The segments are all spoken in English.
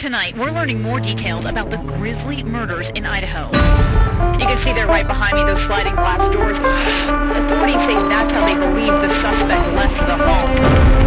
Tonight, we're learning more details about the grisly murders in Idaho. You can see there right behind me those sliding glass doors. Authorities say that's how they believe the suspect left the home.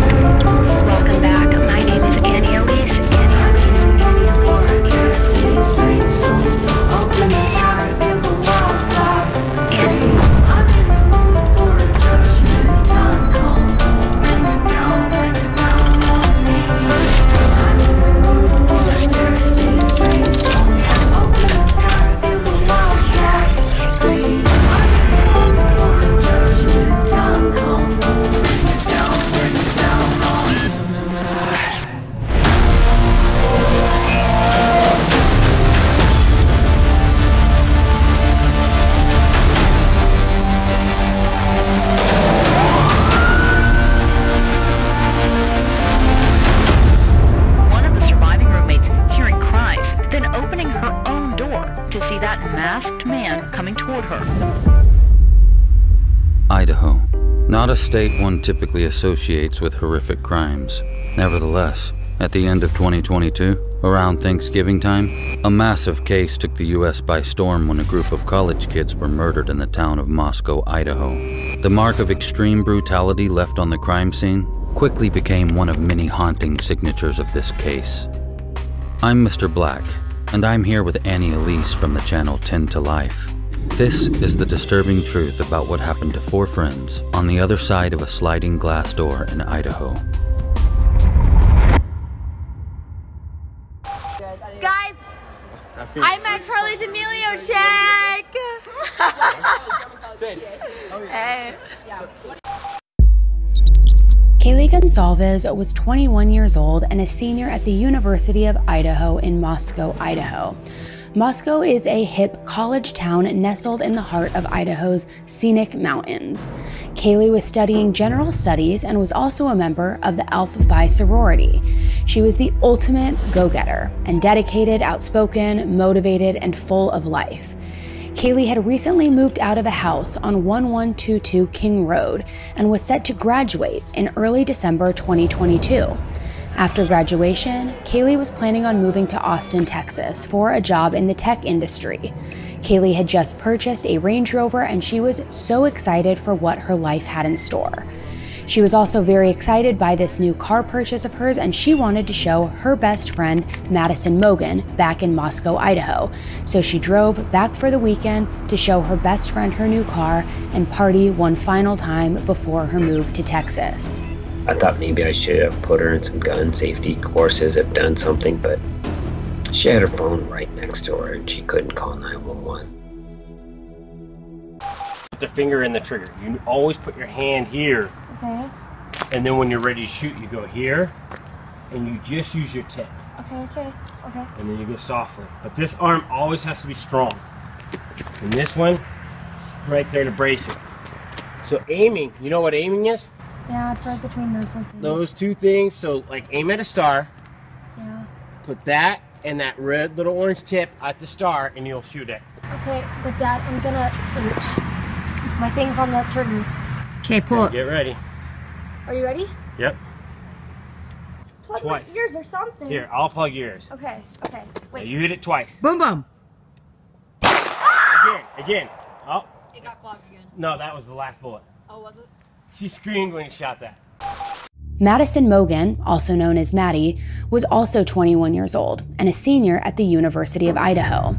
Her. Idaho. Not a state one typically associates with horrific crimes. Nevertheless, at the end of 2022, around Thanksgiving time, a massive case took the U.S. by storm when a group of college kids were murdered in the town of Moscow, Idaho. The mark of extreme brutality left on the crime scene quickly became one of many haunting signatures of this case. I'm Mr. Black, and I'm here with Annie Elise from the channel 10 to Life. This is the disturbing truth about what happened to four friends on the other side of a sliding glass door in Idaho. Guys, I'm at Charlie D'Amelio check. hey. Kaylee Goncalves was 21 years old and a senior at the University of Idaho in Moscow, Idaho. Moscow is a hip college town nestled in the heart of Idaho's scenic mountains. Kaylee was studying general studies and was also a member of the Alpha Phi sorority. She was the ultimate go getter and dedicated, outspoken, motivated, and full of life. Kaylee had recently moved out of a house on 1122 King Road and was set to graduate in early December 2022. After graduation, Kaylee was planning on moving to Austin, Texas for a job in the tech industry. Kaylee had just purchased a Range Rover and she was so excited for what her life had in store. She was also very excited by this new car purchase of hers and she wanted to show her best friend, Madison Mogen, back in Moscow, Idaho. So she drove back for the weekend to show her best friend her new car and party one final time before her move to Texas. I thought maybe I should have put her in some gun safety courses, have done something, but she had her phone right next to her and she couldn't call 911. Put the finger in the trigger. You always put your hand here, Okay. and then when you're ready to shoot, you go here, and you just use your tip, Okay. Okay. Okay. and then you go softly. But this arm always has to be strong. And this one, is right there to brace it. So aiming, you know what aiming is? Yeah, it's right between those two things. Those two things. So like aim at a star, Yeah. put that and that red little orange tip at the star, and you'll shoot it. Okay, but Dad, I'm gonna. Oops. My thing's on the trigger. Okay, pull it. Get ready. Are you ready? Yep. Plug Twice. my ears or something. Here, I'll plug yours. Okay. Okay. Now Wait. you hit it twice. Boom, boom. Again, again. Oh, It got clogged again. no, that was the last bullet. Oh, was it? She screamed when he shot that. Madison Mogen, also known as Maddie, was also 21 years old and a senior at the University of Idaho.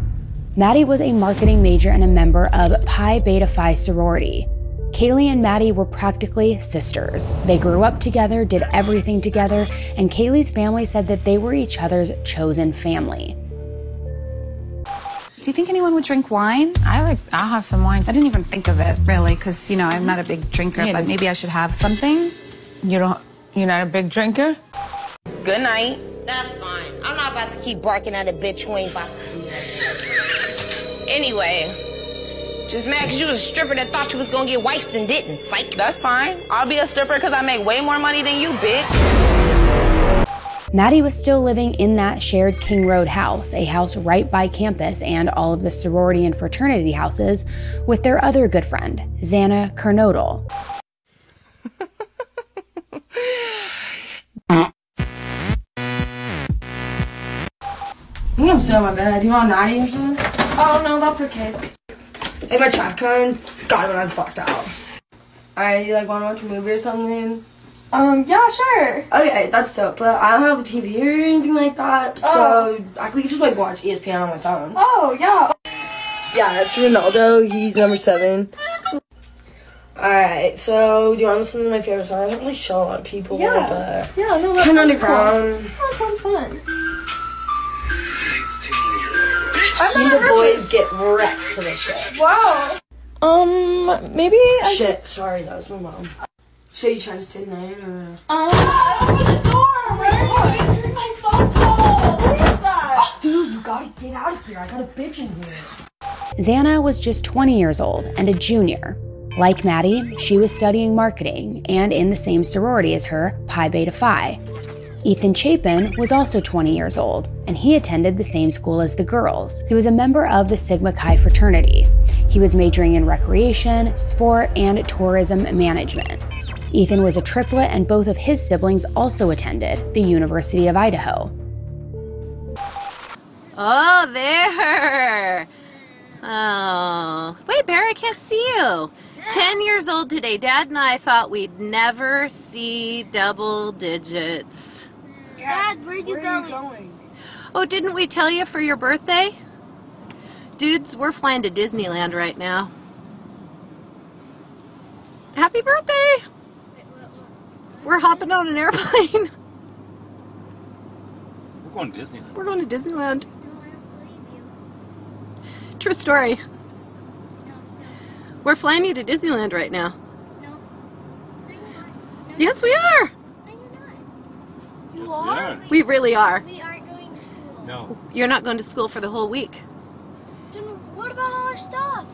Maddie was a marketing major and a member of Pi Beta Phi sorority. Kaylee and Maddie were practically sisters. They grew up together, did everything together, and Kaylee's family said that they were each other's chosen family. Do you think anyone would drink wine? I like, I'll have some wine. I didn't even think of it really, because you know I'm not a big drinker, Yeah, but but- maybe I should have something. You don't, you're not a big drinker? Good night. That's fine. I'm not about to keep barking at a bitch who ain't about to do that. Anyway, just mad because you was a stripper that thought you was gonna get wifed and didn't. Psych. That's fine. I'll be a stripper because I make way more money than you, bitch. Maddie was still living in that shared King Road house, a house right by campus and all of the sorority and fraternity houses, with their other good friend, Xana Kernodle. I'm sitting on my bed. You want a natty or something? Oh no, that's okay. Hey, my track cone got it when I was blocked out. Alright, you like want to watch a movie or something? Um, yeah, sure. Okay, that's dope. But I don't have a TV or anything like that, Oh. so I, we can just like watch ESPN on my phone. Oh yeah. Yeah, it's Ronaldo. He's number seven. Alright, so do you want to listen to my favorite song? I don't really show a lot of people, Yeah. but Yeah, no, it's that kind of sounds cool. underground. That sounds fun. Me and the boys get wrecked for this shit. Wow. Um, maybe I Shit, sorry, that was my mom. So you trying to stay tonight or? Um, open the door! Where are you answering my phone call? Who is that? Dude, you gotta get out of here. I got a bitch in here. Xana was just 20 years old and a junior. Like Maddie, she was studying marketing and in the same sorority as her, Pi Beta Phi. Ethan Chapin was also 20 years old, and he attended the same school as the girls. He was a member of the Sigma Chi fraternity. He was majoring in recreation, sport, and tourism management. Ethan was a triplet, and both of his siblings also attended the University of Idaho. Oh, there. Oh. Wait, Bear, I can't see you. 10 years old today. Dad and I thought we'd never see double digits. Dad, where are you going? Oh, didn't we tell you for your birthday? Dudes, we're flying to Disneyland right now. Happy birthday! We're hopping on an airplane. We're going to Disneyland. We're going to Disneyland. True story. We're flying you to Disneyland right now. Yes, we are. You Yes, are? We really are. We aren't going to school. No. You're not going to school for the whole week. Then what about all our stuff?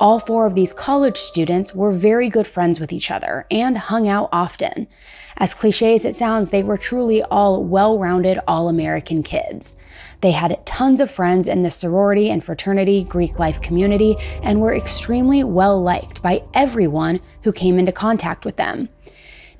All four of these college students were very good friends with each other and hung out often. As cliche as it sounds, they were truly all well rounded, all American kids. They had tons of friends in the sorority and fraternity Greek life community and were extremely well liked by everyone who came into contact with them.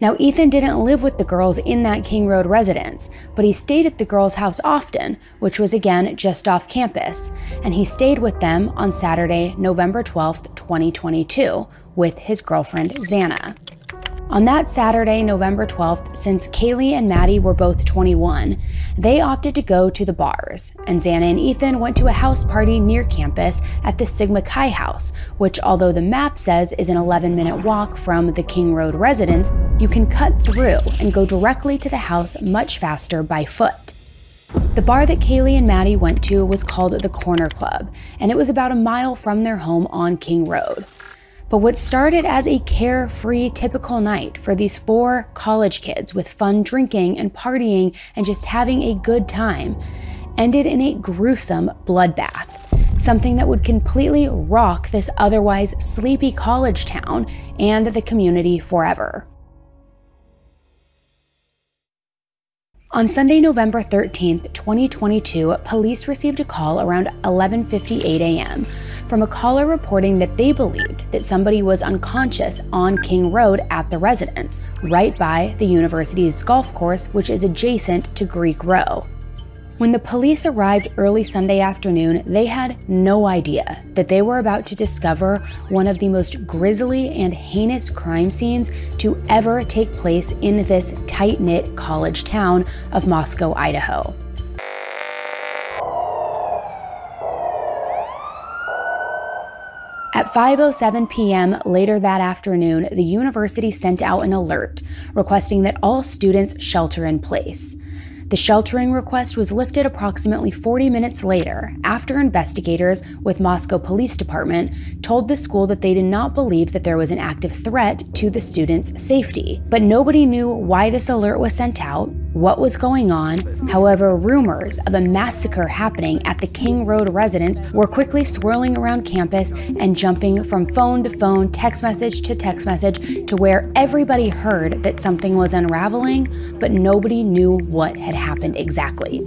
Now, Ethan didn't live with the girls in that King Road residence, but he stayed at the girls' house often, which was again just off campus, and he stayed with them on Saturday, November 12th, 2022, with his girlfriend, Xana. On that Saturday, November 12th, since Kaylee and Maddie were both 21, they opted to go to the bars, and Xana and Ethan went to a house party near campus at the Sigma Chi house, which, although the map says is an 11 minute walk from the King Road residence, you can cut through and go directly to the house much faster by foot. The bar that Kaylee and Maddie went to was called the Corner Club, and it was about a mile from their home on King Road. But what started as a carefree, typical night for these four college kids with fun drinking and partying and just having a good time ended in a gruesome bloodbath. Something that would completely rock this otherwise sleepy college town and the community forever. On Sunday, November 13th, 2022, police received a call around 11:58 a.m. from a caller reporting that they believed that somebody was unconscious on King Road at the residence, right by the university's golf course, which is adjacent to Greek Row. When the police arrived early Sunday afternoon, they had no idea that they were about to discover one of the most grisly and heinous crime scenes to ever take place in this tight knit college town of Moscow, Idaho. At 5:07 p.m. later that afternoon, the university sent out an alert requesting that all students shelter in place. The sheltering request was lifted approximately 40 minutes later after investigators with Moscow Police Department told the school that they did not believe that there was an active threat to the students' safety. But nobody knew why this alert was sent out, what was going on. However, rumors of a massacre happening at the King Road residence were quickly swirling around campus and jumping from phone to phone, text message to text message to where everybody heard that something was unraveling, but nobody knew what had happened exactly.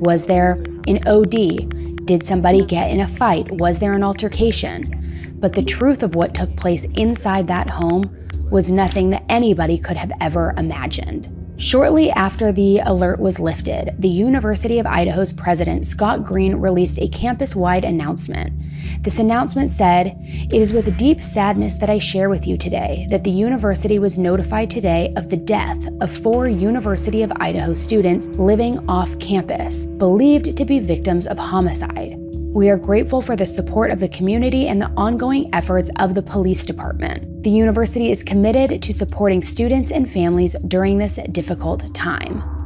Was there an OD? Did somebody get in a fight? Was there an altercation? But the truth of what took place inside that home was nothing that anybody could have ever imagined. Shortly after the alert was lifted, the University of Idaho's president, Scott Green, released a campus wide announcement. This announcement said, It is with deep sadness that I share with you today that the university was notified today of the death of four University of Idaho students living off campus, believed to be victims of homicide. We are grateful for the support of the community and the ongoing efforts of the police department. The university is committed to supporting students and families during this difficult time.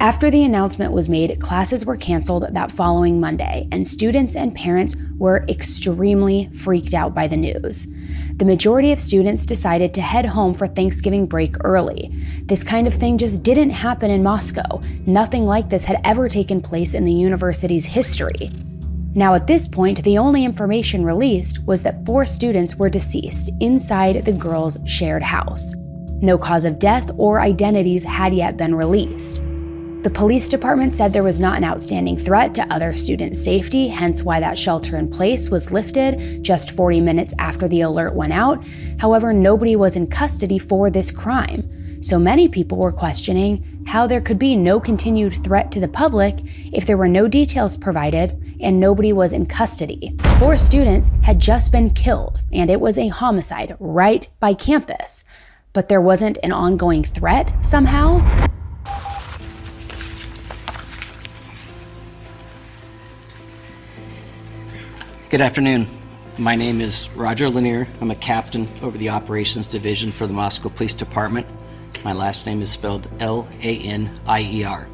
After the announcement was made, classes were canceled that following Monday, and students and parents were extremely freaked out by the news. The majority of students decided to head home for Thanksgiving break early. This kind of thing just didn't happen in Moscow. Nothing like this had ever taken place in the university's history. Now, at this point, the only information released was that four students were deceased inside the girls' shared house. No cause of death or identities had yet been released. The police department said there was not an outstanding threat to other student safety, hence why that shelter in place was lifted just 40 minutes after the alert went out. However, nobody was in custody for this crime. So many people were questioning how there could be no continued threat to the public if there were no details provided and nobody was in custody. Four students had just been killed, and it was a homicide right by campus. But there wasn't an ongoing threat somehow? Good afternoon. My name is Roger Lanier. I'm a captain over the operations division for the Moscow Police Department. My last name is spelled L A N I E R.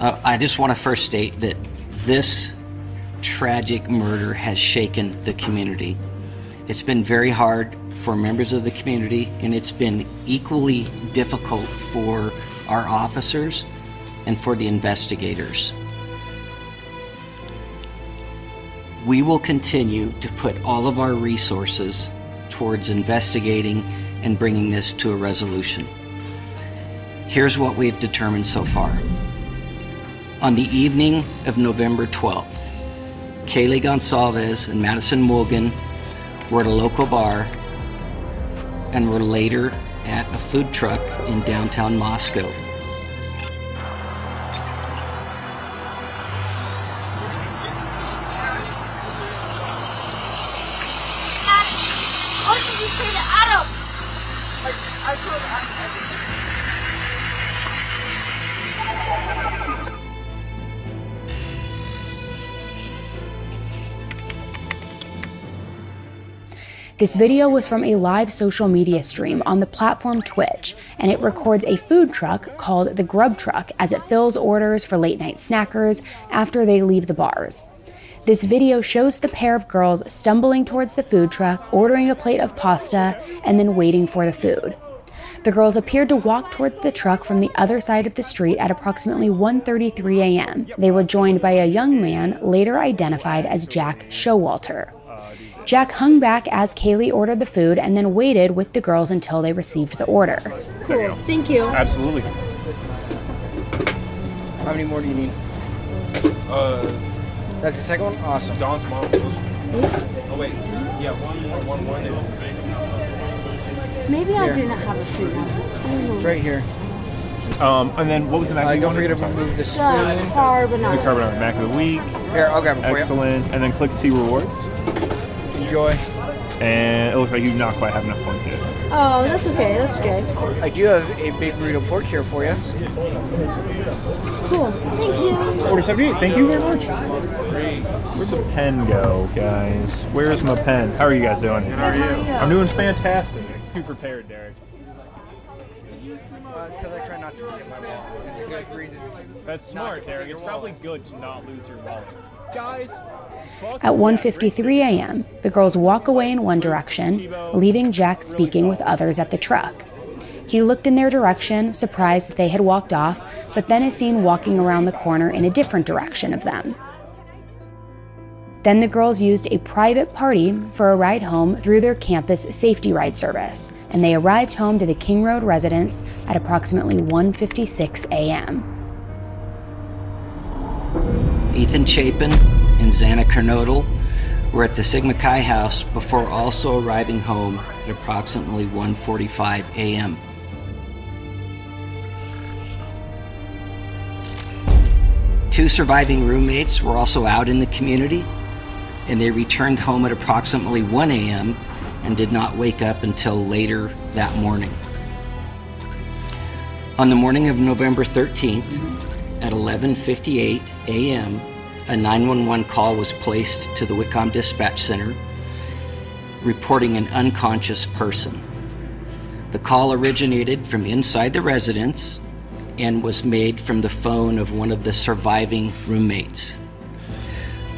Uh, I just want to first state that this tragic murder has shaken the community. It's been very hard for members of the community, and it's been equally difficult for our officers and for the investigators. We will continue to put all of our resources towards investigating and bringing this to a resolution. Here's what we've determined so far. On the evening of November 12th, Kaylee Goncalves and Madison Mulligan were at a local bar and were later at a food truck in downtown Moscow. This video was from a live social media stream on the platform Twitch, and it records a food truck called the Grub Truck as it fills orders for late night snackers after they leave the bars. This video shows the pair of girls stumbling towards the food truck, ordering a plate of pasta, and then waiting for the food. The girls appeared to walk toward the truck from the other side of the street at approximately 1:33 a.m. They were joined by a young man later identified as Jack Showalter. Uh, Jack hung back as Kaylee ordered the food and then waited with the girls until they received the order. Cool. Thank you. Absolutely. How many more do you need? Uh, that's the second one. Awesome. Dawn's mom. Oh wait, yeah, one more, one more. Maybe I didn't have a food. I. It's right here. Um, and then what was the mac? Uh, don't forget to remove the The spoon. carbonara. The carbonara mac of the week. Here, I'll grab it for you. Excellent. And then click see rewards. Enjoy. And it looks like you do not quite have enough points yet. Oh, that's okay. That's okay. I do have a big burrito pork here for you. Cool. Thank you. 4078, thank you very much. Where'd the pen go, guys? Where's my pen? How are you guys doing? How are you? I'm doing fantastic. You prepared, Derek. Uh, it's because I try not to forget my wallet. It's a good reason. That's smart, Derek. It's probably good to not lose your wallet. Guys, At 1:53 a.m., the girls walk away in one direction, leaving Jack speaking with others at the truck. He looked in their direction, surprised that they had walked off, but then is seen walking around the corner in a different direction of them. Then the girls used a private party for a ride home through their campus safety ride service, and they arrived home to the King Road residence at approximately 1:56 a.m. Ethan Chapin and Xana Kernodle were at the Sigma Chi house before also arriving home at approximately 1:45 a.m. Two surviving roommates were also out in the community, and they returned home at approximately 1 a.m. and did not wake up until later that morning. On the morning of November 13th, at 11:58 a.m., a 911 call was placed to the Whitcom Dispatch Center reporting an unconscious person. The call originated from inside the residence and was made from the phone of one of the surviving roommates.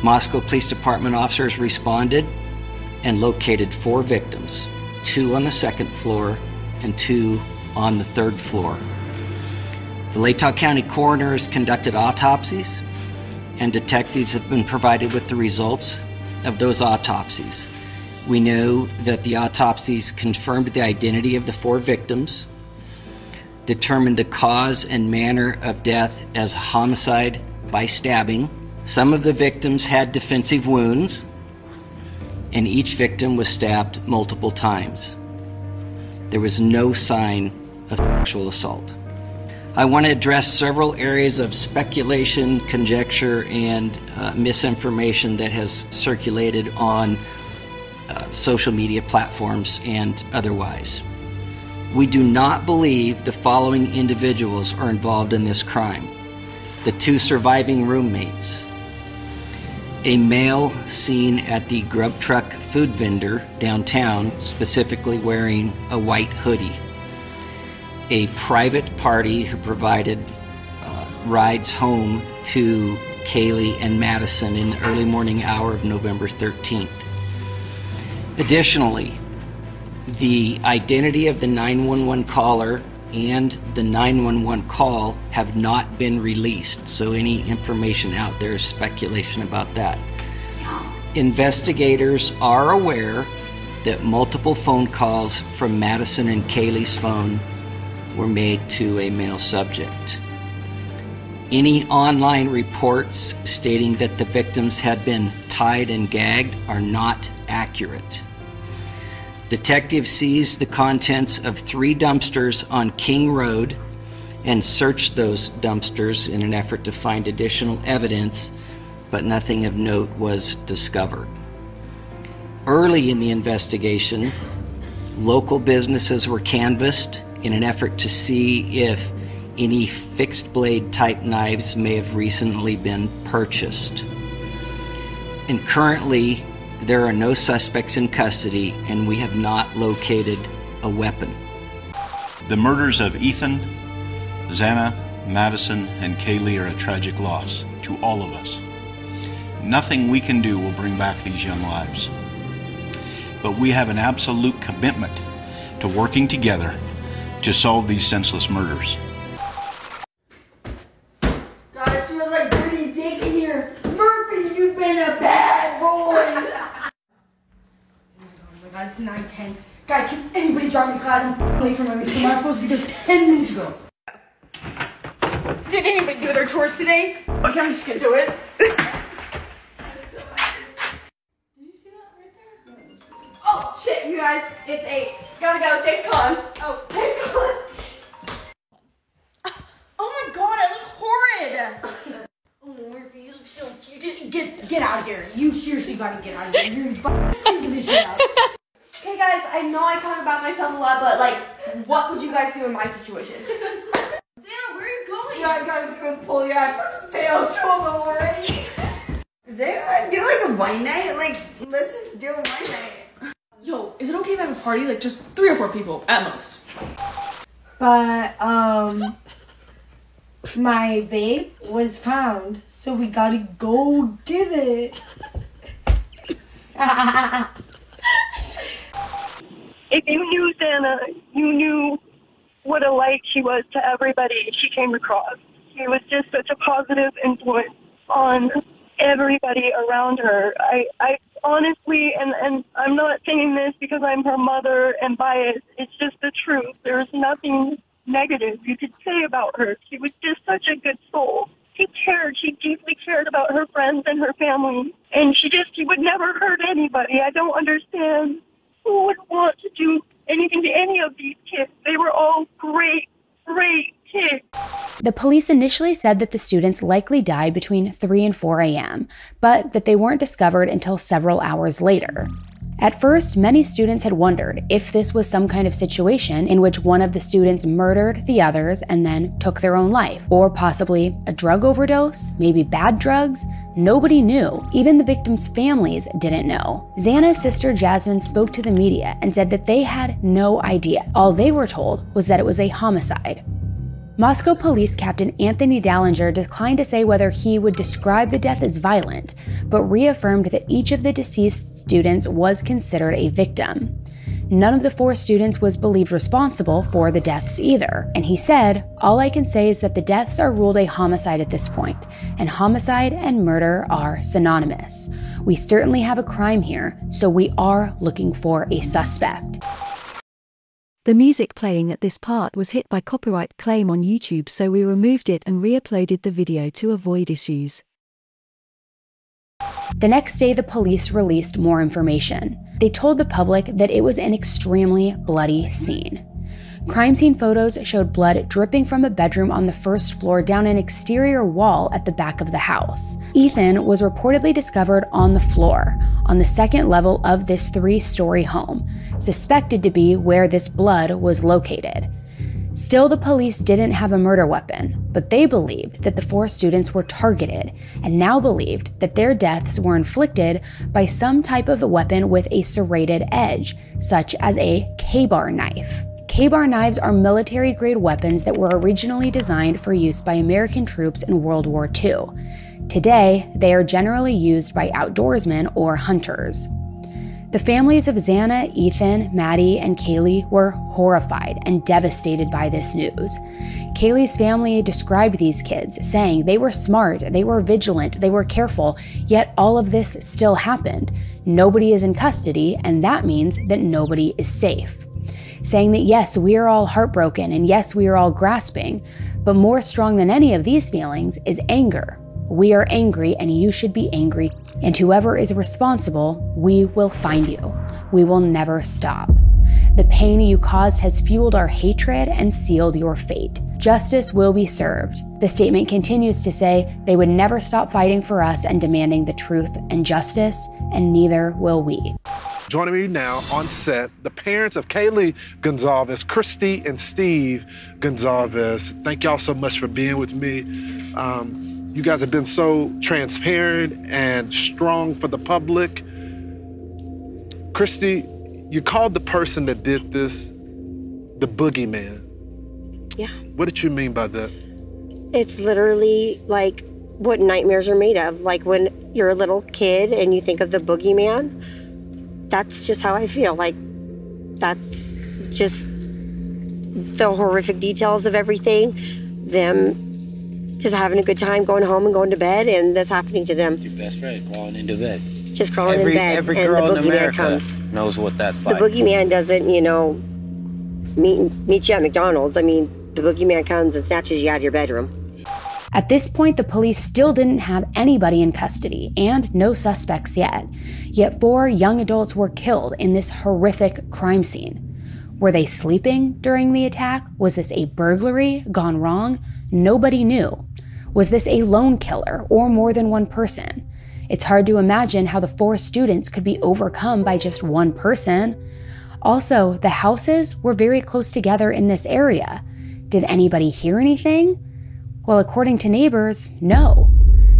Moscow Police Department officers responded and located four victims two on the second floor and two on the third floor. The Latah County coroners conducted autopsies, and detectives have been provided with the results of those autopsies. We know that the autopsies confirmed the identity of the four victims, determined the cause and manner of death as homicide by stabbing. Some of the victims had defensive wounds, and each victim was stabbed multiple times. There was no sign of sexual assault. I want to address several areas of speculation, conjecture, and uh, misinformation that has circulated on uh, social media platforms and otherwise. We do not believe the following individuals are involved in this crime the two surviving roommates, a male seen at the grub truck food vendor downtown, specifically wearing a white hoodie, a private party who provided uh, rides home to Kaylee and Madison in the early morning hour of November 13th. Additionally, the identity of the 911 caller and the 911 call have not been released, so any information out there is speculation about that. Investigators are aware that multiple phone calls from Madison and Kaylee's phone were made to a male subject. Any online reports stating that the victims had been tied and gagged are not accurate. Detectives seized the contents of three dumpsters on King Road and searched those dumpsters in an effort to find additional evidence, but nothing of note was discovered. Early in the investigation, local businesses were canvassed in an effort to see if any fixed blade type knives may have recently been purchased. And currently, there are no suspects in custody, and we have not located a weapon. The murders of Ethan, Xana, Madison, and Kaylee are a tragic loss to all of us. Nothing we can do will bring back these young lives. But we have an absolute commitment to working together to solve these senseless murders. God, it smells like dirty dick in here. Murphy, you've been a bad boy. oh my god, it's 9:10. Guys, can anybody drop me to class? I'm late for my meeting. I'm supposed to be there 10 minutes ago. Did anybody do their chores today? Okay, I'm just gonna do it. oh shit, you guys, it's eight. Gotta go. Jake's calling. Oh, Jake's calling. Oh my god, I look horrid. Oh, Murphy, you look so cute. Get get out of here. You seriously gotta get out of here. You're fucking stinking this shit out. Okay, guys, I know I talk about myself a lot, but like, what would you guys do in my situation? Dana, where are you going? Yeah, I gotta go pull. Yeah, I fucking failed two of them already. Is there do like a wine night? Like, let's just do a wine night. Yo, is it okay if I have a party? Like just three or four people at most. But um my vape was found, so we gotta go get it. if you knew Xana, you knew what a light she was to everybody she came across. She was just such a positive influence on everybody around her. I, I honestly, and, and I'm not saying this because I'm her mother and biased, it's just the truth. There's nothing negative you could say about her. She was just such a good soul. She cared. She deeply cared about her friends and her family. And she just, she would never hurt anybody. I don't understand who would want to do anything to any of these kids. They were all great, great The police initially said that the students likely died between 3 and 4 a.m., but that they weren't discovered until several hours later. At first, many students had wondered if this was some kind of situation in which one of the students murdered the others and then took their own life, or possibly a drug overdose, maybe bad drugs. Nobody knew. Even the victims' families didn't know. Xana's sister Jasmine spoke to the media and said that they had no idea. All they were told was that it was a homicide. Moscow Police Captain Anthony Dahlinger declined to say whether he would describe the death as violent, but reaffirmed that each of the deceased students was considered a victim. None of the four students was believed responsible for the deaths either, and he said, All I can say is that the deaths are ruled a homicide at this point, and homicide and murder are synonymous. We certainly have a crime here, so we are looking for a suspect. The music playing at this part was hit by copyright claim on YouTube, so we removed it and re uploaded the video to avoid issues. The next day, the police released more information. They told the public that it was an extremely bloody scene. Crime scene photos showed blood dripping from a bedroom on the first floor down an exterior wall at the back of the house. Ethan was reportedly discovered on the floor, on the second level of this three story home, suspected to be where this blood was located. Still, the police didn't have a murder weapon, but they believed that the four students were targeted and now believed that their deaths were inflicted by some type of weapon with a serrated edge, such as a Ka-Bar knife. Ka-Bar knives are military grade weapons that were originally designed for use by American troops in World War II. Today, they are generally used by outdoorsmen or hunters. The families of Xana, Ethan, Maddie, and Kaylee were horrified and devastated by this news. Kaylee's family described these kids, saying they were smart, they were vigilant, they were careful, yet all of this still happened. Nobody is in custody, and that means that nobody is safe saying that yes, we are all heartbroken and yes, we are all grasping, but more strong than any of these feelings is anger. We are angry and you should be angry, and whoever is responsible, we will find you. We will never stop. The pain you caused has fueled our hatred and sealed your fate. Justice will be served. The statement continues to say they would never stop fighting for us and demanding the truth and justice, and neither will we. Joining me now on set, the parents of Kaylee Gonzalez, Kristi and Steve Gonzalez. Thank y'all so much for being with me. Um, you guys have been so transparent and strong for the public. Kristi, you called the person that did this the boogeyman. Yeah. What did you mean by that? It's literally like what nightmares are made of. Like when you're a little kid and you think of the boogeyman, that's just how I feel. Like that's just the horrific details of everything. Them just having a good time, going home and going to bed, and that's happening to them. Your best friend crawling into bed. Just crawling every, in bed, Every and girl the in boogeyman America comes. knows what that's like. The like. boogeyman doesn't, you know, meet meet you at McDonald's. I mean, the boogeyman comes and snatches you out of your bedroom. At this point, the police still didn't have anybody in custody and no suspects yet. Yet four young adults were killed in this horrific crime scene. Were they sleeping during the attack? Was this a burglary gone wrong? Nobody knew. Was this a lone killer or more than one person? It's hard to imagine how the four students could be overcome by just one person. Also, the houses were very close together in this area. Did anybody hear anything? Well, according to neighbors, no.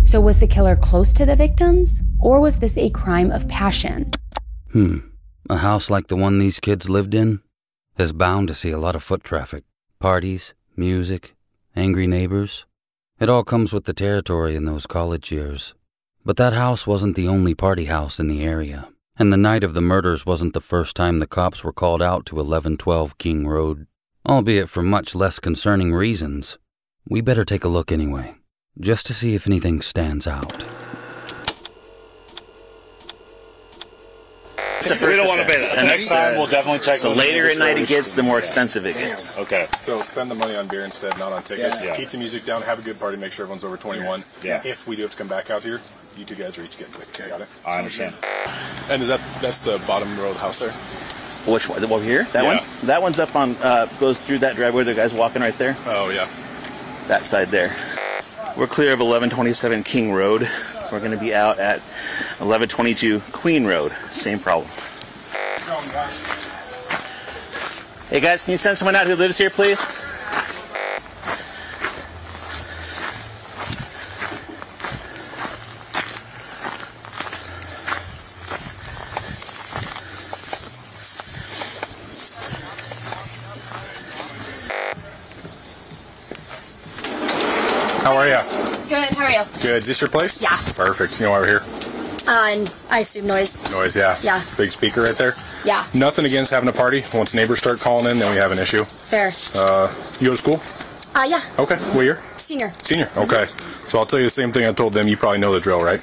So was the killer close to the victims, or was this a crime of passion? Hmm. A house like the one these kids lived in is bound to see a lot of foot traffic. Parties, music, angry neighbors. It all comes with the territory in those college years. But that house wasn't the only party house in the area. And the night of the murders wasn't the first time the cops were called out to 1112 King Road, albeit for much less concerning reasons. We better take a look anyway, just to see if anything stands out. That's the first We don't want to pay offense. that. And Next time we'll definitely check. The later at night it gets, the more expensive it gets. Okay. So spend the money on beer instead, not on tickets. Yeah. Keep the music down, have a good party, make sure everyone's over 21. Yeah. If we do have to come back out here, you two guys are each getting tickets. Got it? I understand. And is that that's the bottom row of the house there? Which one? Over here? That Yeah. one? That one's up on, uh, goes through that driveway. The guy's walking right there. Oh, yeah. That side there. We're clear of 1127 King Road. We're going to be out at 1122 Queen Road. Same problem. Hey guys, can you send someone out who lives here, please? You? Good. Is this your place? Yeah. Perfect. You know why we're here? Uh, and I assume noise. Noise, yeah. Yeah. Big speaker right there. Yeah. Nothing against having a party. Once neighbors start calling in, then we have an issue. Fair. Uh, you go to school? Uh, yeah. Okay. What year? Senior. Senior. Okay. So I'll tell you the same thing I told them. You probably know the drill, right?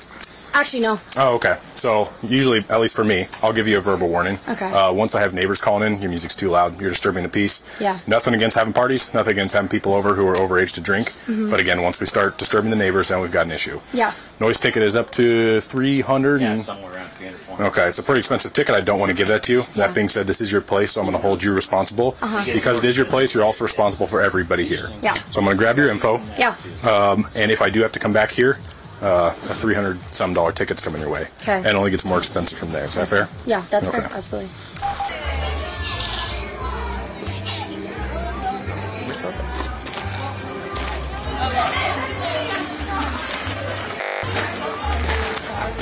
Actually, no. Oh, okay. So usually, at least for me, I'll give you a verbal warning. Okay. Uh, once I have neighbors calling in, your music's too loud. You're disturbing the peace. Yeah. Nothing against having parties. Nothing against having people over who are overage to drink. Mhm. But again, once we start disturbing the neighbors, then we've got an issue. Yeah. Noise ticket is up to 300 Yeah, somewhere around 300, Okay, it's a pretty expensive ticket. I don't want to give that to you. That being said, this is your place, so I'm going to hold you responsible. Uh-huh. Because it is your place, you're also responsible for everybody here. Yeah. So I'm going to grab your info. Yeah. Um, and if I do have to come back here, uh, a 300 some dollar ticket's coming your way. Okay. And it only gets more expensive from there. Is that fair? Yeah, that's Okay. fair. Absolutely.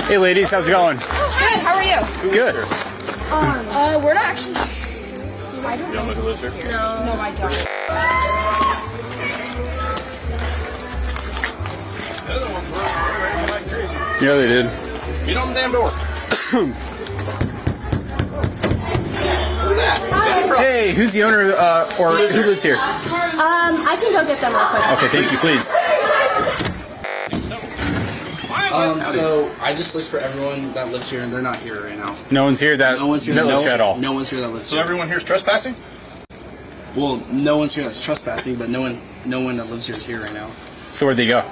Hey, ladies, how's it going? Good. How are you? Good. Um, uh, we're not actually. I don't know. who lives here? No. No, I don't. Yeah, they did. Get on the damn door. Hey, who's the owner, uh, or who lives here? Um, I can go get them real quick. Okay, thank you, please. Um, so I just looked for everyone that lived here, and they're not here right now. No one's here that, No one's here that lives no, here at all. No one's here that lives So here. everyone here's trespassing? Well, no one's here that's trespassing, but no one, no one that lives here is here right now. So where'd they go?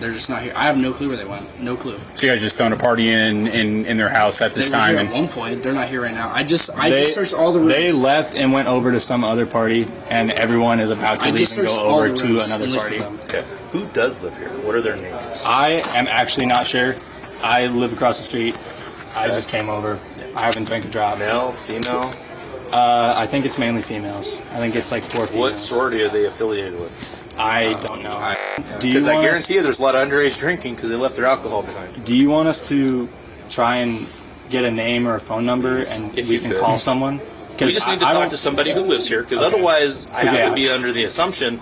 They're just not here. I have no clue where they went. No clue. So you guys just throwing a party in, in, in their house at this they were time? here and at one point. They're not here right now. I just, I They- just searched all the rooms. they left and went over to some other party, and everyone is about I leave searched all the rooms and looked for. Okay. Who does live here? What are their names? I am actually not sure. I live across the street. I just came over. I haven't drank a drop. Male, female? Uh, I think it's mainly females. I think it's like four females. What sorority are they affiliated with? I don't know. Do you Because I want us- guarantee you there's a lot of underage drinking because they left their alcohol behind. Do you want us to try and get a name or a phone number and If we can could. call someone? We just need to I- I talk don't- to somebody who lives here because Okay. otherwise I have Yeah. to be under the assumption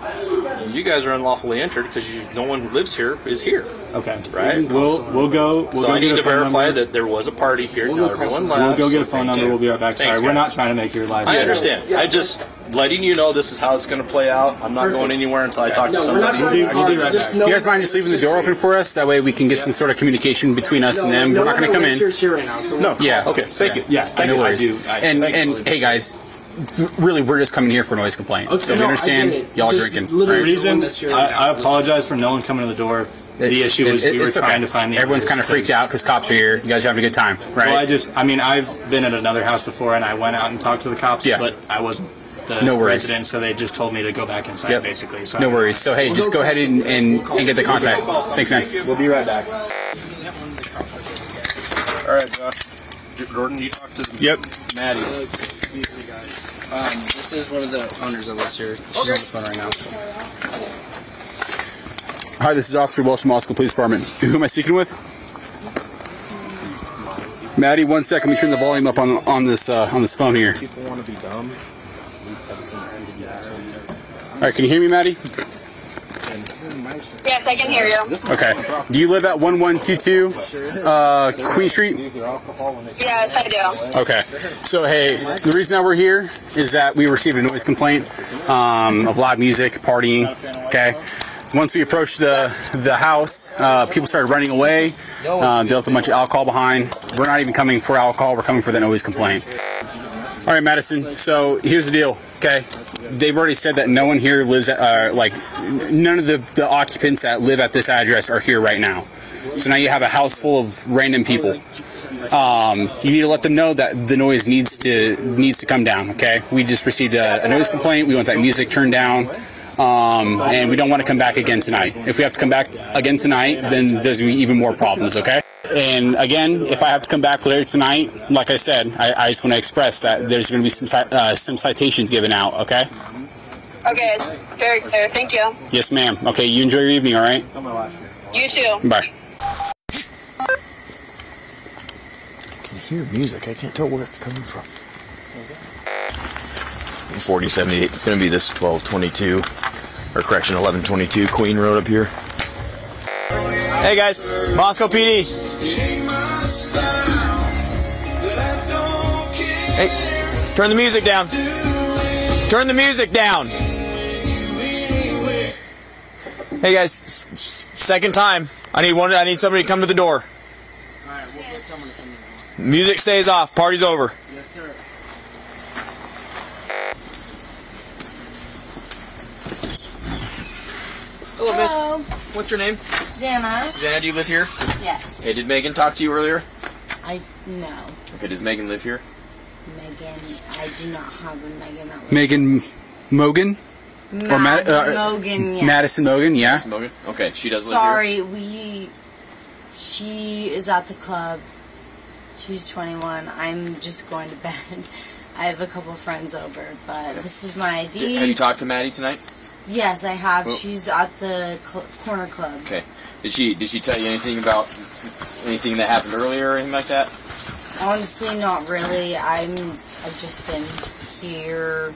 you guys are unlawfully entered because no one who lives here is here. Okay. Right? We'll we'll go. We'll so go I get need a to phone verify number. that there was a party here. We'll now go everyone left. We'll go get a phone number. We'll be right back. Thanks, Sorry, we're not trying to make your life. I understand. I just letting you know this is how it's going to play out. I'm not going anywhere until I talk to somebody. We'll be, we'll be right back. no you guys mind just leaving the door open for us? That way we can get some sort of communication between us and them. no we're not going to come in. lives here is here right now. So No. Yeah. Okay, thank you. Yeah. Thank no you. I worries. do. I- and and hey guys, really, we're just coming here for noise complaint. Okay, so we no, I understand y'all drinking. literally right? the reason- one that's here right I, I apologize for no one coming to the door. The issue was we were it's okay. trying to find the Everyone's kind of freaked out because cops are here. You guys are having a good time, right? Well, I just, I mean, I've been at another house before, and I went out and talked to the cops, Yeah. but I wasn't the No worries. resident, so they just told me to go back inside, Yep. basically. So No worries. So hey, just go ahead and, and, and get the contact. Thanks, man. We'll be right back. All right, Josh. J- Jordan, you talk to Yep. Maddie. Excuse me, guys. Um, this is one of the owners that lives here. She's on the phone right now. Hi, this is Officer Welsh, Moscow Police Department. Who am I speaking with? Maddie, one second. Let me turn the volume up on on this uh, on this phone here. People want to be dumb. All right, can you hear me, Maddie? Yes, I can hear you. Okay. Do you live at 1122 uh, Queen Street? Yes, I do. Okay. So, hey, the reason that we're here is that we received a noise complaint um, of loud music, partying. Okay. Once we approached the the house, uh, people started running away. Uh, they left a bunch of alcohol behind. We're not even coming for alcohol. We're coming for the noise complaint. All right, Madison. So here's the deal. Okay, they've already said that no one here lives. At, uh, like none of the the occupants that live at this address are here right now. So now you have a house full of random people. Um, you need to let them know that the noise needs to needs to come down. Okay, we just received a, a noise complaint. We want that music turned down. Um, and we don't want to come back again tonight. If we have to come back again tonight, then there's going to be even more problems, okay? And again, if I have to come back later tonight, like I said, I, I just want to express that there's going to be some, uh, some citations given out, okay? Okay, very clear. Thank you. Yes, ma'am. Okay, you enjoy your evening, all right? You too. Bye. I can hear music. I can't tell where it's coming from. 4078. It's going to be this 1222, or correction, 1122 Queen Road up here. Hey guys, Moscow PD. Hey, turn the music down. Turn the music down. Hey guys, s- s- second time. I need one. I need somebody to come to the door. Music stays off. Party's over. Hello, Miss. What's your name? Xana. Xana, do you live here? Yes. Hey, did Megan talk to you earlier? I no. Okay, does Megan live here? Megan. I do not have a Megan that lives. Megan Mogen? Ma- uh, Mogen, yes. Madison Mogen, yeah. Madison Mogen? Okay, she does live Sorry, we. She is at the club. She's 21. I'm just going to bed. I have a couple friends over, but this is my ID. Have you talked to Maddie tonight? Yes, I have. Well- She's at the cl- corner club. Okay. Did she did she tell you anything about anything that happened earlier or anything like that? Honestly, not really. I'm. I've just been here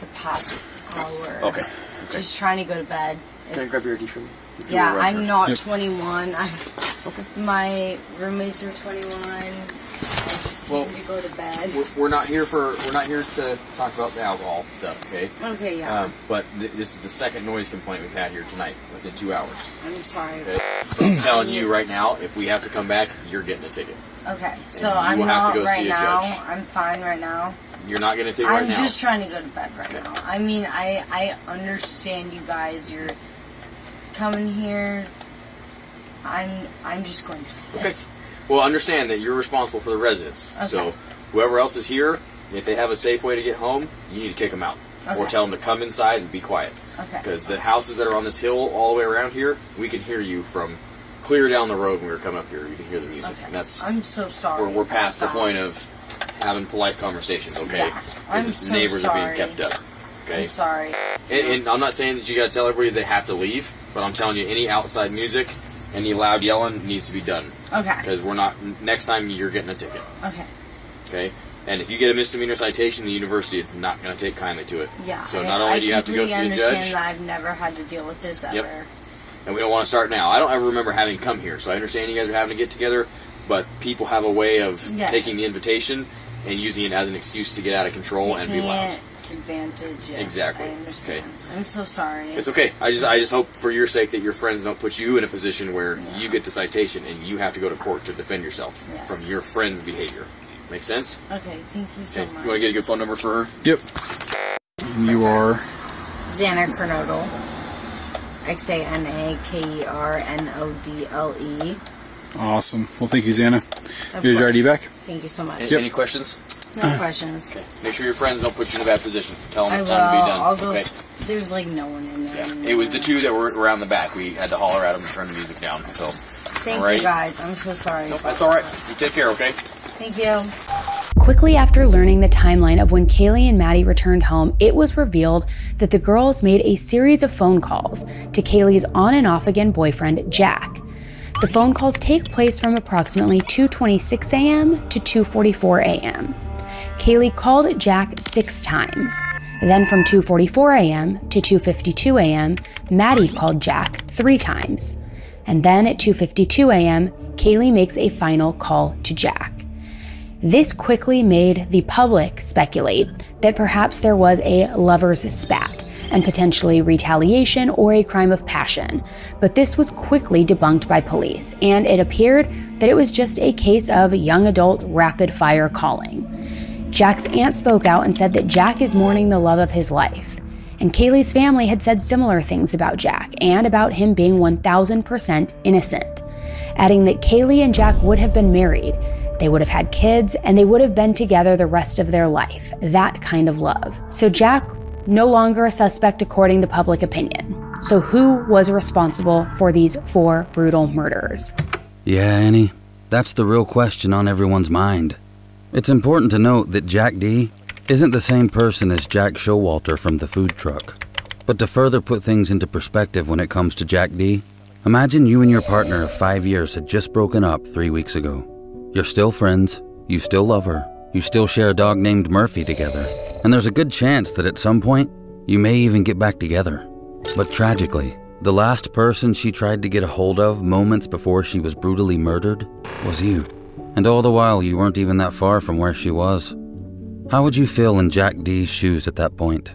the past hour. Okay. Just trying to go to bed. Can I grab your ID for me? You Yeah, right I'm here. not Yep. 21. I'm, My roommates are 21. I just Well, to go to bed. We're, we're not here for we're not here to talk about the alcohol stuff, okay? Okay, yeah. Um, but th- this is the second noise complaint we've had here tonight within two hours. I'm sorry. Okay? I'm telling you right now, if we have to come back, you're getting a ticket. Okay, so I'm not to go right now. I'm fine right now. You're not getting a ticket I'm right now. just trying to go to bed right now. I mean, I I understand you guys. You're coming here. I'm I'm just going to bed. Okay. Well, understand that you're responsible for the residents. So whoever else is here, if they have a safe way to get home, you need to kick them out. Or tell them to come inside and be quiet. Okay. Because the houses that are on this hill all the way around here, we can hear you from clear down the road when we were coming up here. You can hear the music. And that's I'm so sorry. we're, we're past the point of having polite conversations, okay? Yeah, I'm so neighbors are being sorry. kept up. Okay. I'm sorry. And, and I'm not saying that you got to tell everybody they have to leave, but I'm telling you, any outside music, any loud yelling needs to be done. Okay. Because we're not. Next time you're getting a ticket. Okay. Okay. And if you get a misdemeanor citation, the university is not going to take kindly to it. Yeah. So I- not only I do you have to go see a judge, that I've never had to deal with this ever. Yep. and we don't want to start now. I don't ever remember having come here, so I understand you guys are having to get together, but people have a way of Yes. taking the invitation and using it as an excuse to get out of control and be Taking loud. It advantage. Yes, Exactly. I understand. Okay. I'm so sorry. It's okay. I just I just hope for your sake that your friends don't put you in a position where you get the citation and you have to go to court to defend yourself Yes. from your friend's behavior. Make sense? Okay. Thank you so Okay. much. You want to get a good phone number for her? Yep. You are. Xana Kernodle. X A N A K E R N O D L E. Awesome. Well, thank you, Xana. Of Here's your ID back. Thank you so much. A- Any questions? No questions. Okay. Make sure your friends don't put you in a bad position. Tell them I it's will. time to be done. I'll go. Okay. There's like no one in there. Yeah. It was the two that were around the back. We had to holler at them and turn the music down. So. Thank Alrighty. you guys. I'm so sorry. Nope, that's all right. You take care. Okay. Thank you. Quickly after learning the timeline of when Kaylee and Maddie returned home, it was revealed that the girls made a series of phone calls to Kaylee's on and off again boyfriend, Jack. The phone calls take place from approximately 2:26 a.m. to 2:44 a.m. Kaylee called Jack 6 times. Then from 2:44 a.m. to 2:52 a.m., Maddie called Jack 3 times. And then at 2:52 a.m., Kaylee makes a final call to Jack. This quickly made the public speculate that perhaps there was a lover's spat, and potentially retaliation or a crime of passion. But this was quickly debunked by police, and it appeared that it was just a case of young adult rapid fire calling. Jack's aunt spoke out and said that Jack is mourning the love of his life. And Kaylee's family had said similar things about Jack and about him being 1000% innocent, adding that Kaylee and Jack would have been married, they would have had kids, and they would have been together the rest of their life. That kind of love. So Jack, no longer a suspect according to public opinion. So who was responsible for these four brutal murders? Yeah, Annie, that's the real question on everyone's mind. It's important to note that Jack D isn't the same person as Jack Showalter from the food truck. But to further put things into perspective when it comes to Jack D, imagine you and your partner of five years had just broken up three weeks ago. You're still friends, you still love her, you still share a dog named Murphy together, and there's a good chance that at some point, you may even get back together. But tragically, the last person she tried to get a hold of moments before she was brutally murdered was you. And all the while, you weren't even that far from where she was. How would you feel in Jack D's shoes at that point?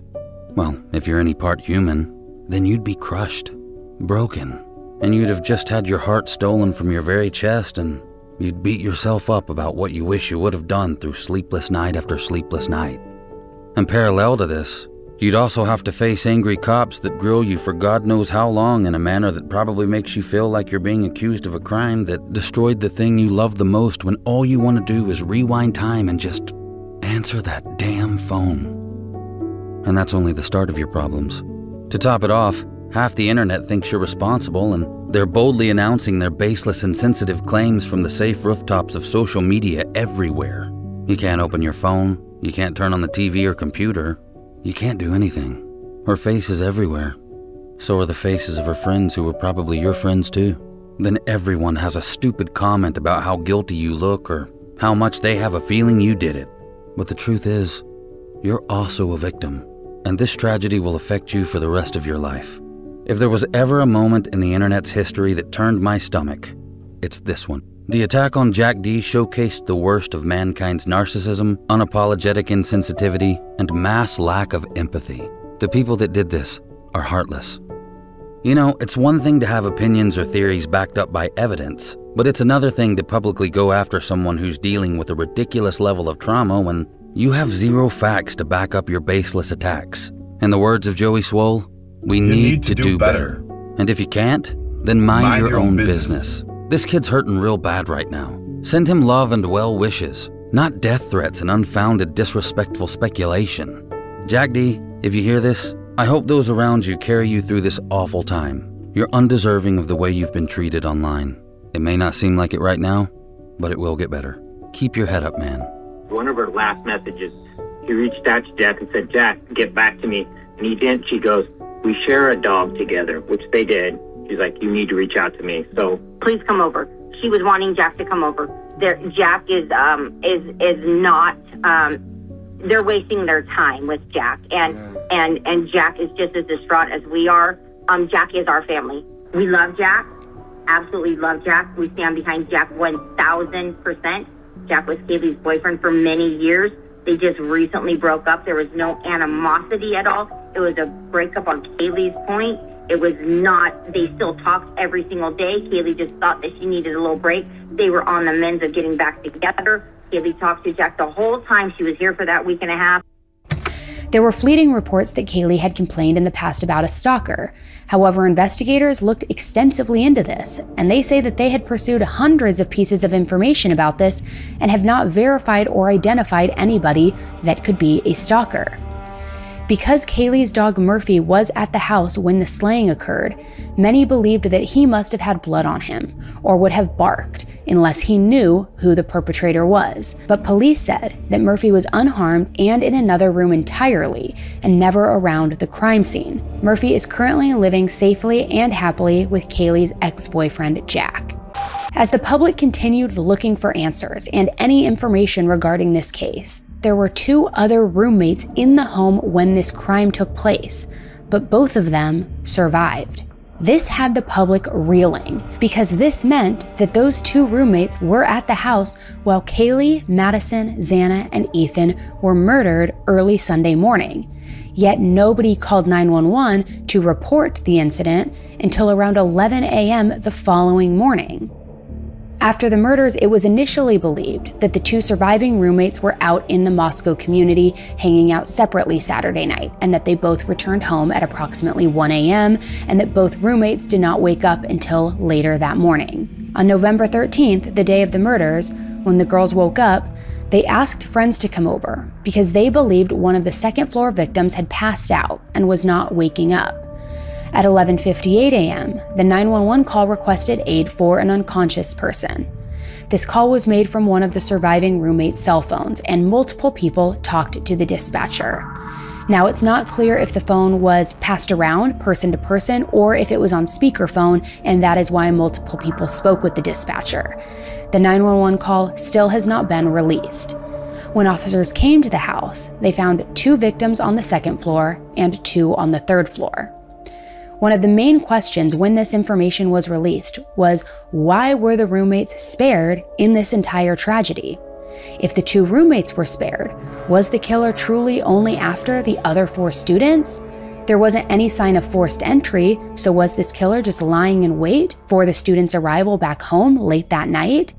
Well, if you're any part human, then you'd be crushed, broken, and you'd have just had your heart stolen from your very chest and you'd beat yourself up about what you wish you would have done through sleepless night after sleepless night. And parallel to this, You'd also have to face angry cops that grill you for God knows how long in a manner that probably makes you feel like you're being accused of a crime that destroyed the thing you love the most when all you want to do is rewind time and just answer that damn phone. And that's only the start of your problems. To top it off, half the internet thinks you're responsible and they're boldly announcing their baseless and sensitive claims from the safe rooftops of social media everywhere. You can't open your phone, you can't turn on the TV or computer, you can't do anything. Her face is everywhere. So are the faces of her friends who were probably your friends too. Then everyone has a stupid comment about how guilty you look or how much they have a feeling you did it. But the truth is, you're also a victim, and this tragedy will affect you for the rest of your life. If there was ever a moment in the internet's history that turned my stomach, it's this one. The attack on Jack D showcased the worst of mankind's narcissism, unapologetic insensitivity, and mass lack of empathy. The people that did this are heartless. You know, it's one thing to have opinions or theories backed up by evidence, but it's another thing to publicly go after someone who's dealing with a ridiculous level of trauma when you have zero facts to back up your baseless attacks. In the words of Joey Swoll, we need, need, to, do, do better. better. And if you can't, then mind, mind your, your, own, business. business. This kid's hurting real bad right now. Send him love and well wishes, not death threats and unfounded disrespectful speculation. Jack D, if you hear this, I hope those around you carry you through this awful time. You're undeserving of the way you've been treated online. It may not seem like it right now, but it will get better. Keep your head up, man. One of her last messages, he reached out to Jack and said, Jack, get back to me. And he didn't. She goes, We share a dog together, which they did. She's like, you need to reach out to me. So please come over. She was wanting Jack to come over. There, Jack is um, is is not. Um, they're wasting their time with Jack, and and and Jack is just as distraught as we are. Um, Jack is our family. We love Jack, absolutely love Jack. We stand behind Jack one thousand percent. Jack was Kaylee's boyfriend for many years. They just recently broke up. There was no animosity at all. It was a breakup on Kaylee's point it was not, they still talked every single day. Kaylee just thought that she needed a little break. They were on the mends of getting back together. Kaylee talked to Jack the whole time she was here for that week and a half. There were fleeting reports that Kaylee had complained in the past about a stalker. However, investigators looked extensively into this, and they say that they had pursued hundreds of pieces of information about this and have not verified or identified anybody that could be a stalker. Because Kaylee's dog Murphy was at the house when the slaying occurred, many believed that he must have had blood on him or would have barked unless he knew who the perpetrator was. But police said that Murphy was unharmed and in another room entirely and never around the crime scene. Murphy is currently living safely and happily with Kaylee's ex boyfriend, Jack. As the public continued looking for answers and any information regarding this case, there were two other roommates in the home when this crime took place, but both of them survived. This had the public reeling because this meant that those two roommates were at the house while Kaylee, Madison, Xana, and Ethan were murdered early Sunday morning. Yet nobody called 911 to report the incident until around 11 a.m. the following morning. After the murders, it was initially believed that the two surviving roommates were out in the Moscow community hanging out separately Saturday night, and that they both returned home at approximately 1 a.m., and that both roommates did not wake up until later that morning. On November 13th, the day of the murders, when the girls woke up, they asked friends to come over because they believed one of the second floor victims had passed out and was not waking up. At 11:58 a.m., the 911 call requested aid for an unconscious person. This call was made from one of the surviving roommate's cell phones, and multiple people talked to the dispatcher. Now, it's not clear if the phone was passed around person to person or if it was on speakerphone, and that is why multiple people spoke with the dispatcher. The 911 call still has not been released. When officers came to the house, they found two victims on the second floor and two on the third floor. One of the main questions when this information was released was why were the roommates spared in this entire tragedy? If the two roommates were spared, was the killer truly only after the other four students? There wasn't any sign of forced entry, so was this killer just lying in wait for the students' arrival back home late that night?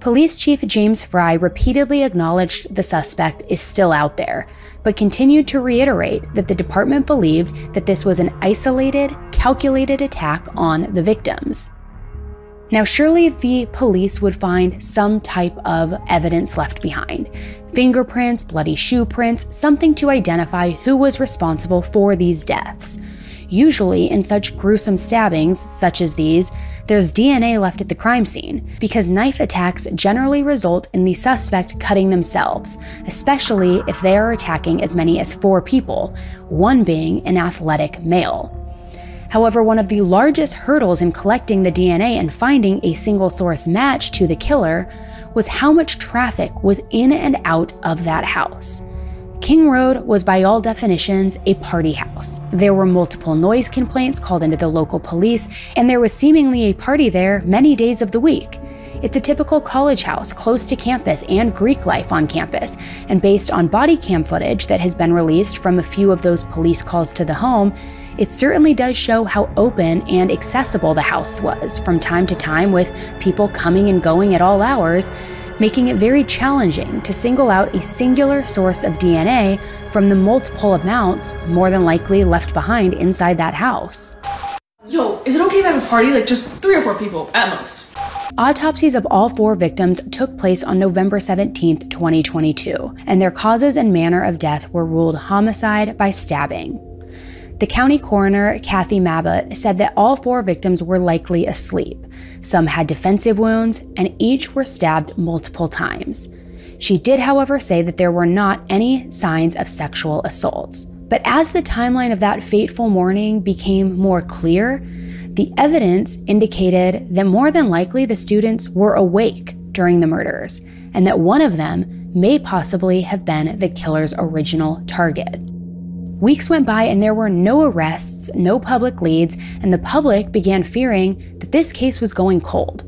Police Chief James Fry repeatedly acknowledged the suspect is still out there, but continued to reiterate that the department believed that this was an isolated, calculated attack on the victims. Now, surely the police would find some type of evidence left behind fingerprints, bloody shoe prints, something to identify who was responsible for these deaths. Usually, in such gruesome stabbings, such as these, there's DNA left at the crime scene, because knife attacks generally result in the suspect cutting themselves, especially if they are attacking as many as four people, one being an athletic male. However, one of the largest hurdles in collecting the DNA and finding a single source match to the killer was how much traffic was in and out of that house. King Road was by all definitions a party house. There were multiple noise complaints called into the local police, and there was seemingly a party there many days of the week. It's a typical college house close to campus and Greek life on campus, and based on body cam footage that has been released from a few of those police calls to the home, it certainly does show how open and accessible the house was from time to time with people coming and going at all hours making it very challenging to single out a singular source of DNA from the multiple amounts more than likely left behind inside that house. Yo, is it okay I have a party? Like just three or four people at most. Autopsies of all four victims took place on November 17, 2022, and their causes and manner of death were ruled homicide by stabbing. The county coroner, Kathy Mabbutt, said that all four victims were likely asleep. Some had defensive wounds, and each were stabbed multiple times. She did, however, say that there were not any signs of sexual assaults. But as the timeline of that fateful morning became more clear, the evidence indicated that more than likely the students were awake during the murders, and that one of them may possibly have been the killer's original target. Weeks went by and there were no arrests, no public leads, and the public began fearing that this case was going cold.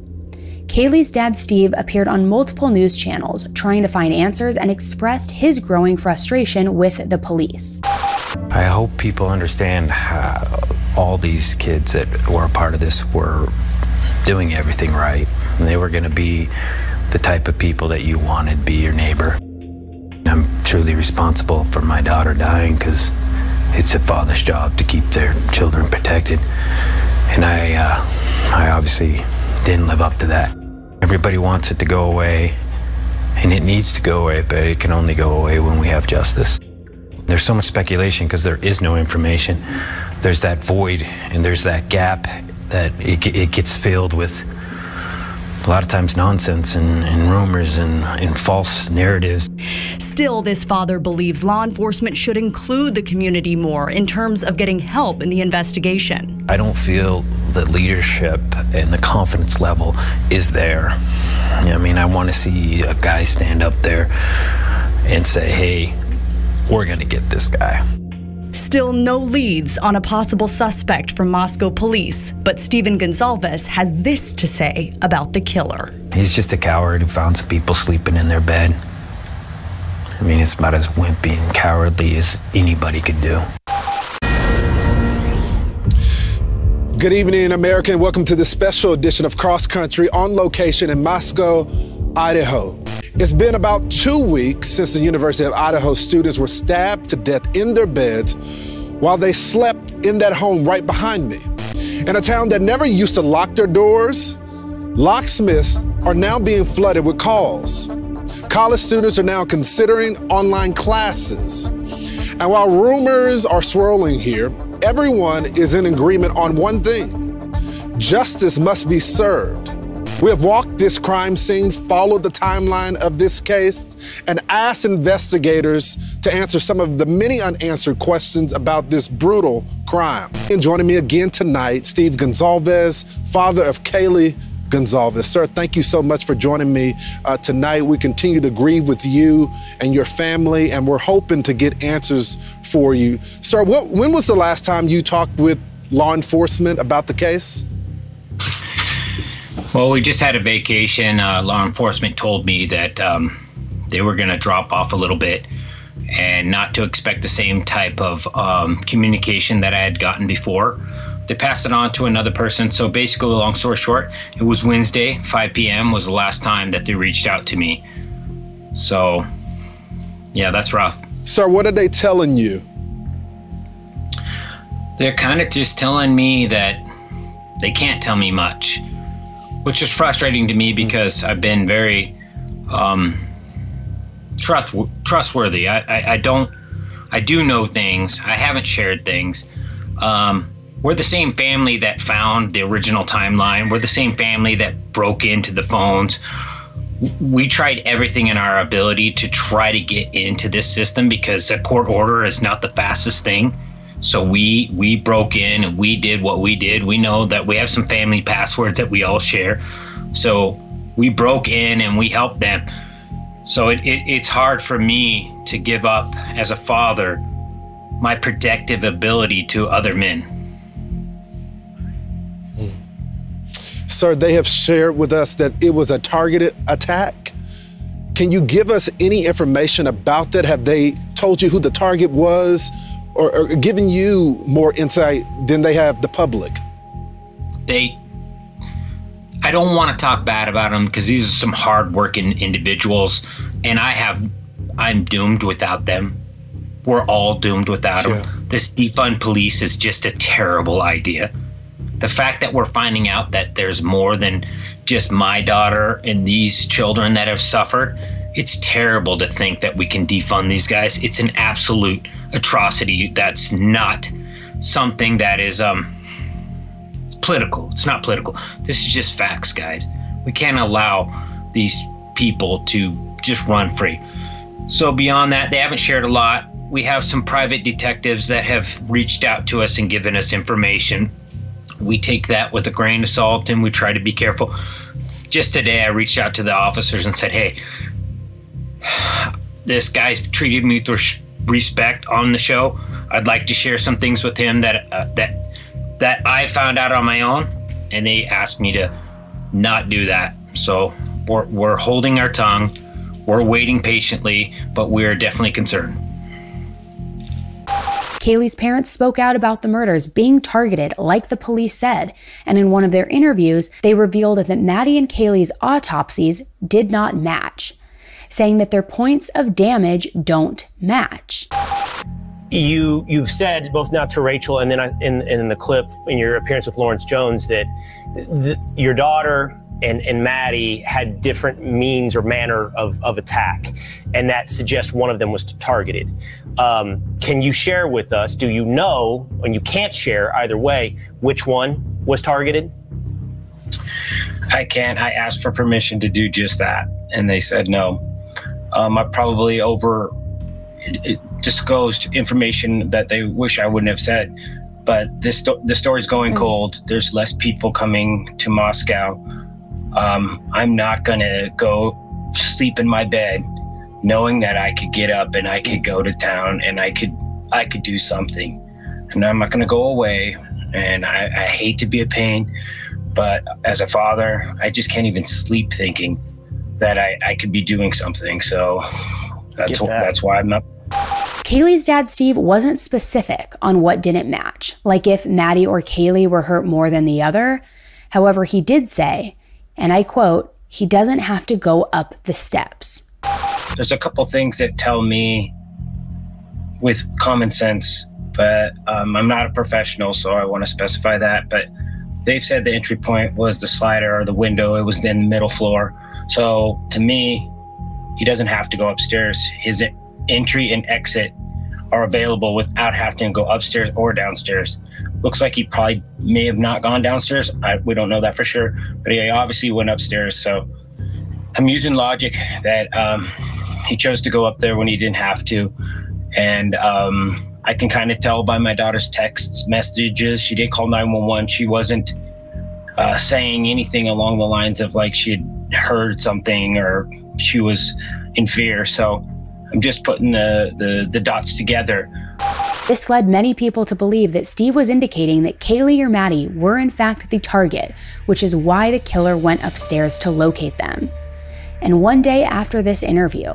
Kaylee's dad, Steve, appeared on multiple news channels trying to find answers and expressed his growing frustration with the police. I hope people understand how all these kids that were a part of this were doing everything right. And They were going to be the type of people that you wanted to be your neighbor. I'm truly responsible for my daughter dying because it's a father's job to keep their children protected. And I, uh, I obviously didn't live up to that. Everybody wants it to go away, and it needs to go away, but it can only go away when we have justice. There's so much speculation because there is no information. There's that void and there's that gap that it, it gets filled with a lot of times nonsense and, and rumors and, and false narratives. Still, this father believes law enforcement should include the community more in terms of getting help in the investigation. I don't feel the leadership and the confidence level is there. I mean, I want to see a guy stand up there and say, hey, we're going to get this guy. Still no leads on a possible suspect from Moscow police, but Stephen Goncalves has this to say about the killer. He's just a coward who found some people sleeping in their bed. I mean, it's about as wimpy and cowardly as anybody could do. Good evening, America, and welcome to this special edition of Cross Country on location in Moscow, Idaho. It's been about two weeks since the University of Idaho students were stabbed to death in their beds while they slept in that home right behind me. In a town that never used to lock their doors, locksmiths are now being flooded with calls. College students are now considering online classes. And while rumors are swirling here, everyone is in agreement on one thing justice must be served. We have walked this crime scene, followed the timeline of this case, and asked investigators to answer some of the many unanswered questions about this brutal crime. And joining me again tonight, Steve Goncalves, father of Kaylee Goncalves. Sir, thank you so much for joining me uh, tonight. We continue to grieve with you and your family, and we're hoping to get answers for you. Sir, what, when was the last time you talked with law enforcement about the case? Well, we just had a vacation. Uh, law enforcement told me that um, they were going to drop off a little bit and not to expect the same type of um, communication that I had gotten before. They passed it on to another person. So basically, long story short, it was Wednesday, 5 p.m. was the last time that they reached out to me. So, yeah, that's rough. Sir, what are they telling you? They're kind of just telling me that they can't tell me much which is frustrating to me because I've been very um, trust, trustworthy. I, I, I, don't, I do know things. I haven't shared things. Um, we're the same family that found the original timeline. We're the same family that broke into the phones. We tried everything in our ability to try to get into this system because a court order is not the fastest thing. So we we broke in and we did what we did. We know that we have some family passwords that we all share. So we broke in and we helped them. So it, it, it's hard for me to give up as a father my protective ability to other men. Sir, they have shared with us that it was a targeted attack. Can you give us any information about that? Have they told you who the target was? Or, or giving you more insight than they have the public? They I don't want to talk bad about them because these are some hardworking individuals, and I have, I'm doomed without them. We're all doomed without them. This defund police is just a terrible idea. The fact that we're finding out that there's more than just my daughter and these children that have suffered it's terrible to think that we can defund these guys. It's an absolute atrocity. That's not something that is um it's political. It's not political. This is just facts, guys. We can't allow these people to just run free. So beyond that, they haven't shared a lot. We have some private detectives that have reached out to us and given us information. We take that with a grain of salt and we try to be careful. Just today, I reached out to the officers and said, "Hey, this guy's treated me with respect on the show. I'd like to share some things with him that uh, that that I found out on my own, and they asked me to not do that. So we're we're holding our tongue. We're waiting patiently, but we're definitely concerned. Kaylee's parents spoke out about the murders being targeted, like the police said, and in one of their interviews, they revealed that Maddie and Kaylee's autopsies did not match saying that their points of damage don't match. You you've said both now to Rachel and then in in the clip in your appearance with Lawrence Jones that the, your daughter and, and Maddie had different means or manner of, of attack, and that suggests one of them was targeted. Um, can you share with us? Do you know, and you can't share either way, which one was targeted? I can't. I asked for permission to do just that, and they said no. Um, I probably over disclosed information that they wish I wouldn't have said. But this the story's going mm-hmm. cold. There's less people coming to Moscow. Um, I'm not gonna go sleep in my bed knowing that I could get up and I could go to town and I could I could do something. And I'm not gonna go away. And I, I hate to be a pain, but as a father, I just can't even sleep thinking that I, I could be doing something. So that's that's why I'm not. Kaylee's dad, Steve, wasn't specific on what didn't match, like if Maddie or Kaylee were hurt more than the other. However, he did say, and I quote, he doesn't have to go up the steps. There's a couple things that tell me with common sense, but um, I'm not a professional, so I want to specify that. But they've said the entry point was the slider or the window, it was in the middle floor. So to me, he doesn't have to go upstairs. His entry and exit are available without having to go upstairs or downstairs. Looks like he probably may have not gone downstairs. I, we don't know that for sure, but he obviously went upstairs. So I'm using logic that um, he chose to go up there when he didn't have to. And um, I can kind of tell by my daughter's texts, messages. She did call 911. She wasn't uh, saying anything along the lines of like she had heard something or she was in fear. So I'm just putting the, the, the dots together. This led many people to believe that Steve was indicating that Kaylee or Maddie were in fact the target, which is why the killer went upstairs to locate them. And one day after this interview,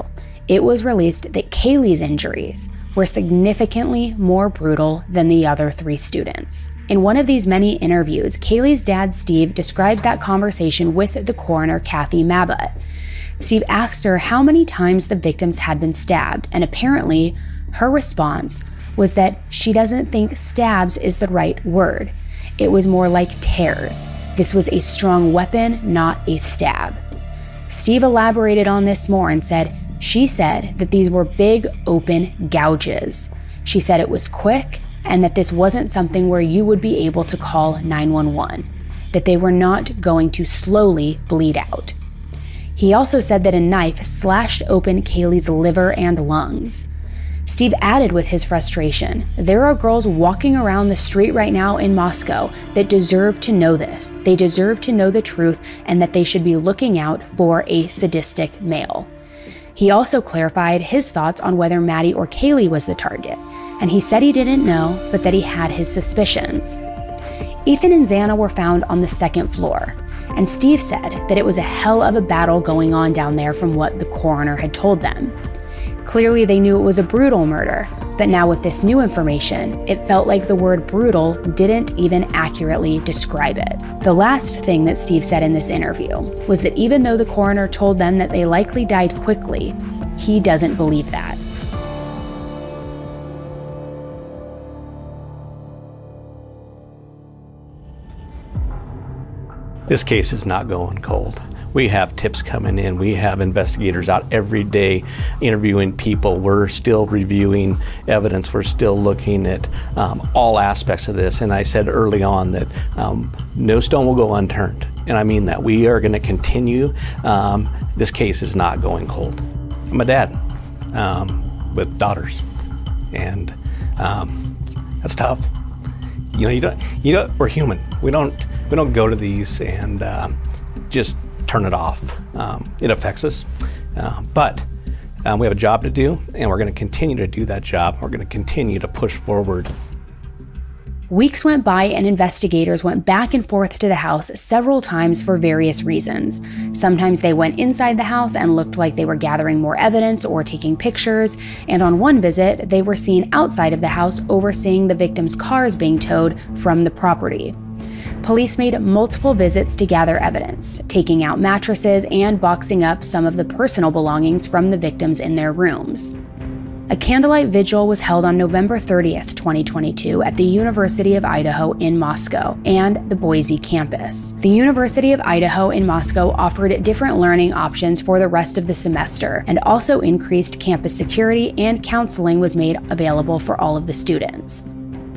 it was released that Kaylee's injuries were significantly more brutal than the other three students. In one of these many interviews, Kaylee's dad, Steve, describes that conversation with the coroner, Kathy Mabbutt. Steve asked her how many times the victims had been stabbed, and apparently, her response was that she doesn't think stabs is the right word. It was more like tears. This was a strong weapon, not a stab. Steve elaborated on this more and said, She said that these were big open gouges. She said it was quick and that this wasn't something where you would be able to call 911, that they were not going to slowly bleed out. He also said that a knife slashed open Kaylee's liver and lungs. Steve added with his frustration There are girls walking around the street right now in Moscow that deserve to know this. They deserve to know the truth and that they should be looking out for a sadistic male. He also clarified his thoughts on whether Maddie or Kaylee was the target, and he said he didn't know, but that he had his suspicions. Ethan and Xana were found on the second floor, and Steve said that it was a hell of a battle going on down there from what the coroner had told them. Clearly, they knew it was a brutal murder, but now with this new information, it felt like the word brutal didn't even accurately describe it. The last thing that Steve said in this interview was that even though the coroner told them that they likely died quickly, he doesn't believe that. This case is not going cold. We have tips coming in. We have investigators out every day interviewing people. We're still reviewing evidence. We're still looking at um, all aspects of this. And I said early on that um, no stone will go unturned. And I mean that. We are going to continue. Um, this case is not going cold. I'm a dad um, with daughters. And um, that's tough. You know, you don't, you know, we're human. We don't we don't go to these and uh, just turn it off. Um, it affects us, uh, but um, we have a job to do, and we're going to continue to do that job. We're going to continue to push forward. Weeks went by, and investigators went back and forth to the house several times for various reasons. Sometimes they went inside the house and looked like they were gathering more evidence or taking pictures, and on one visit, they were seen outside of the house overseeing the victims' cars being towed from the property police made multiple visits to gather evidence, taking out mattresses and boxing up some of the personal belongings from the victims in their rooms. A candlelight vigil was held on November 30th, 2022, at the University of Idaho in Moscow and the Boise campus. The University of Idaho in Moscow offered different learning options for the rest of the semester and also increased campus security and counseling was made available for all of the students.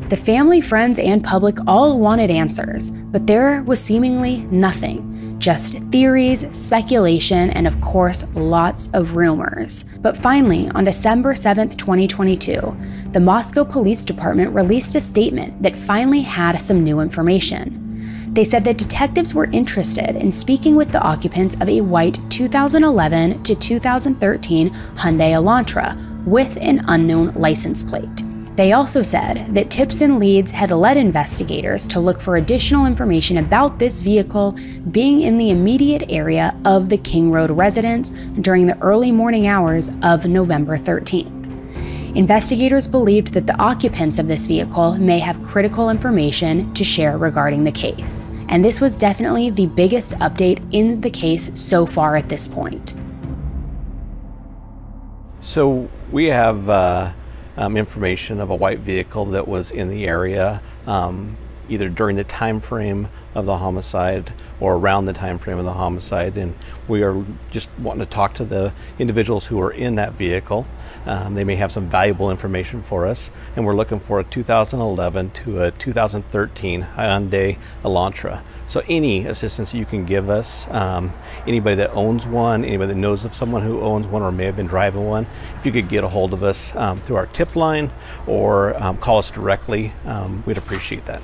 The family, friends, and public all wanted answers, but there was seemingly nothing. Just theories, speculation, and of course, lots of rumors. But finally, on December 7, 2022, the Moscow Police Department released a statement that finally had some new information. They said that detectives were interested in speaking with the occupants of a white 2011 to 2013 Hyundai Elantra with an unknown license plate. They also said that tips and leads had led investigators to look for additional information about this vehicle being in the immediate area of the King Road residence during the early morning hours of November 13th. Investigators believed that the occupants of this vehicle may have critical information to share regarding the case. And this was definitely the biggest update in the case so far at this point. So we have uh, um, information of a white vehicle that was in the area um, either during the time frame of the homicide or around the time frame of the homicide. And we are just wanting to talk to the individuals who are in that vehicle. Um, they may have some valuable information for us. And we're looking for a 2011 to a 2013 Hyundai Elantra. So any assistance you can give us um, anybody that owns one anybody that knows of someone who owns one or may have been driving one if you could get a hold of us um, through our tip line or um, call us directly um, we'd appreciate that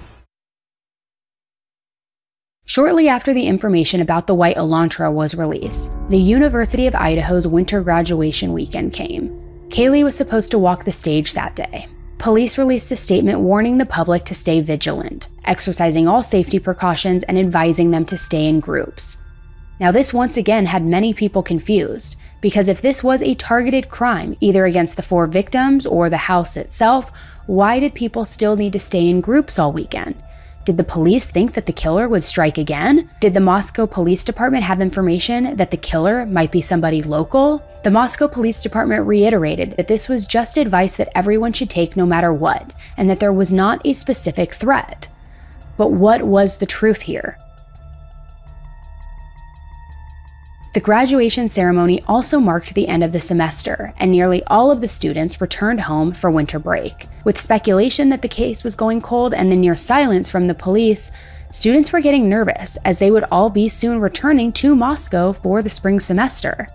Shortly after the information about the white Elantra was released, the University of Idaho's winter graduation weekend came. Kaylee was supposed to walk the stage that day. Police released a statement warning the public to stay vigilant, exercising all safety precautions and advising them to stay in groups. Now, this once again had many people confused, because if this was a targeted crime, either against the four victims or the house itself, why did people still need to stay in groups all weekend? Did the police think that the killer would strike again? Did the Moscow Police Department have information that the killer might be somebody local? The Moscow Police Department reiterated that this was just advice that everyone should take no matter what, and that there was not a specific threat. But what was the truth here? The graduation ceremony also marked the end of the semester, and nearly all of the students returned home for winter break. With speculation that the case was going cold and the near silence from the police, students were getting nervous as they would all be soon returning to Moscow for the spring semester.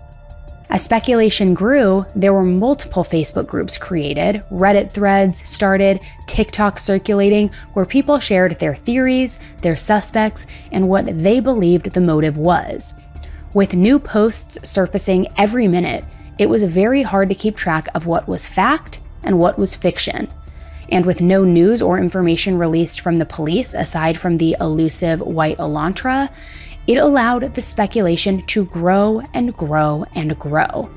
As speculation grew, there were multiple Facebook groups created, Reddit threads started, TikTok circulating, where people shared their theories, their suspects, and what they believed the motive was. With new posts surfacing every minute, it was very hard to keep track of what was fact and what was fiction. And with no news or information released from the police aside from the elusive white Elantra, it allowed the speculation to grow and grow and grow.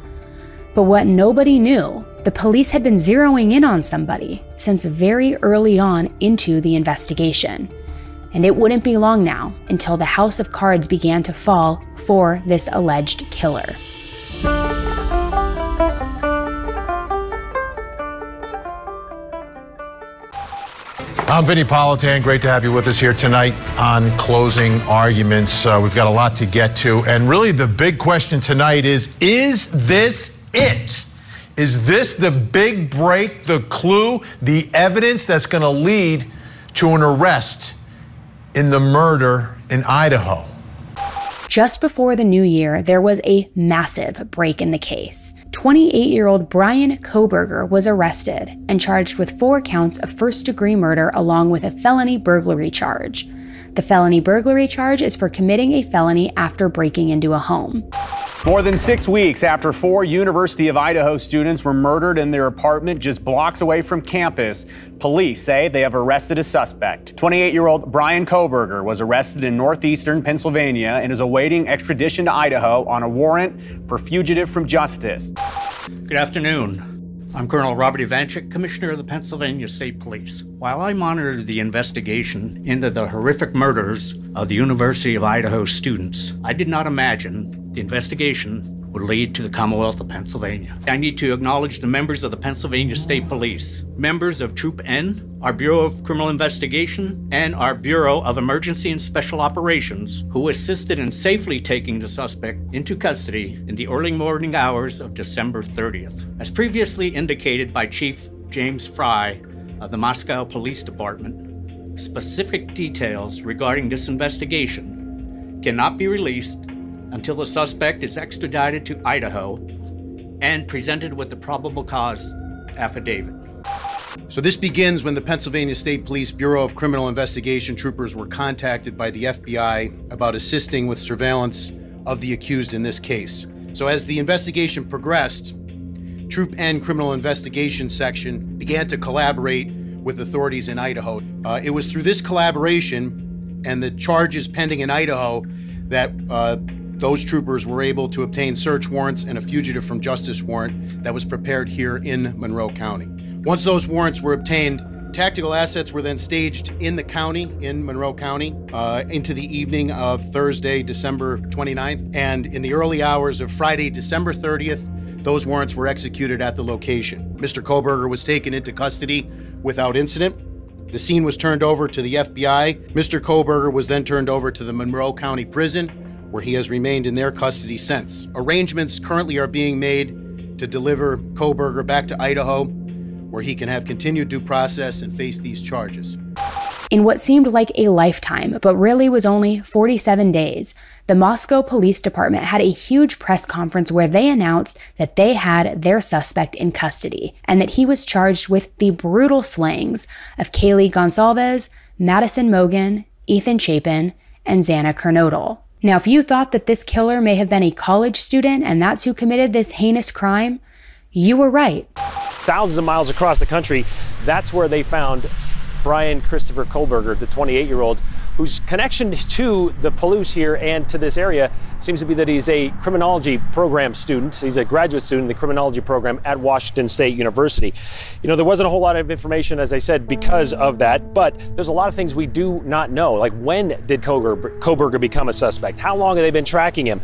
But what nobody knew, the police had been zeroing in on somebody since very early on into the investigation and it wouldn't be long now until the house of cards began to fall for this alleged killer. I'm Vinnie Politan. Great to have you with us here tonight on closing arguments. Uh, we've got a lot to get to. And really, the big question tonight is Is this it? Is this the big break, the clue, the evidence that's going to lead to an arrest in the murder in Idaho. Just before the new year, there was a massive break in the case. 28 year old Bryan Kohberger was arrested and charged with four counts of first degree murder along with a felony burglary charge. The felony burglary charge is for committing a felony after breaking into a home. More than six weeks after four University of Idaho students were murdered in their apartment just blocks away from campus, police say they have arrested a suspect. 28 year old Bryan Kohberger was arrested in northeastern Pennsylvania and is awaiting extradition to Idaho on a warrant for fugitive from justice. Good afternoon. I'm Colonel Robert Evanchick, Commissioner of the Pennsylvania State Police. While I monitored the investigation into the horrific murders of the University of Idaho students, I did not imagine the investigation would lead to the Commonwealth of Pennsylvania. I need to acknowledge the members of the Pennsylvania State Police, members of Troop N, our Bureau of Criminal Investigation, and our Bureau of Emergency and Special Operations, who assisted in safely taking the suspect into custody in the early morning hours of December 30th. As previously indicated by Chief James Fry of the Moscow Police Department, specific details regarding this investigation cannot be released until the suspect is extradited to Idaho and presented with the probable cause affidavit. So this begins when the Pennsylvania State Police Bureau of Criminal Investigation troopers were contacted by the FBI about assisting with surveillance of the accused in this case. So as the investigation progressed, Troop N Criminal Investigation Section began to collaborate with authorities in Idaho. Uh, it was through this collaboration and the charges pending in Idaho that uh, those troopers were able to obtain search warrants and a fugitive from justice warrant that was prepared here in Monroe County. Once those warrants were obtained, tactical assets were then staged in the county, in Monroe County, uh, into the evening of Thursday, December 29th. And in the early hours of Friday, December 30th, those warrants were executed at the location. Mr. Kohberger was taken into custody without incident. The scene was turned over to the FBI. Mr. Kohberger was then turned over to the Monroe County Prison, where he has remained in their custody since. Arrangements currently are being made to deliver Kohberger back to Idaho, where he can have continued due process and face these charges. In what seemed like a lifetime, but really was only 47 days, the Moscow Police Department had a huge press conference where they announced that they had their suspect in custody and that he was charged with the brutal slayings of Kaylee Goncalves, Madison Mogen, Ethan Chapin, and Xana Kernodle. Now, if you thought that this killer may have been a college student and that's who committed this heinous crime, you were right. Thousands of miles across the country, that's where they found Bryan Christopher Kohberger, the 28 year old, whose connection to the Palouse here and to this area seems to be that he's a criminology program student. He's a graduate student in the criminology program at Washington State University. You know, there wasn't a whole lot of information, as I said, because of that, but there's a lot of things we do not know. Like when did Kohberger become a suspect? How long have they been tracking him?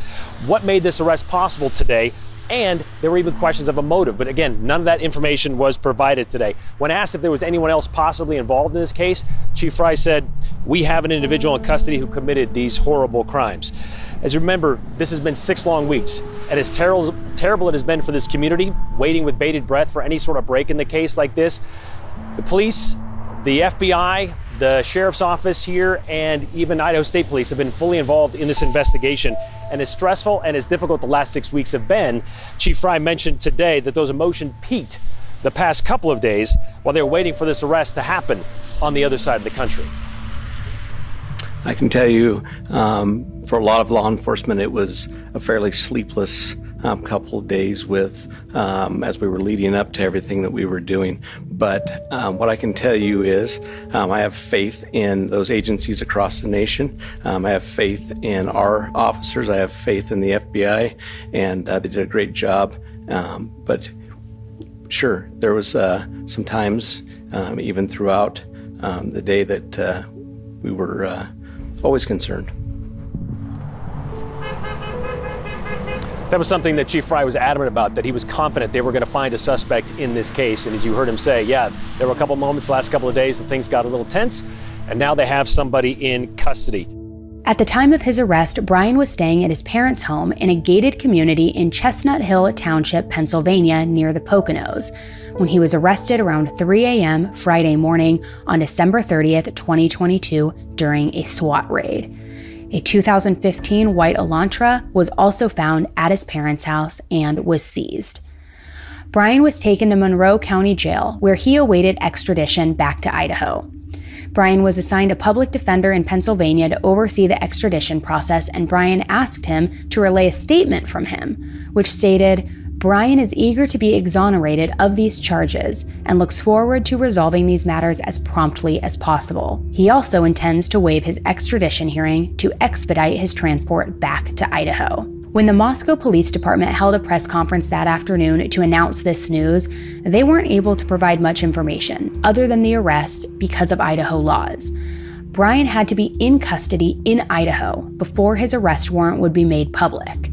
What made this arrest possible today? And there were even questions of a motive. But again, none of that information was provided today. When asked if there was anyone else possibly involved in this case, Chief Fry said, We have an individual in custody who committed these horrible crimes. As you remember, this has been six long weeks. And as ter- terrible it has been for this community, waiting with bated breath for any sort of break in the case like this, the police, the FBI, the sheriff's office here and even Idaho State Police have been fully involved in this investigation. And as stressful and as difficult the last six weeks have been, Chief Fry mentioned today that those emotions peaked the past couple of days while they were waiting for this arrest to happen on the other side of the country. I can tell you, um, for a lot of law enforcement, it was a fairly sleepless um, couple of days with um, as we were leading up to everything that we were doing. But um, what I can tell you is um, I have faith in those agencies across the nation. Um, I have faith in our officers. I have faith in the FBI, and uh, they did a great job. Um, but sure, there was uh, some times, even throughout the day, that uh, we were uh, always concerned. That was something that Chief Fry was adamant about, that he was confident they were going to find a suspect in this case. And as you heard him say, yeah, there were a couple moments last couple of days that things got a little tense, and now they have somebody in custody. At the time of his arrest, Bryan was staying at his parents' home in a gated community in Chestnut Hill Township, Pennsylvania, near the Poconos, when he was arrested around 3 a.m. Friday morning on December 30th, 2022, during a SWAT raid. A 2015 white Elantra was also found at his parents' house and was seized. Bryan was taken to Monroe County Jail, where he awaited extradition back to Idaho. Bryan was assigned a public defender in Pennsylvania to oversee the extradition process, and Bryan asked him to relay a statement from him, which stated, Bryan is eager to be exonerated of these charges and looks forward to resolving these matters as promptly as possible. He also intends to waive his extradition hearing to expedite his transport back to Idaho. When the Moscow Police Department held a press conference that afternoon to announce this news, they weren't able to provide much information other than the arrest because of Idaho laws. Bryan had to be in custody in Idaho before his arrest warrant would be made public.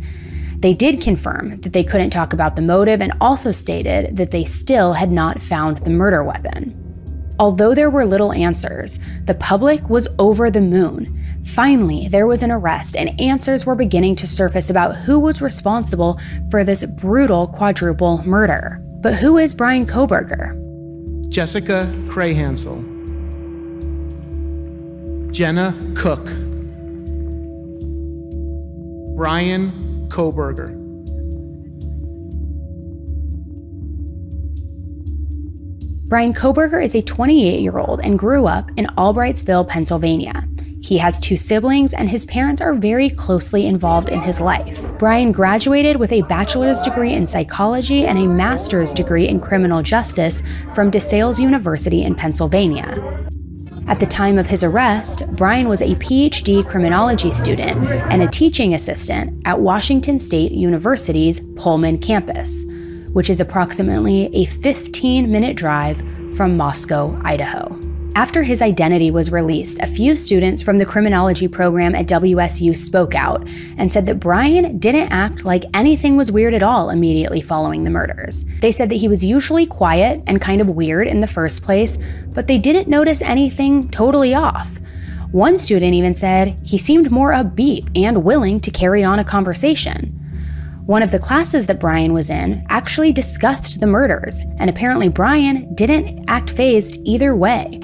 They did confirm that they couldn't talk about the motive and also stated that they still had not found the murder weapon. Although there were little answers, the public was over the moon. Finally, there was an arrest, and answers were beginning to surface about who was responsible for this brutal quadruple murder. But who is Bryan Kohberger? Jessica Krahansel, Jenna Cook, Bryan Kohberger. Bryan Kohberger is a 28 year old and grew up in Albrightsville, Pennsylvania. He has two siblings, and his parents are very closely involved in his life. Bryan graduated with a bachelor's degree in psychology and a master's degree in criminal justice from DeSales University in Pennsylvania. At the time of his arrest, Bryan was a PhD criminology student and a teaching assistant at Washington State University's Pullman campus, which is approximately a 15 minute drive from Moscow, Idaho. After his identity was released, a few students from the criminology program at WSU spoke out and said that Bryan didn't act like anything was weird at all immediately following the murders. They said that he was usually quiet and kind of weird in the first place, but they didn't notice anything totally off. One student even said he seemed more upbeat and willing to carry on a conversation. One of the classes that Bryan was in actually discussed the murders, and apparently Bryan didn't act phased either way.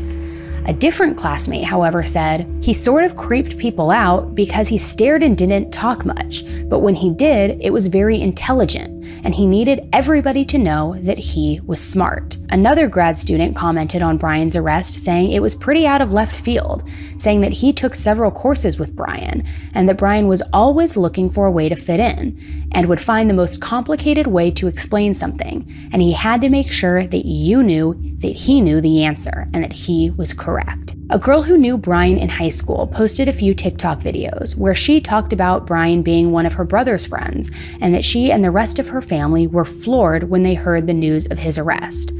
A different classmate, however, said he sort of creeped people out because he stared and didn't talk much, but when he did, it was very intelligent, and he needed everybody to know that he was smart. Another grad student commented on Bryan's arrest, saying it was pretty out of left field, saying that he took several courses with Bryan, and that Bryan was always looking for a way to fit in, and would find the most complicated way to explain something, and he had to make sure that you knew that he knew the answer and that he was correct. A girl who knew Bryan in high school posted a few TikTok videos where she talked about Bryan being one of her brother's friends and that she and the rest of her family were floored when they heard the news of his arrest.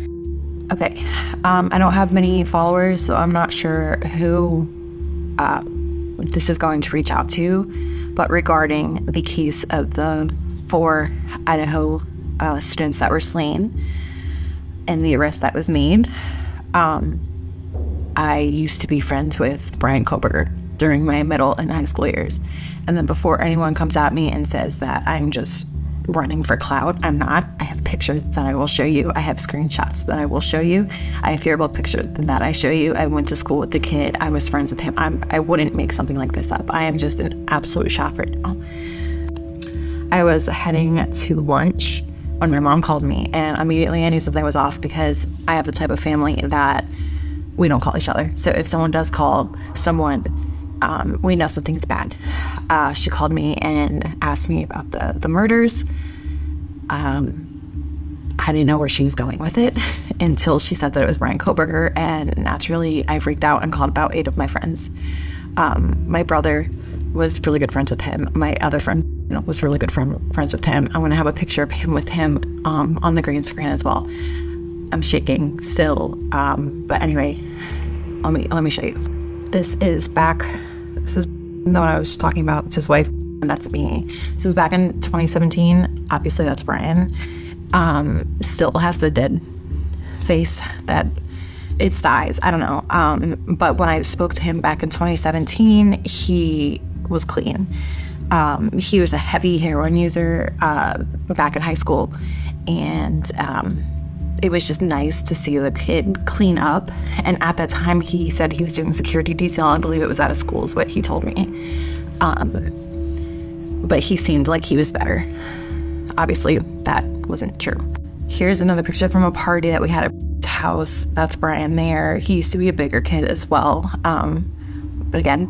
Okay, um, I don't have many followers, so I'm not sure who uh, this is going to reach out to. But regarding the case of the four Idaho uh, students that were slain, and the arrest that was made, um, I used to be friends with Bryan Kohberger during my middle and high school years. And then before anyone comes at me and says that I'm just running for clout, I'm not. I have pictures that I will show you. I have screenshots that I will show you. I have yearbook pictures that I show you. I went to school with the kid. I was friends with him. I'm, I wouldn't make something like this up. I am just an absolute shopper. I was heading to lunch when my mom called me, and immediately I knew something was off because I have the type of family that we don't call each other. So if someone does call someone, um, we know something's bad. Uh, she called me and asked me about the the murders. Um, I didn't know where she was going with it until she said that it was Bryan Kohberger, and naturally I freaked out and called about eight of my friends. Um, my brother was really good friends with him. My other friend you know, was really good friend, friends with him. I'm going to have a picture of him with him um, on the green screen as well. I'm shaking still. Um, but anyway, let me let me show you. This is back. This is the one I was talking about. It's his wife, and that's me. This was back in 2017. Obviously, that's Bryan. Um, still has the dead face that it's the eyes. I don't know. Um, but when I spoke to him back in 2017, he was clean. Um, he was a heavy heroin user uh, back in high school, and um, it was just nice to see the kid clean up. And at that time, he said he was doing security detail. I believe it was out of school, is what he told me. Um, but he seemed like he was better. Obviously, that wasn't true. Here's another picture from a party that we had at house. That's Bryan there. He used to be a bigger kid as well. Um, but again,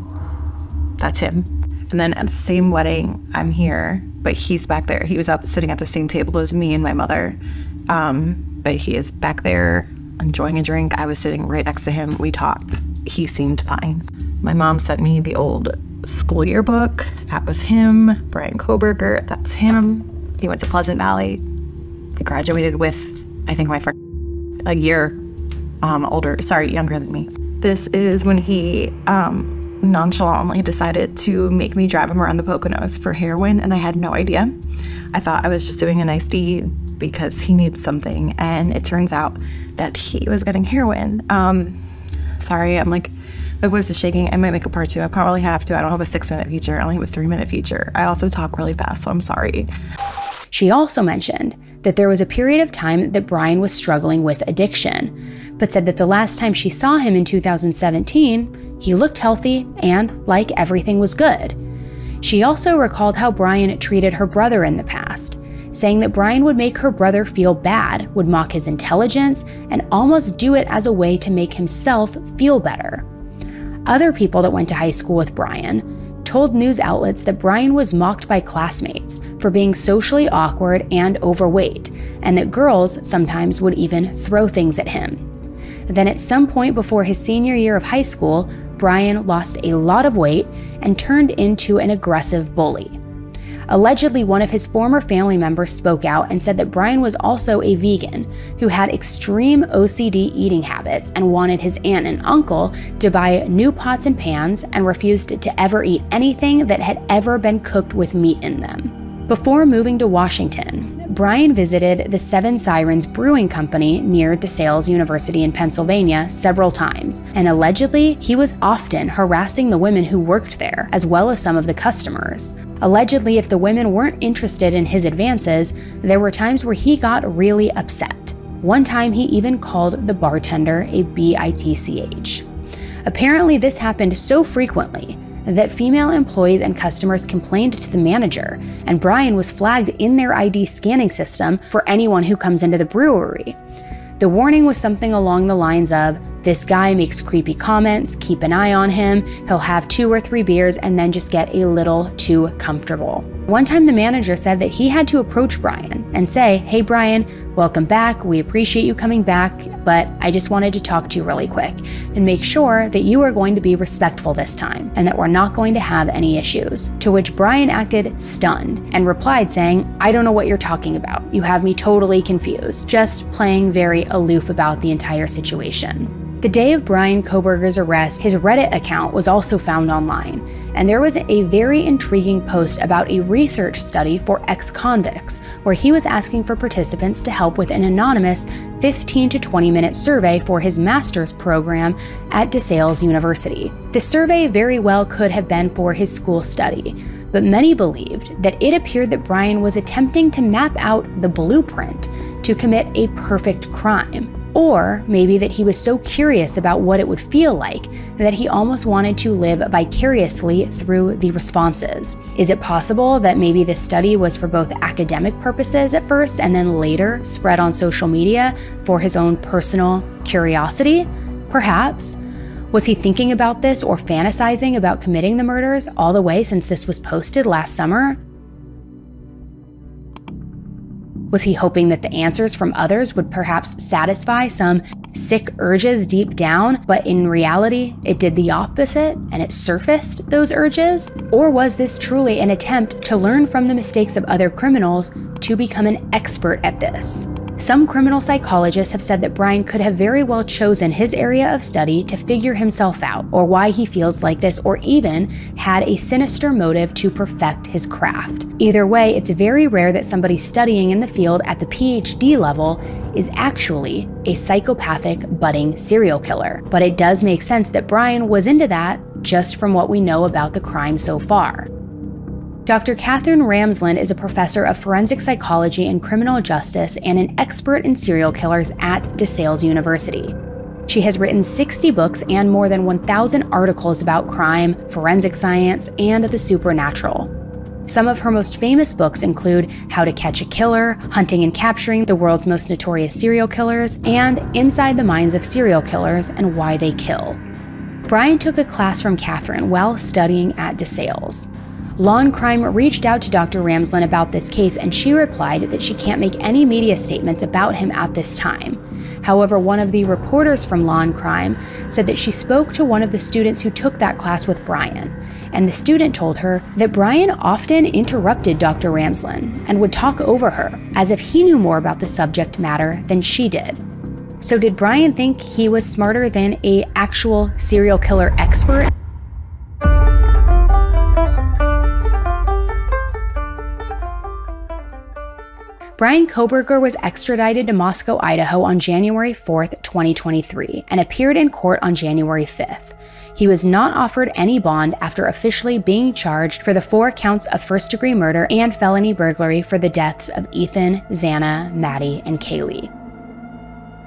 that's him. And then at the same wedding, I'm here, but he's back there. He was out sitting at the same table as me and my mother. Um, but he is back there enjoying a drink. I was sitting right next to him. We talked. He seemed fine. My mom sent me the old school yearbook. That was him. Bryan Kohberger, that's him. He went to Pleasant Valley. He graduated with, I think, my friend, a year um, older, sorry, younger than me. This is when he um, nonchalantly decided to make me drive him around the Poconos for heroin, and I had no idea. I thought I was just doing a nice deed because he needed something, and it turns out that he was getting heroin. Um, sorry, I'm like, my voice is shaking. I might make a part two. I probably have to. I don't have a six minute feature, I only have a three minute feature. I also talk really fast, so I'm sorry. She also mentioned that there was a period of time that Bryan was struggling with addiction, but said that the last time she saw him in 2017, he looked healthy and like everything was good. She also recalled how Bryan treated her brother in the past, saying that Bryan would make her brother feel bad, would mock his intelligence, and almost do it as a way to make himself feel better. Other people that went to high school with Bryan told news outlets that Bryan was mocked by classmates for being socially awkward and overweight, and that girls sometimes would even throw things at him. Then, at some point before his senior year of high school, Bryan lost a lot of weight and turned into an aggressive bully. Allegedly, one of his former family members spoke out and said that Bryan was also a vegan who had extreme OCD eating habits and wanted his aunt and uncle to buy new pots and pans and refused to ever eat anything that had ever been cooked with meat in them. Before moving to Washington, Bryan visited the Seven Sirens Brewing Company near DeSales University in Pennsylvania several times, and allegedly, he was often harassing the women who worked there, as well as some of the customers. Allegedly, if the women weren't interested in his advances, there were times where he got really upset. One time, he even called the bartender a bitch. Apparently, this happened so frequently that female employees and customers complained to the manager, and Bryan was flagged in their ID scanning system for anyone who comes into the brewery. The warning was something along the lines of this guy makes creepy comments, keep an eye on him, he'll have two or three beers and then just get a little too comfortable. One time, the manager said that he had to approach Bryan and say, Hey, Bryan, welcome back. We appreciate you coming back, but I just wanted to talk to you really quick and make sure that you are going to be respectful this time and that we're not going to have any issues. To which Bryan acted stunned and replied, saying, I don't know what you're talking about. You have me totally confused, just playing very aloof about the entire situation. The day of Bryan Kohberger's arrest, his Reddit account was also found online, and there was a very intriguing post about a research study for ex convicts, where he was asking for participants to help with an anonymous 15 to 20 minute survey for his master's program at DeSales University. The survey very well could have been for his school study, but many believed that it appeared that Bryan was attempting to map out the blueprint to commit a perfect crime. Or maybe that he was so curious about what it would feel like that he almost wanted to live vicariously through the responses. Is it possible that maybe this study was for both academic purposes at first and then later spread on social media for his own personal curiosity? Perhaps. Was he thinking about this or fantasizing about committing the murders all the way since this was posted last summer? Was he hoping that the answers from others would perhaps satisfy some sick urges deep down, but in reality, it did the opposite and it surfaced those urges? Or was this truly an attempt to learn from the mistakes of other criminals to become an expert at this? Some criminal psychologists have said that Bryan could have very well chosen his area of study to figure himself out, or why he feels like this, or even had a sinister motive to perfect his craft. Either way, it's very rare that somebody studying in the field at the PhD level is actually a psychopathic budding serial killer. But it does make sense that Bryan was into that just from what we know about the crime so far. Dr. Katherine Ramsland is a professor of forensic psychology and criminal justice and an expert in serial killers at DeSales University. She has written 60 books and more than 1,000 articles about crime, forensic science, and the supernatural. Some of her most famous books include How to Catch a Killer, Hunting and Capturing the World's Most Notorious Serial Killers, and Inside the Minds of Serial Killers and Why They Kill. Bryan took a class from Katherine while studying at DeSales. Law & Crime reached out to Dr. Ramsland about this case, and she replied that she can't make any media statements about him at this time. However, one of the reporters from Law & Crime said that she spoke to one of the students who took that class with Bryan, and the student told her that Bryan often interrupted Dr. Ramsland and would talk over her as if he knew more about the subject matter than she did. So did Bryan think he was smarter than a actual serial killer expert? Bryan Kohberger was extradited to Moscow, Idaho on January 4, 2023, and appeared in court on January 5th. He was not offered any bond after officially being charged for the four counts of first degree murder and felony burglary for the deaths of Ethan, Xana, Maddie, and Kaylee.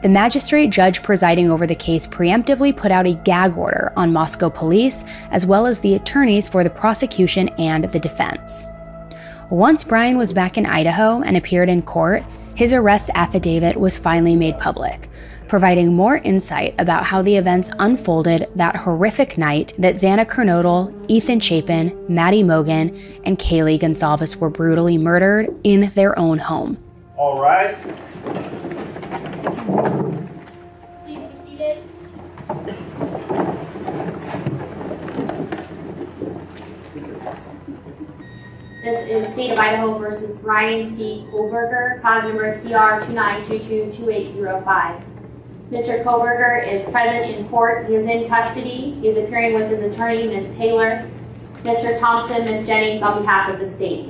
The magistrate judge presiding over the case preemptively put out a gag order on Moscow police, as well as the attorneys for the prosecution and the defense. Once Bryan was back in Idaho and appeared in court, his arrest affidavit was finally made public. providing more insight about how the events unfolded that horrific night that Xana Kernodle, Ethan Chapin, Maddie Mogen, and Kaylee Goncalves were brutally murdered in their own home. All right. This is State of Idaho versus Bryan C. Kohberger, cause number CR 29222805. Mr. Kohberger is present in court. He is in custody. He is appearing with his attorney, Ms. Taylor, Mr. Thompson, Ms. Jennings, on behalf of the state.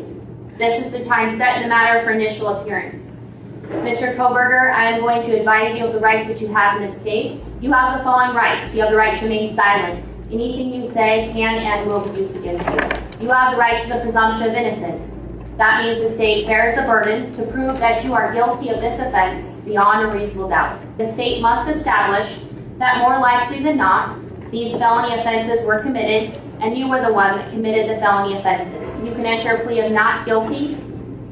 This is the time set in the matter for initial appearance. Mr. Kohberger, I am going to advise you of the rights that you have in this case. You have the following rights. You have the right to remain silent. Anything you say can and will be used against you. You have the right to the presumption of innocence. That means the state bears the burden to prove that you are guilty of this offense beyond a reasonable doubt. The state must establish that more likely than not, these felony offenses were committed and you were the one that committed the felony offenses. You can enter a plea of not guilty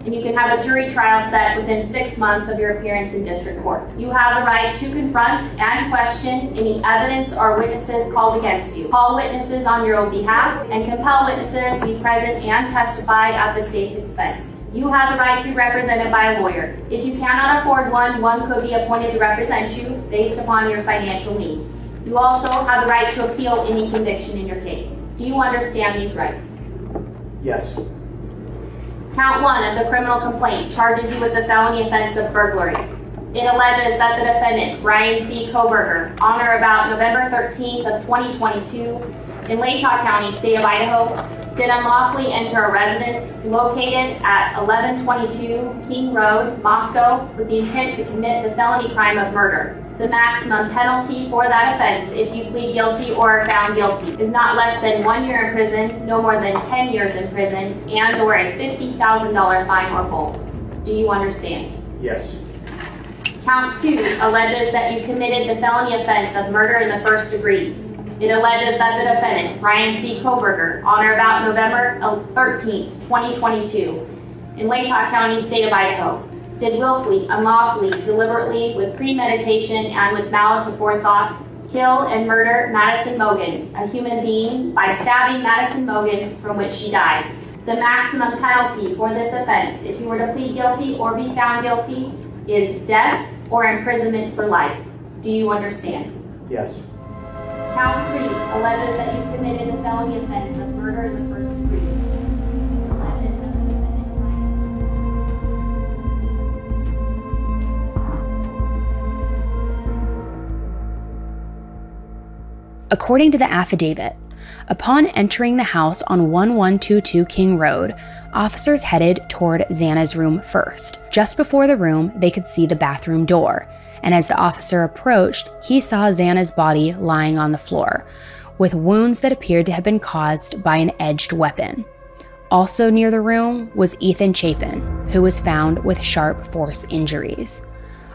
and you can have a jury trial set within six months of your appearance in district court. You have the right to confront and question any evidence or witnesses called against you. Call witnesses on your own behalf and compel witnesses to be present and testify at the state's expense. You have the right to be represented by a lawyer. If you cannot afford one, one could be appointed to represent you based upon your financial need. You also have the right to appeal any conviction in your case. Do you understand these rights? Yes. Count one of the criminal complaint charges you with the felony offense of burglary. It alleges that the defendant, Bryan C. Kohberger, on or about November 13th of 2022, in Latah County, state of Idaho, did unlawfully enter a residence located at 1122 King Road, Moscow, with the intent to commit the felony crime of murder. The maximum penalty for that offense, if you plead guilty or are found guilty, is not less than one year in prison, no more than 10 years in prison, and or a $50,000 fine or both. Do you understand? Yes. Count two alleges that you committed the felony offense of murder in the first degree. It alleges that the defendant, Bryan C. Kohberger, on or about November uh, 13, 2022, in Latah County, state of Idaho, did willfully, unlawfully, deliberately, with premeditation, and with malice aforethought, kill and murder Madison Mogen, a human being, by stabbing Madison Mogen from which she died. The maximum penalty for this offense, if you were to plead guilty or be found guilty, is death or imprisonment for life. Do you understand? Yes. Count three alleges that you committed a felony offense of murder in the first degree. According to the affidavit, upon entering the house on 1122 King Road, officers headed toward Xana's room first. Just before the room, they could see the bathroom door, and as the officer approached, he saw Xana's body lying on the floor, with wounds that appeared to have been caused by an edged weapon. Also near the room was Ethan Chapin, who was found with sharp force injuries.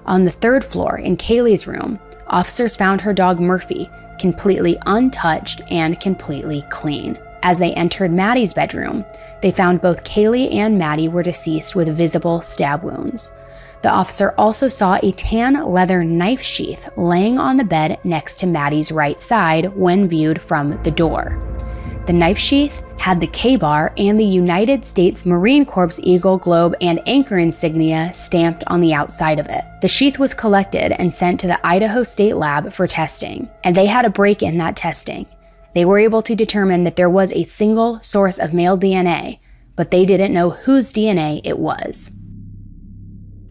On the third floor, in Kaylee's room, officers found her dog Murphy completely untouched and completely clean. As they entered Maddie's bedroom, they found both Kaylee and Maddie were deceased with visible stab wounds. The officer also saw a tan leather knife sheath laying on the bed next to Maddie's right side when viewed from the door. The knife sheath had the Ka-Bar and the United States Marine Corps Eagle Globe and Anchor insignia stamped on the outside of it. The sheath was collected and sent to the Idaho State Lab for testing, and they had a break in that testing. They were able to determine that there was a single source of male DNA, but they didn't know whose DNA it was.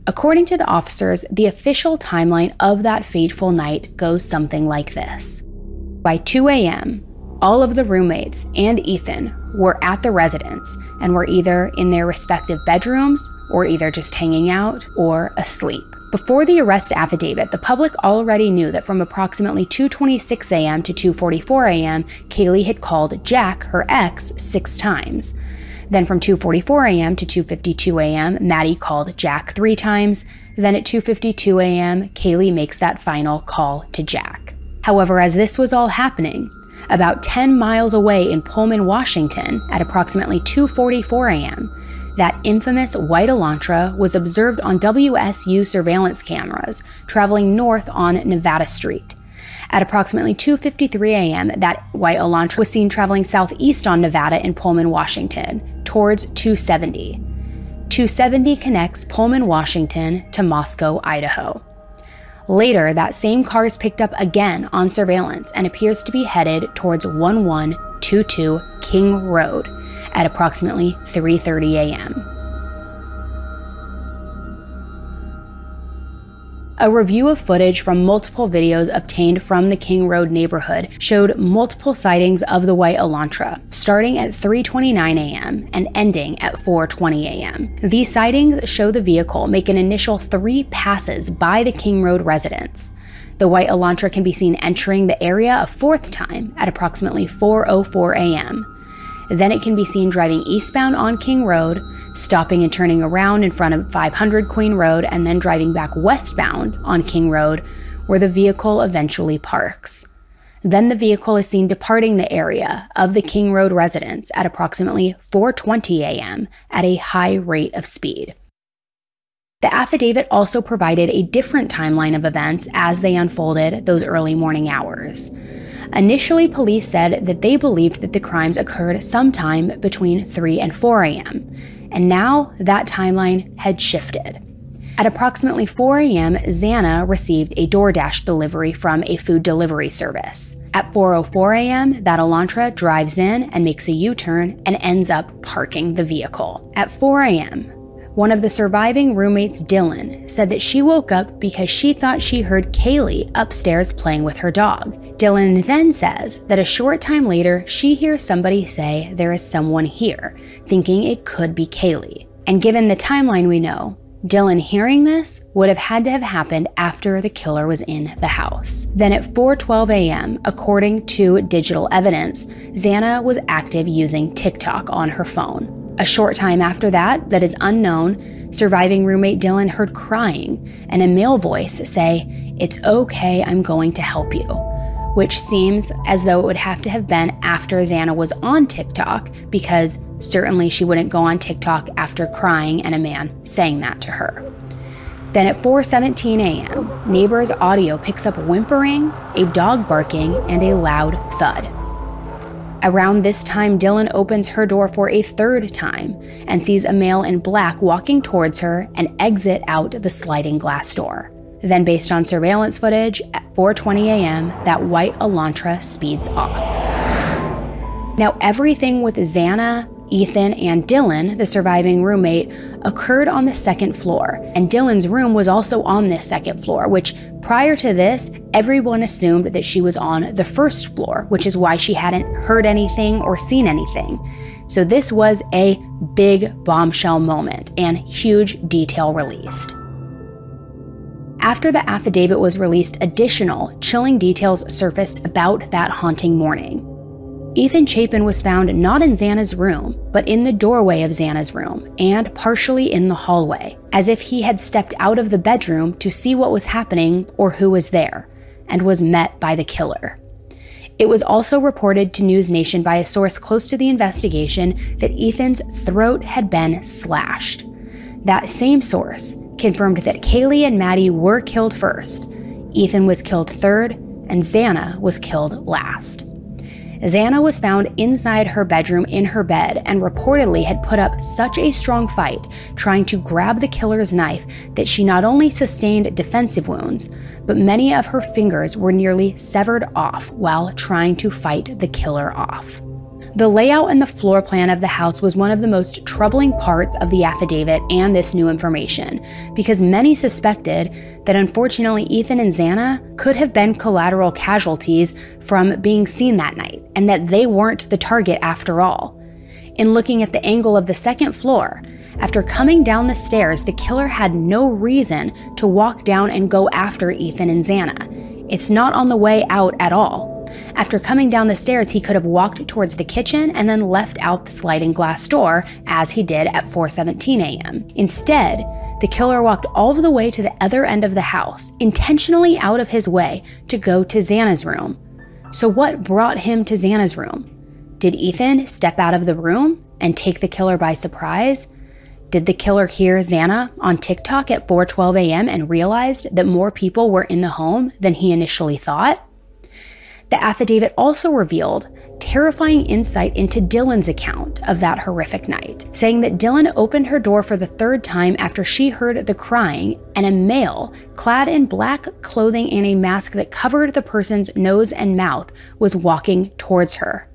According to the officers, the official timeline of that fateful night goes something like this. By 2 a.m., all of the roommates and Ethan were at the residence and were either in their respective bedrooms or either just hanging out or asleep. Before the arrest affidavit, the public already knew that from approximately 2:26 a.m. to 2:44 a.m., Kaylee had called Jack, her ex, 6 times. Then from 2:44 a.m. to 2:52 a.m., Maddie called Jack 3 times. Then at 2:52 a.m., Kaylee makes that final call to Jack. However, as this was all happening, about 10 miles away in Pullman, Washington, at approximately 2:44 a.m., that infamous white Elantra was observed on WSU surveillance cameras traveling north on Nevada Street. At approximately 2:53 a.m., that white Elantra was seen traveling southeast on Nevada in Pullman, Washington, towards 270. 270 connects Pullman, Washington to Moscow, Idaho. Later, that same car is picked up again on surveillance and appears to be headed towards 1122 King Road at approximately 3:30 a.m. A review of footage from multiple videos obtained from the King Road neighborhood showed multiple sightings of the white Elantra, starting at 3:29 a.m. and ending at 4:20 a.m. These sightings show the vehicle make an initial 3 passes by the King Road residence. The white Elantra can be seen entering the area a fourth time at approximately 4:04 a.m. Then it can be seen driving eastbound on King Road, stopping and turning around in front of 500 Queen Road, and then driving back westbound on King Road, where the vehicle eventually parks. Then the vehicle is seen departing the area of the King Road residence at approximately 4:20 a.m. at a high rate of speed. The affidavit also provided a different timeline of events as they unfolded those early morning hours. Initially, police said that they believed that the crimes occurred sometime between 3 and 4 a.m., and now that timeline had shifted. At approximately 4 a.m., Xana received a DoorDash delivery from a food delivery service. At 4:04 a.m., that Elantra drives in and makes a U-turn and ends up parking the vehicle. At 4 a.m., one of the surviving roommates, Dylan, said that she woke up because she thought she heard Kaylee upstairs playing with her dog. Dylan then says that a short time later, she hears somebody say there is someone here, thinking it could be Kaylee. And given the timeline we know, Dylan hearing this would have had to have happened after the killer was in the house. Then at 4:12 a.m., according to digital evidence, Xana was active using TikTok on her phone. A short time after that, that is unknown, surviving roommate Dylan heard crying and a male voice say, It's okay, I'm going to help you, which seems as though it would have to have been after Xana was on TikTok, because certainly she wouldn't go on TikTok after crying and a man saying that to her. Then at 4:17 a.m., neighbors' audio picks up whimpering, a dog barking, and a loud thud. Around this time, Dylan opens her door for a third time and sees a male in black walking towards her and exit out the sliding glass door. Then, based on surveillance footage, at 4:20 a.m., that white Elantra speeds off. Now, everything with Xana, Ethan, and Dylan, the surviving roommate, occurred on the second floor, and Dylan's room was also on this second floor, which prior to this, everyone assumed that she was on the first floor, which is why she hadn't heard anything or seen anything. So, this was a big bombshell moment and huge detail released. After the affidavit was released, additional chilling details surfaced about that haunting morning. Ethan Chapin was found not in Xana's room, but in the doorway of Xana's room and partially in the hallway, as if he had stepped out of the bedroom to see what was happening or who was there, and was met by the killer. It was also reported to News Nation by a source close to the investigation that Ethan's throat had been slashed. That same source confirmed that Kaylee and Maddie were killed first, Ethan was killed third, and Xana was killed last. Xana was found inside her bedroom in her bed and reportedly had put up such a strong fight trying to grab the killer's knife that she not only sustained defensive wounds, but many of her fingers were nearly severed off while trying to fight the killer off. The layout and the floor plan of the house was one of the most troubling parts of the affidavit and this new information, because many suspected that unfortunately Ethan and Xana could have been collateral casualties from being seen that night, and that they weren't the target after all. In looking at the angle of the second floor, after coming down the stairs, the killer had no reason to walk down and go after Ethan and Xana. It's not on the way out at all. After coming down the stairs, he could have walked towards the kitchen and then left out the sliding glass door, as he did at 4:17 a.m. Instead, the killer walked all the way to the other end of the house, intentionally out of his way to go to Xana's room. So, what brought him to Xana's room? Did Ethan step out of the room and take the killer by surprise? Did the killer hear Xana on TikTok at 4:12 a.m. and realized that more people were in the home than he initially thought? The affidavit also revealed terrifying insight into Dylan's account of that horrific night, saying that Dylan opened her door for the third time after she heard the crying and a male, clad in black clothing and a mask that covered the person's nose and mouth, was walking towards her.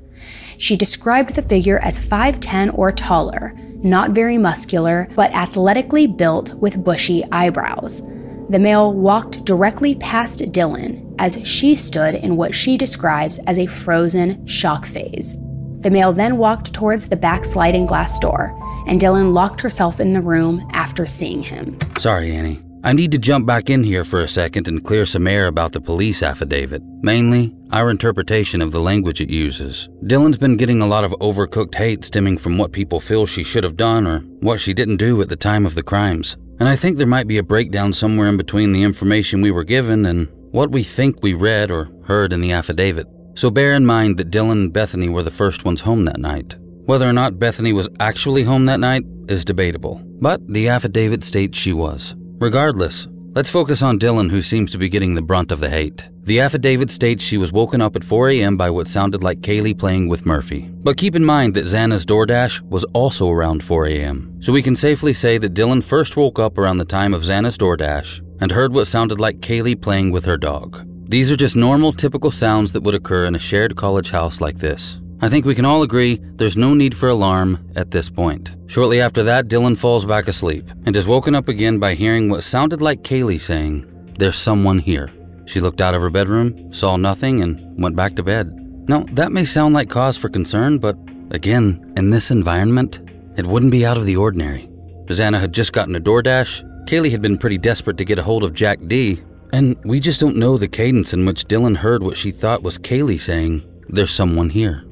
She described the figure as 5'10 or taller, not very muscular, but athletically built with bushy eyebrows. The male walked directly past Dylan as she stood in what she describes as a frozen shock phase. The male then walked towards the back sliding glass door, and Dylan locked herself in the room after seeing him. Sorry, Annie. I need to jump back in here for a second and clear some air about the police affidavit. Mainly, our interpretation of the language it uses. Dylan's been getting a lot of overcooked hate stemming from what people feel she should have done or what she didn't do at the time of the crimes. And I think there might be a breakdown somewhere in between the information we were given and what we think we read or heard in the affidavit. So bear in mind that Dylan and Bethany were the first ones home that night. Whether or not Bethany was actually home that night is debatable, but the affidavit states she was. Regardless, let's focus on Dylan, who seems to be getting the brunt of the hate. The affidavit states she was woken up at 4 a.m. by what sounded like Kaylee playing with Murphy. But keep in mind that Xana's DoorDash was also around 4 a.m. So we can safely say that Dylan first woke up around the time of Xana's DoorDash and heard what sounded like Kaylee playing with her dog. These are just normal, typical sounds that would occur in a shared college house like this. I think we can all agree there's no need for alarm at this point. Shortly after that, Dylan falls back asleep and is woken up again by hearing what sounded like Kaylee saying, There's someone here. She looked out of her bedroom, saw nothing, and went back to bed. Now, that may sound like cause for concern, but again, in this environment, it wouldn't be out of the ordinary. Xana had just gotten a DoorDash, Kaylee had been pretty desperate to get a hold of Jack D, and we just don't know the cadence in which Dylan heard what she thought was Kaylee saying, There's someone here.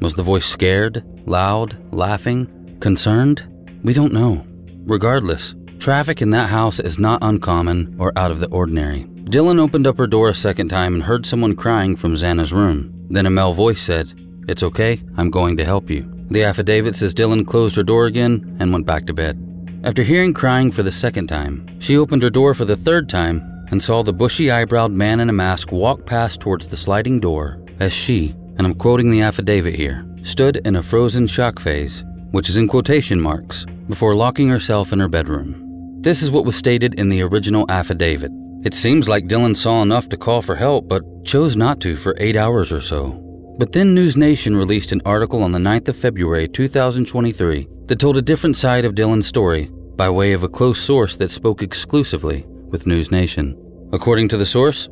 Was the voice scared, loud, laughing, concerned? We don't know. Regardless, traffic in that house is not uncommon or out of the ordinary. Dylan opened up her door a second time and heard someone crying from Xana's room. Then a male voice said, It's okay, I'm going to help you. The affidavit says Dylan closed her door again and went back to bed. After hearing crying for the second time, she opened her door for the third time and saw the bushy eyebrowed man in a mask walk past towards the sliding door as she and I'm quoting the affidavit here, stood in a frozen shock phase, which is in quotation marks, before locking herself in her bedroom. This is what was stated in the original affidavit. It seems like Dylan saw enough to call for help, but chose not to for eight hours or so. But then News Nation released an article on the 9th of February 2023 that told a different side of Dylan's story by way of a close source that spoke exclusively with News Nation. According to the source,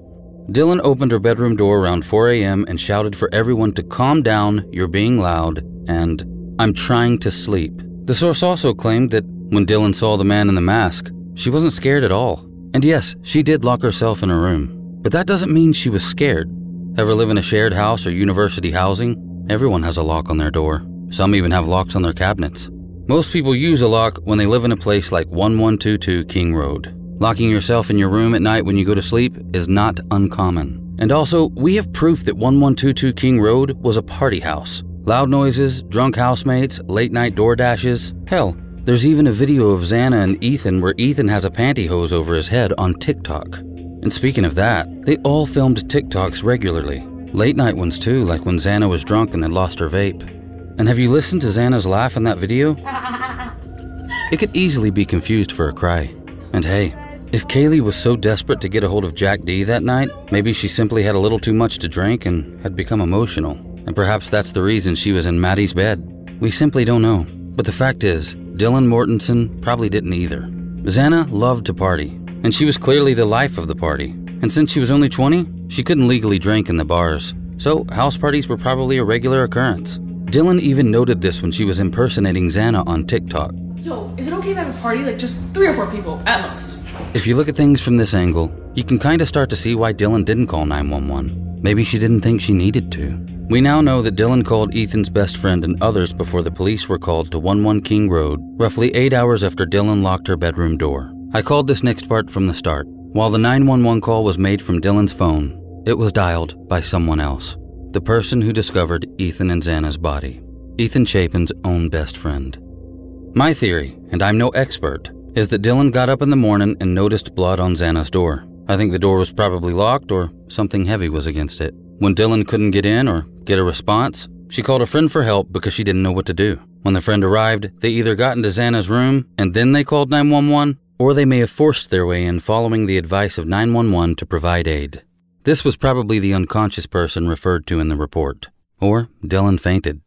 Dylan opened her bedroom door around 4 a.m. and shouted for everyone to calm down, you're being loud, and I'm trying to sleep. The source also claimed that when Dylan saw the man in the mask, she wasn't scared at all. And yes, she did lock herself in her room. But that doesn't mean she was scared. Ever live in a shared house or university housing? Everyone has a lock on their door. Some even have locks on their cabinets. Most people use a lock when they live in a place like 1122 King Road. Locking yourself in your room at night when you go to sleep is not uncommon. And also, we have proof that 1122 King Road was a party house. Loud noises, drunk housemates, late night door dashes. Hell, there's even a video of Xana and Ethan where Ethan has a pantyhose over his head on TikTok. And speaking of that, they all filmed TikToks regularly. Late night ones too, like when Xana was drunk and had lost her vape. And have you listened to Xana's laugh in that video? It could easily be confused for a cry. And hey, if Kaylee was so desperate to get a hold of Jack D that night, maybe she simply had a little too much to drink and had become emotional. And perhaps that's the reason she was in Maddie's bed. We simply don't know. But the fact is, Dylan Mortensen probably didn't either. Xana loved to party, and she was clearly the life of the party. And since she was only 20, she couldn't legally drink in the bars. So house parties were probably a regular occurrence. Dylan even noted this when she was impersonating Xana on TikTok. Yo, is it okay to have a party? Like just three or four people at most. If you look at things from this angle, you can kind of start to see why Dylan didn't call 911. Maybe she didn't think she needed to. We now know that Dylan called Ethan's best friend and others before the police were called to 11 King Road, roughly eight hours after Dylan locked her bedroom door. I called this next part from the start. While the 911 call was made from Dylan's phone, it was dialed by someone else. The person who discovered Ethan and Xana's body. Ethan Chapin's own best friend. My theory, and I'm no expert, is that Dylan got up in the morning and noticed blood on Xana's door. I think the door was probably locked or something heavy was against it. When Dylan couldn't get in or get a response, she called a friend for help because she didn't know what to do. When the friend arrived, they either got into Xana's room and then they called 911, or they may have forced their way in following the advice of 911 to provide aid. This was probably the unconscious person referred to in the report. Or Dylan fainted.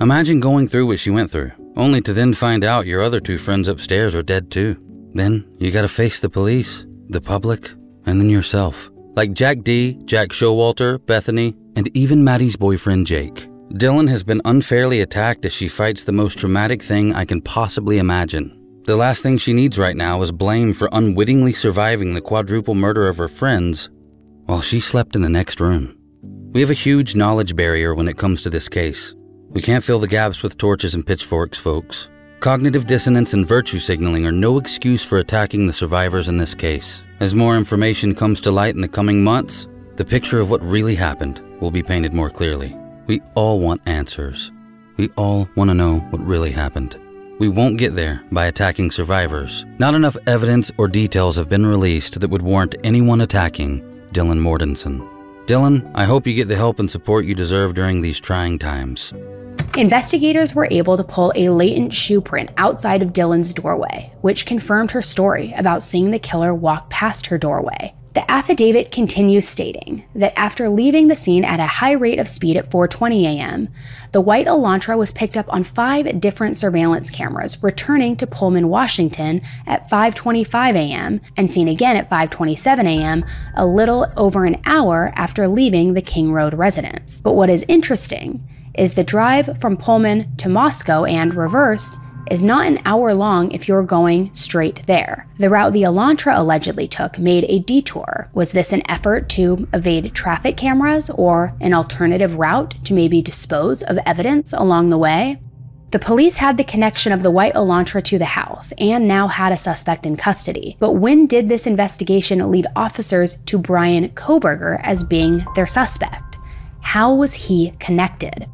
Imagine going through what she went through, only to then find out your other two friends upstairs are dead too. Then you gotta face the police, the public, and then yourself. Like Jack D, Jack Showalter, Bethany, and even Maddie's boyfriend Jake. Dylan has been unfairly attacked as she fights the most traumatic thing I can possibly imagine. The last thing she needs right now is blame for unwittingly surviving the quadruple murder of her friends while she slept in the next room. We have a huge knowledge barrier when it comes to this case. We can't fill the gaps with torches and pitchforks, folks. Cognitive dissonance and virtue signaling are no excuse for attacking the survivors in this case. As more information comes to light in the coming months, the picture of what really happened will be painted more clearly. We all want answers. We all want to know what really happened. We won't get there by attacking survivors. Not enough evidence or details have been released that would warrant anyone attacking Dylan Mortensen. Dylan, I hope you get the help and support you deserve during these trying times. Investigators were able to pull a latent shoe print outside of Dylan's doorway, which confirmed her story about seeing the killer walk past her doorway. The affidavit continues stating that after leaving the scene at a high rate of speed at 4:20 a.m., the white Elantra was picked up on 5 different surveillance cameras returning to Pullman, Washington at 5:25 a.m. and seen again at 5:27 a.m. a little over an hour after leaving the King Road residence. But what is interesting is the drive from Pullman to Moscow and reversed is not an hour long if you're going straight there. The route the Elantra allegedly took made a detour. Was this an effort to evade traffic cameras or an alternative route to maybe dispose of evidence along the way? The police had the connection of the white Elantra to the house and now had a suspect in custody. But when did this investigation lead officers to Bryan Kohberger as being their suspect? How was he connected?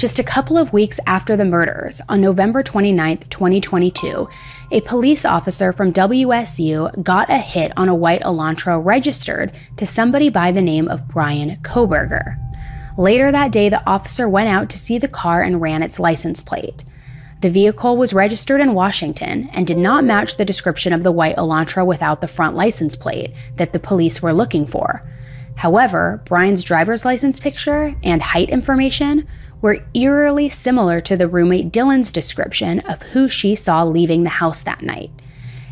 Just a couple of weeks after the murders, on November 29, 2022, a police officer from WSU got a hit on a white Elantra registered to somebody by the name of Bryan Kohberger. Later that day, the officer went out to see the car and ran its license plate. The vehicle was registered in Washington and did not match the description of the white Elantra without the front license plate that the police were looking for. However, Bryan's driver's license picture and height information were eerily similar to the roommate Dylan's description of who she saw leaving the house that night.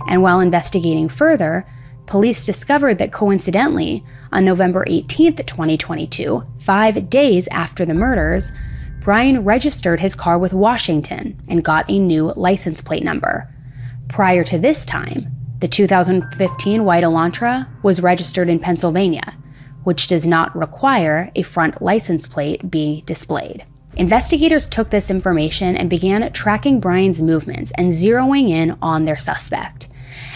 And while investigating further, police discovered that coincidentally, on November 18, 2022, five days after the murders, Bryan registered his car with Washington and got a new license plate number. Prior to this time, the 2015 white Elantra was registered in Pennsylvania, which does not require a front license plate be displayed. Investigators took this information and began tracking Bryan's movements and zeroing in on their suspect.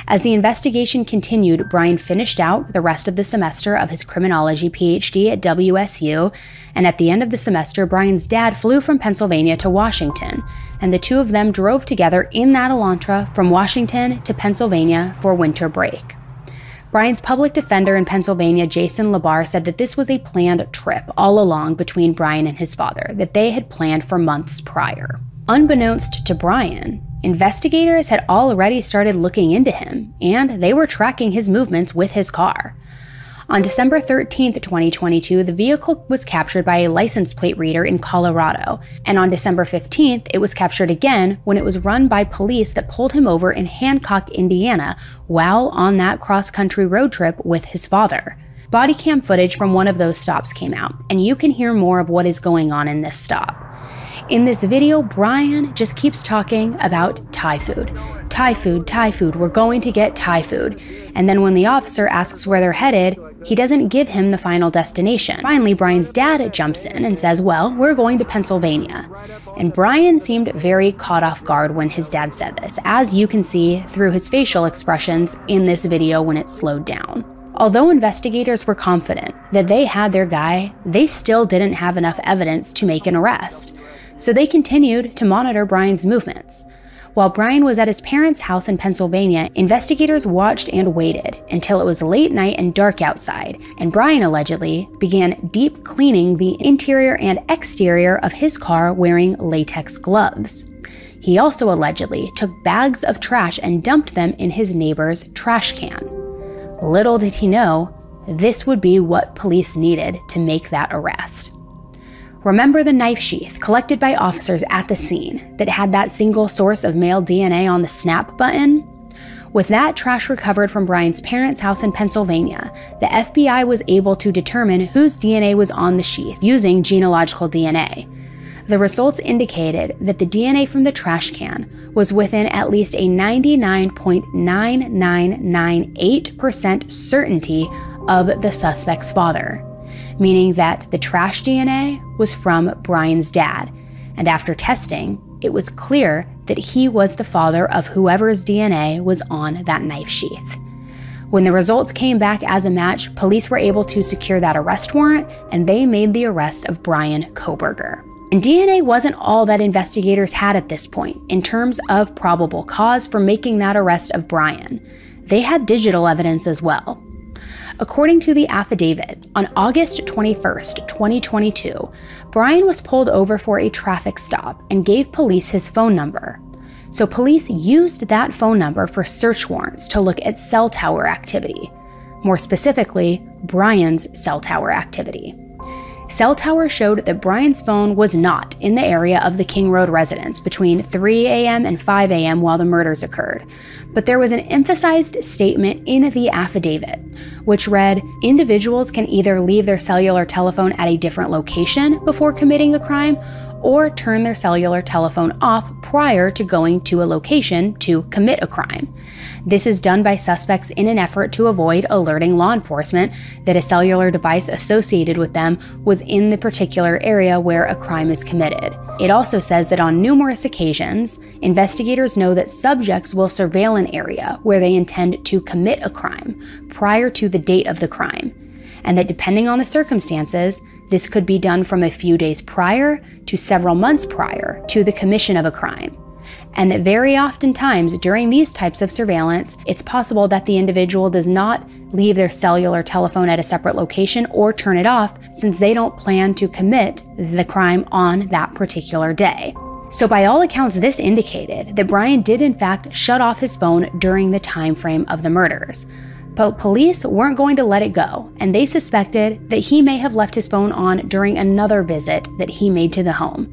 As the investigation continued, Bryan finished out the rest of the semester of his criminology PhD at WSU, and at the end of the semester, Bryan's dad flew from Pennsylvania to Washington, and the two of them drove together in that Elantra from Washington to Pennsylvania for winter break. Bryan's public defender in Pennsylvania, Jason LaBar, said that this was a planned trip all along between Bryan and his father that they had planned for months prior. Unbeknownst to Bryan, investigators had already started looking into him, and they were tracking his movements with his car. On December 13, 2022, the vehicle was captured by a license plate reader in Colorado, and on December 15th, it was captured again when it was run by police that pulled him over in Hancock, Indiana, while on that cross country road trip with his father. Body cam footage from one of those stops came out, and you can hear more of what is going on in this stop. In this video, Bryan just keeps talking about Thai food. Thai food, Thai food, we're going to get Thai food. And then when the officer asks where they're headed, he doesn't give him the final destination. Finally, Bryan's dad jumps in and says, Well, we're going to Pennsylvania. And Bryan seemed very caught off guard when his dad said this, as you can see through his facial expressions in this video when it slowed down. Although investigators were confident that they had their guy, they still didn't have enough evidence to make an arrest. So they continued to monitor Bryan's movements. While Bryan was at his parents' house in Pennsylvania, investigators watched and waited until it was late night and dark outside, and Bryan allegedly began deep cleaning the interior and exterior of his car wearing latex gloves. He also allegedly took bags of trash and dumped them in his neighbor's trash can. Little did he know, this would be what police needed to make that arrest. Remember the knife sheath collected by officers at the scene that had that single source of male DNA on the snap button? With that trash recovered from Bryan's parents' house in Pennsylvania, the FBI was able to determine whose DNA was on the sheath using genealogical DNA. The results indicated that the DNA from the trash can was within at least a 99.9998% certainty of the suspect's father meaning that the trash DNA was from Bryan's dad. And after testing, it was clear that he was the father of whoever's DNA was on that knife sheath. When the results came back as a match, police were able to secure that arrest warrant and they made the arrest of Bryan Kohberger. And DNA wasn't all that investigators had at this point in terms of probable cause for making that arrest of Bryan. They had digital evidence as well. According to the affidavit, on August 21, 2022, Bryan was pulled over for a traffic stop and gave police his phone number. So police used that phone number for search warrants to look at cell tower activity, more specifically, Bryan's cell tower activity. Cell tower showed that Bryan's phone was not in the area of the King Road residence between 3 a.m. and 5 a.m. while the murders occurred. But there was an emphasized statement in the affidavit, which read Individuals can either leave their cellular telephone at a different location before committing a crime or turn their cellular telephone off prior to going to a location to commit a crime. This is done by suspects in an effort to avoid alerting law enforcement that a cellular device associated with them was in the particular area where a crime is committed. It also says that on numerous occasions, investigators know that subjects will surveil an area where they intend to commit a crime prior to the date of the crime, and that depending on the circumstances, this could be done from a few days prior to several months prior to the commission of a crime. And that very oftentimes during these types of surveillance, it's possible that the individual does not leave their cellular telephone at a separate location or turn it off since they don't plan to commit the crime on that particular day. So by all accounts this indicated that Bryan did in fact shut off his phone during the time frame of the murders. But police weren't going to let it go, and they suspected that he may have left his phone on during another visit that he made to the home.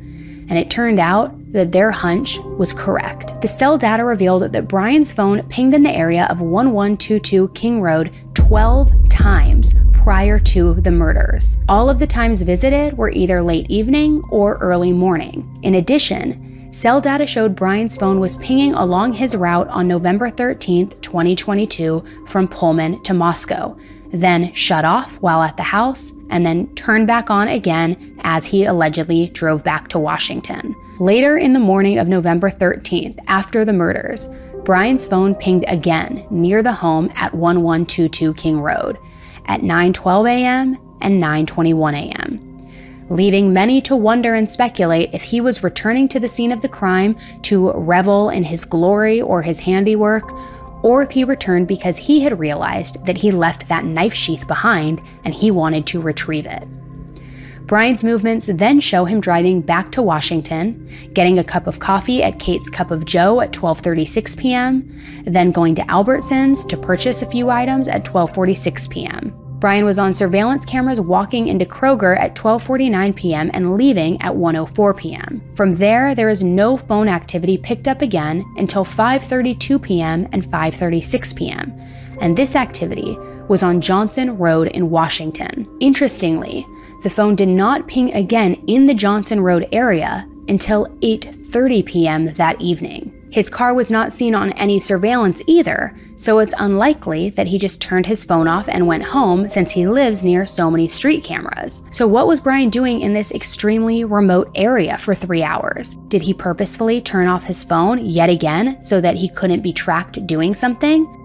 And it turned out that their hunch was correct. The cell data revealed that Bryan's phone pinged in the area of 1122 King Road 12 times prior to the murders. All of the times visited were either late evening or early morning. In addition, Cell data showed Bryan's phone was pinging along his route on November 13, 2022, from Pullman to Moscow, then shut off while at the house, and then turned back on again as he allegedly drove back to Washington. Later in the morning of November 13th, after the murders, Bryan's phone pinged again near the home at 1122 King Road at 9:12 a.m. and 9:21 a.m leaving many to wonder and speculate if he was returning to the scene of the crime to revel in his glory or his handiwork, or if he returned because he had realized that he left that knife sheath behind and he wanted to retrieve it. Bryan's movements then show him driving back to Washington, getting a cup of coffee at Kate's Cup of Joe at 12:36 p.m., then going to Albertsons to purchase a few items at 12:46 p.m. Bryan was on surveillance cameras walking into Kroger at 12:49 p.m. and leaving at 1:04 p.m. From there, there is no phone activity picked up again until 5:32 p.m. and 5:36 p.m. And this activity was on Johnson Road in Washington. Interestingly, the phone did not ping again in the Johnson Road area until 8:30 p.m. that evening. His car was not seen on any surveillance either, so it's unlikely that he just turned his phone off and went home since he lives near so many street cameras. So, what was Bryan doing in this extremely remote area for three hours? Did he purposefully turn off his phone yet again so that he couldn't be tracked doing something?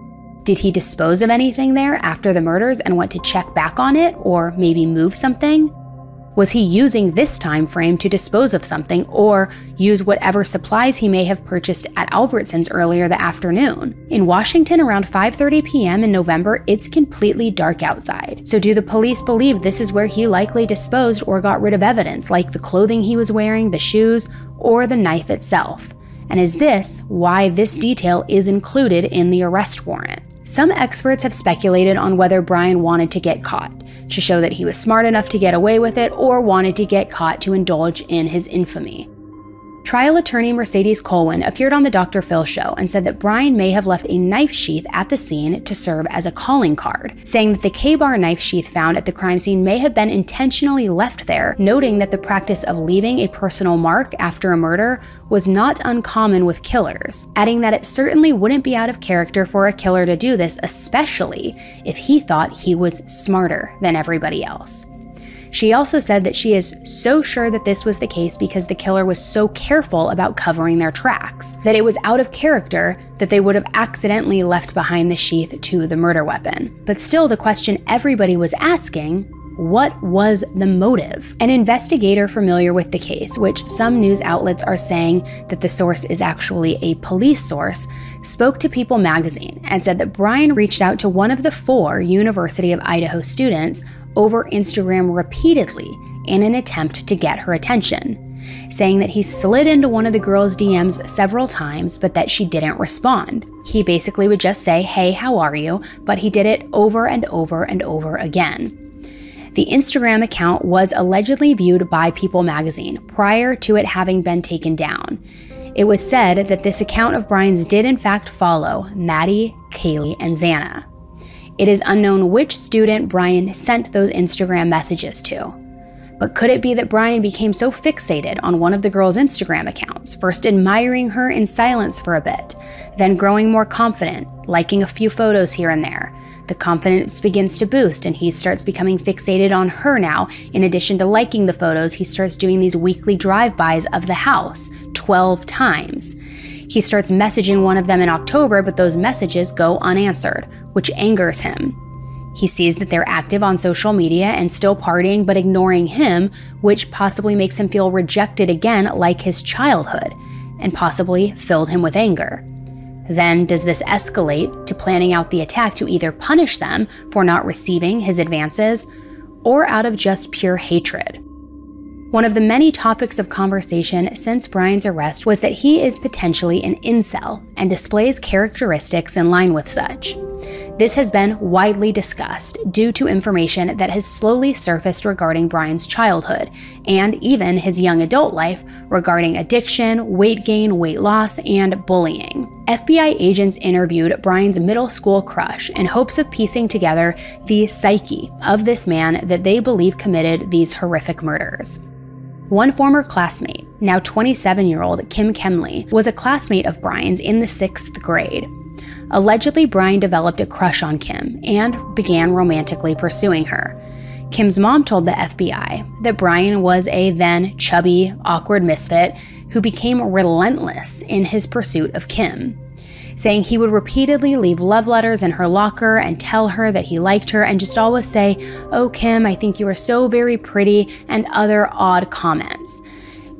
Did he dispose of anything there after the murders and went to check back on it or maybe move something? Was he using this time frame to dispose of something or use whatever supplies he may have purchased at Albertsons earlier the afternoon? In Washington around 5:30 p.m. in November, it's completely dark outside. So do the police believe this is where he likely disposed or got rid of evidence like the clothing he was wearing, the shoes, or the knife itself? And is this why this detail is included in the arrest warrant? Some experts have speculated on whether Bryan wanted to get caught, to show that he was smart enough to get away with it, or wanted to get caught to indulge in his infamy. Trial attorney Mercedes Colwin appeared on the Dr. Phil show and said that Bryan may have left a knife sheath at the scene to serve as a calling card, saying that the Ka-Bar knife sheath found at the crime scene may have been intentionally left there, noting that the practice of leaving a personal mark after a murder was not uncommon with killers, adding that it certainly wouldn't be out of character for a killer to do this, especially if he thought he was smarter than everybody else. She also said that she is so sure that this was the case because the killer was so careful about covering their tracks, that it was out of character that they would have accidentally left behind the sheath to the murder weapon. But still, the question everybody was asking what was the motive? An investigator familiar with the case, which some news outlets are saying that the source is actually a police source, spoke to People magazine and said that Bryan reached out to one of the four University of Idaho students over Instagram repeatedly in an attempt to get her attention, saying that he slid into one of the girl's DMs several times, but that she didn't respond. He basically would just say, Hey, how are you? But he did it over and over and over again. The Instagram account was allegedly viewed by People magazine prior to it having been taken down. It was said that this account of Bryan's did in fact follow Maddie, Kaylee, and Xana. It is unknown which student Bryan sent those Instagram messages to. But could it be that Bryan became so fixated on one of the girl's Instagram accounts, first admiring her in silence for a bit, then growing more confident, liking a few photos here and there? The confidence begins to boost, and he starts becoming fixated on her now. In addition to liking the photos, he starts doing these weekly drive bys of the house 12 times. He starts messaging one of them in October, but those messages go unanswered, which angers him. He sees that they're active on social media and still partying but ignoring him, which possibly makes him feel rejected again like his childhood, and possibly filled him with anger. Then, does this escalate to planning out the attack to either punish them for not receiving his advances or out of just pure hatred? One of the many topics of conversation since Bryan's arrest was that he is potentially an incel and displays characteristics in line with such. This has been widely discussed due to information that has slowly surfaced regarding Bryan's childhood and even his young adult life regarding addiction, weight gain, weight loss, and bullying. FBI agents interviewed Bryan's middle school crush in hopes of piecing together the psyche of this man that they believe committed these horrific murders. One former classmate, now 27 year old Kim Kemley, was a classmate of Bryan's in the sixth grade. Allegedly, Bryan developed a crush on Kim and began romantically pursuing her. Kim's mom told the FBI that Bryan was a then chubby, awkward misfit who became relentless in his pursuit of Kim saying he would repeatedly leave love letters in her locker and tell her that he liked her and just always say, Oh, Kim, I think you are so very pretty, and other odd comments.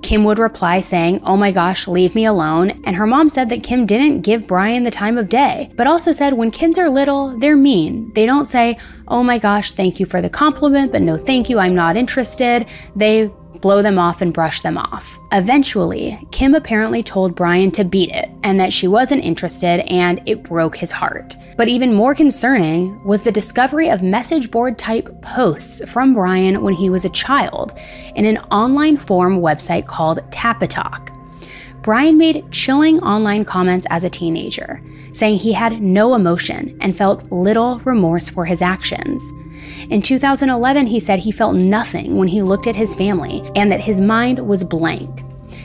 Kim would reply saying, Oh my gosh, leave me alone. And her mom said that Kim didn't give Bryan the time of day, but also said when kids are little, they're mean. They don't say, Oh my gosh, thank you for the compliment, but no thank you, I'm not interested. They blow them off and brush them off. Eventually, Kim apparently told Bryan to beat it and that she wasn't interested and it broke his heart. But even more concerning was the discovery of message board type posts from Bryan when he was a child in an online forum website called Tapatalk. Brian made chilling online comments as a teenager, saying he had no emotion and felt little remorse for his actions. In 2011, he said he felt nothing when he looked at his family and that his mind was blank,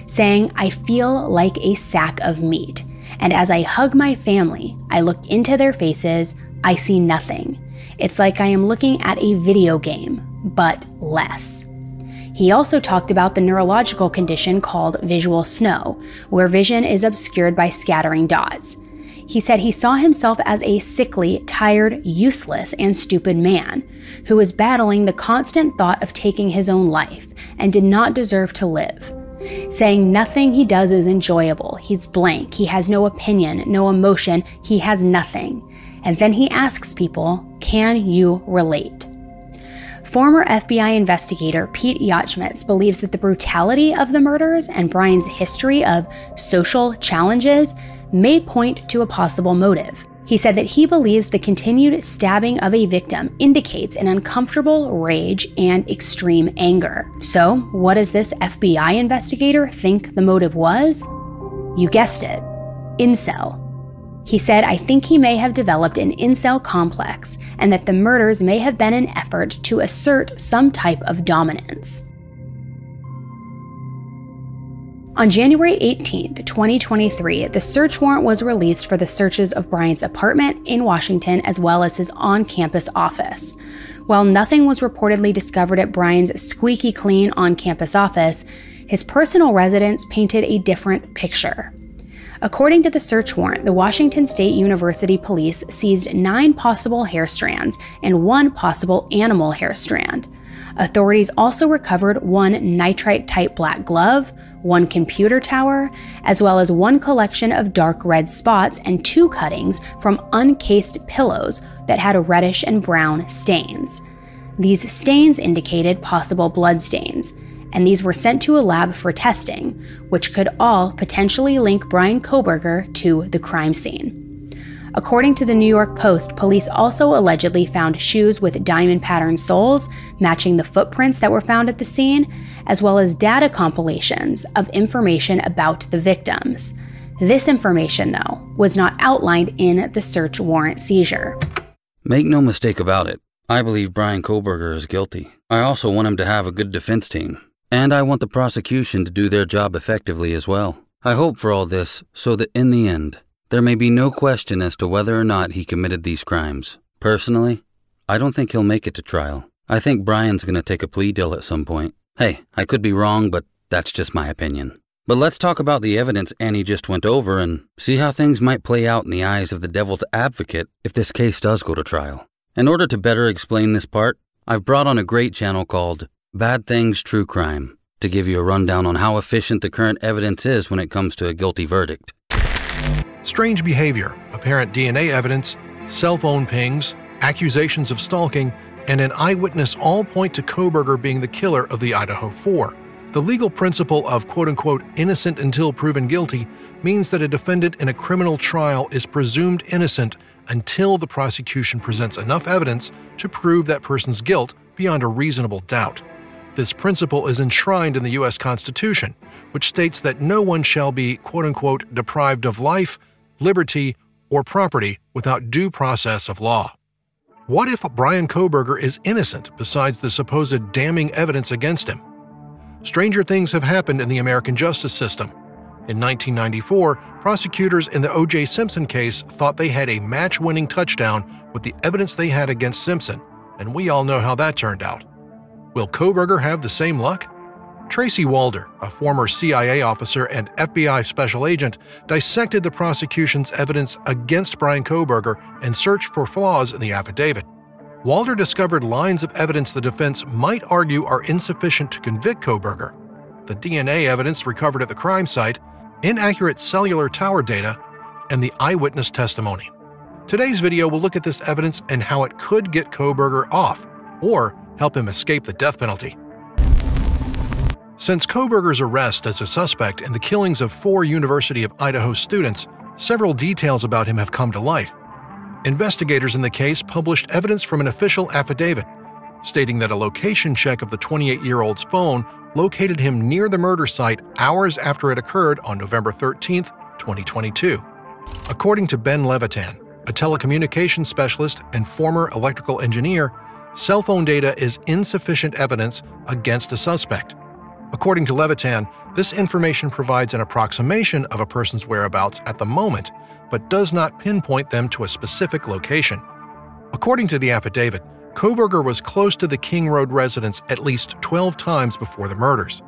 saying, I feel like a sack of meat. And as I hug my family, I look into their faces, I see nothing. It's like I am looking at a video game, but less. He also talked about the neurological condition called visual snow, where vision is obscured by scattering dots. He said he saw himself as a sickly, tired, useless, and stupid man who was battling the constant thought of taking his own life and did not deserve to live. Saying nothing he does is enjoyable. He's blank. He has no opinion, no emotion. He has nothing. And then he asks people, Can you relate? Former FBI investigator Pete Yachmetz believes that the brutality of the murders and Bryan's history of social challenges may point to a possible motive. He said that he believes the continued stabbing of a victim indicates an uncomfortable rage and extreme anger. So, what does this FBI investigator think the motive was? You guessed it incel. He said, I think he may have developed an incel complex and that the murders may have been an effort to assert some type of dominance. On January 18, 2023, the search warrant was released for the searches of Bryan's apartment in Washington as well as his on campus office. While nothing was reportedly discovered at Bryan's squeaky clean on campus office, his personal residence painted a different picture. According to the search warrant, the Washington State University police seized nine possible hair strands and one possible animal hair strand. Authorities also recovered one nitrile type black glove, one computer tower, as well as one collection of dark red spots and two cuttings from uncased pillows that had reddish and brown stains. These stains indicated possible blood stains and these were sent to a lab for testing, which could all potentially link Bryan Kohberger to the crime scene. According to the New York Post, police also allegedly found shoes with diamond pattern soles matching the footprints that were found at the scene, as well as data compilations of information about the victims. This information, though, was not outlined in the search warrant seizure. Make no mistake about it, I believe Bryan Kohberger is guilty. I also want him to have a good defense team, and I want the prosecution to do their job effectively as well. I hope for all this so that in the end, there may be no question as to whether or not he committed these crimes. Personally, I don't think he'll make it to trial. I think Bryan's going to take a plea deal at some point. Hey, I could be wrong, but that's just my opinion. But let's talk about the evidence Annie just went over and see how things might play out in the eyes of the devil's advocate if this case does go to trial. In order to better explain this part, I've brought on a great channel called Bad Things True Crime to give you a rundown on how efficient the current evidence is when it comes to a guilty verdict. Strange behavior, apparent DNA evidence, cell phone pings, accusations of stalking, and an eyewitness all point to Kohberger being the killer of the Idaho Four. The legal principle of quote unquote innocent until proven guilty means that a defendant in a criminal trial is presumed innocent until the prosecution presents enough evidence to prove that person's guilt beyond a reasonable doubt. This principle is enshrined in the U.S. Constitution, which states that no one shall be, quote unquote, deprived of life, liberty, or property without due process of law. What if Bryan Kohberger is innocent besides the supposed damning evidence against him? Stranger things have happened in the American justice system. In 1994, prosecutors in the O.J. Simpson case thought they had a match winning touchdown with the evidence they had against Simpson, and we all know how that turned out. Will Kohberger have the same luck? Tracy Walder, a former CIA officer and FBI special agent, dissected the prosecution's evidence against Bryan Kohberger and searched for flaws in the affidavit. Walder discovered lines of evidence the defense might argue are insufficient to convict Kohberger. The DNA evidence recovered at the crime site, inaccurate cellular tower data, and the eyewitness testimony. Today's video will look at this evidence and how it could get Kohberger off, or help him escape the death penalty. Since Kohberger's arrest as a suspect in the killings of four University of Idaho students, several details about him have come to light. Investigators in the case published evidence from an official affidavit stating that a location check of the 28 year old's phone located him near the murder site hours after it occurred on November 13, 2022. According to Ben Levitan, a telecommunications specialist and former electrical engineer, cell phone data is insufficient evidence against a suspect. According to Levitan, this information provides an approximation of a person's whereabouts at the moment, but does not pinpoint them to a specific location. According to the affidavit, Kohberger was close to the King Road residence at least 12 times before the murders.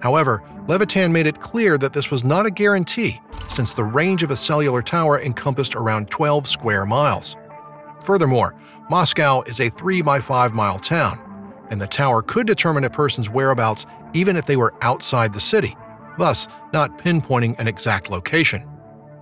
However, Levitan made it clear that this was not a guarantee, since the range of a cellular tower encompassed around 12 square miles. Furthermore, Moscow is a 3 by 5 mile town, and the tower could determine a person's whereabouts even if they were outside the city, thus not pinpointing an exact location.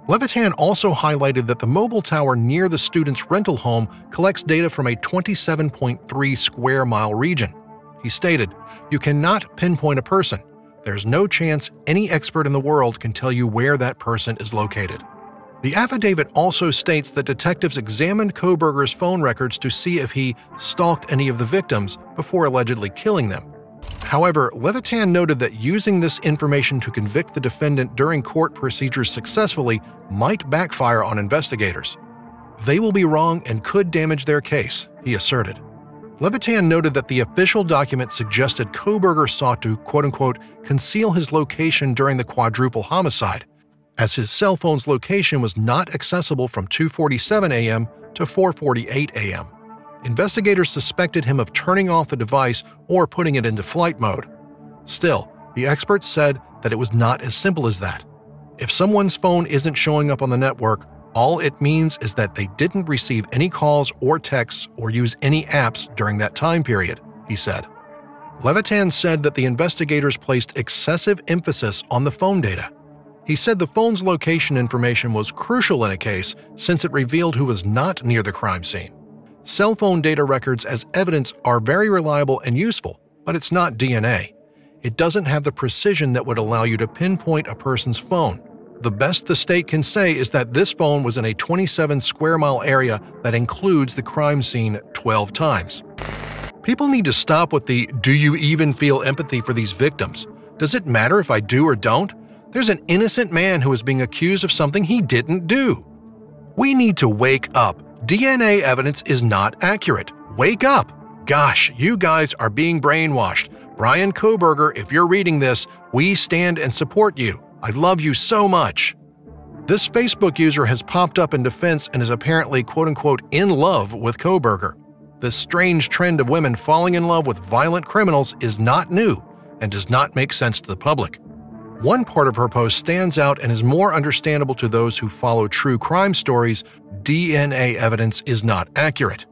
Levitan also highlighted that the mobile tower near the student's rental home collects data from a 27.3 square mile region. He stated, You cannot pinpoint a person. There's no chance any expert in the world can tell you where that person is located. The affidavit also states that detectives examined Kohberger's phone records to see if he stalked any of the victims before allegedly killing them. However, Levitan noted that using this information to convict the defendant during court procedures successfully might backfire on investigators. They will be wrong and could damage their case, he asserted. Levitan noted that the official document suggested Kohberger sought to quote unquote conceal his location during the quadruple homicide, as his cell phone's location was not accessible from 2:47 a.m. to 4:48 a.m. Investigators suspected him of turning off the device or putting it into flight mode. Still, the experts said that it was not as simple as that. If someone's phone isn't showing up on the network, all it means is that they didn't receive any calls or texts or use any apps during that time period, he said. Levitan said that the investigators placed excessive emphasis on the phone data. He said the phone's location information was crucial in a case since it revealed who was not near the crime scene. Cell phone data records as evidence are very reliable and useful, but it's not DNA. It doesn't have the precision that would allow you to pinpoint a person's phone. The best the state can say is that this phone was in a 27 square mile area that includes the crime scene 12 times. People need to stop with the do you even feel empathy for these victims? Does it matter if I do or don't? There's an innocent man who is being accused of something he didn't do. We need to wake up. DNA evidence is not accurate. Wake up. Gosh, you guys are being brainwashed. Bryan Kohberger, if you're reading this, we stand and support you. I love you so much. This Facebook user has popped up in defense and is apparently quote unquote in love with Kohberger. This strange trend of women falling in love with violent criminals is not new and does not make sense to the public. One part of her post stands out and is more understandable to those who follow true crime stories DNA evidence is not accurate.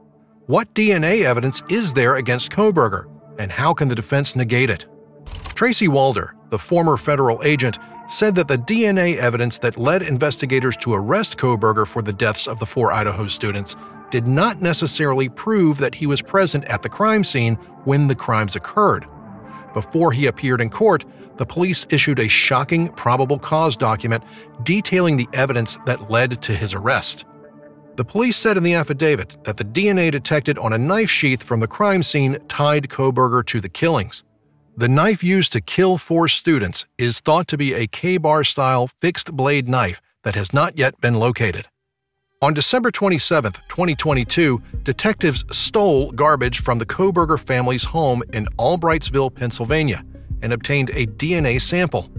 What DNA evidence is there against Kohberger, and how can the defense negate it? Tracy Walder, the former federal agent, said that the DNA evidence that led investigators to arrest Kohberger for the deaths of the four Idaho students did not necessarily prove that he was present at the crime scene when the crimes occurred. Before he appeared in court, the police issued a shocking probable cause document detailing the evidence that led to his arrest. The police said in the affidavit that the DNA detected on a knife sheath from the crime scene tied Kohberger to the killings. The knife used to kill four students is thought to be a Ka-Bar style fixed blade knife that has not yet been located. On December 27, 2022, detectives stole garbage from the Kohberger family's home in Albrightsville, Pennsylvania, and obtained a DNA sample.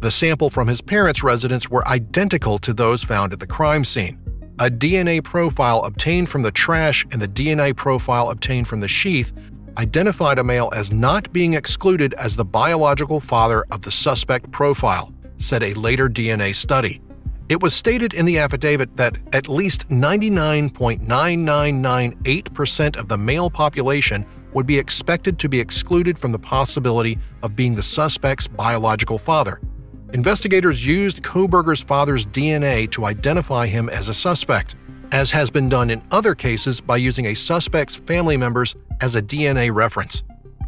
The sample from his parents' residence were identical to those found at the crime scene. A DNA profile obtained from the trash and the DNA profile obtained from the sheath identified a male as not being excluded as the biological father of the suspect profile, said a later DNA study. It was stated in the affidavit that at least 99.9998% of the male population would be expected to be excluded from the possibility of being the suspect's biological father. Investigators used Kohberger's father's DNA to identify him as a suspect, as has been done in other cases by using a suspect's family members as a DNA reference.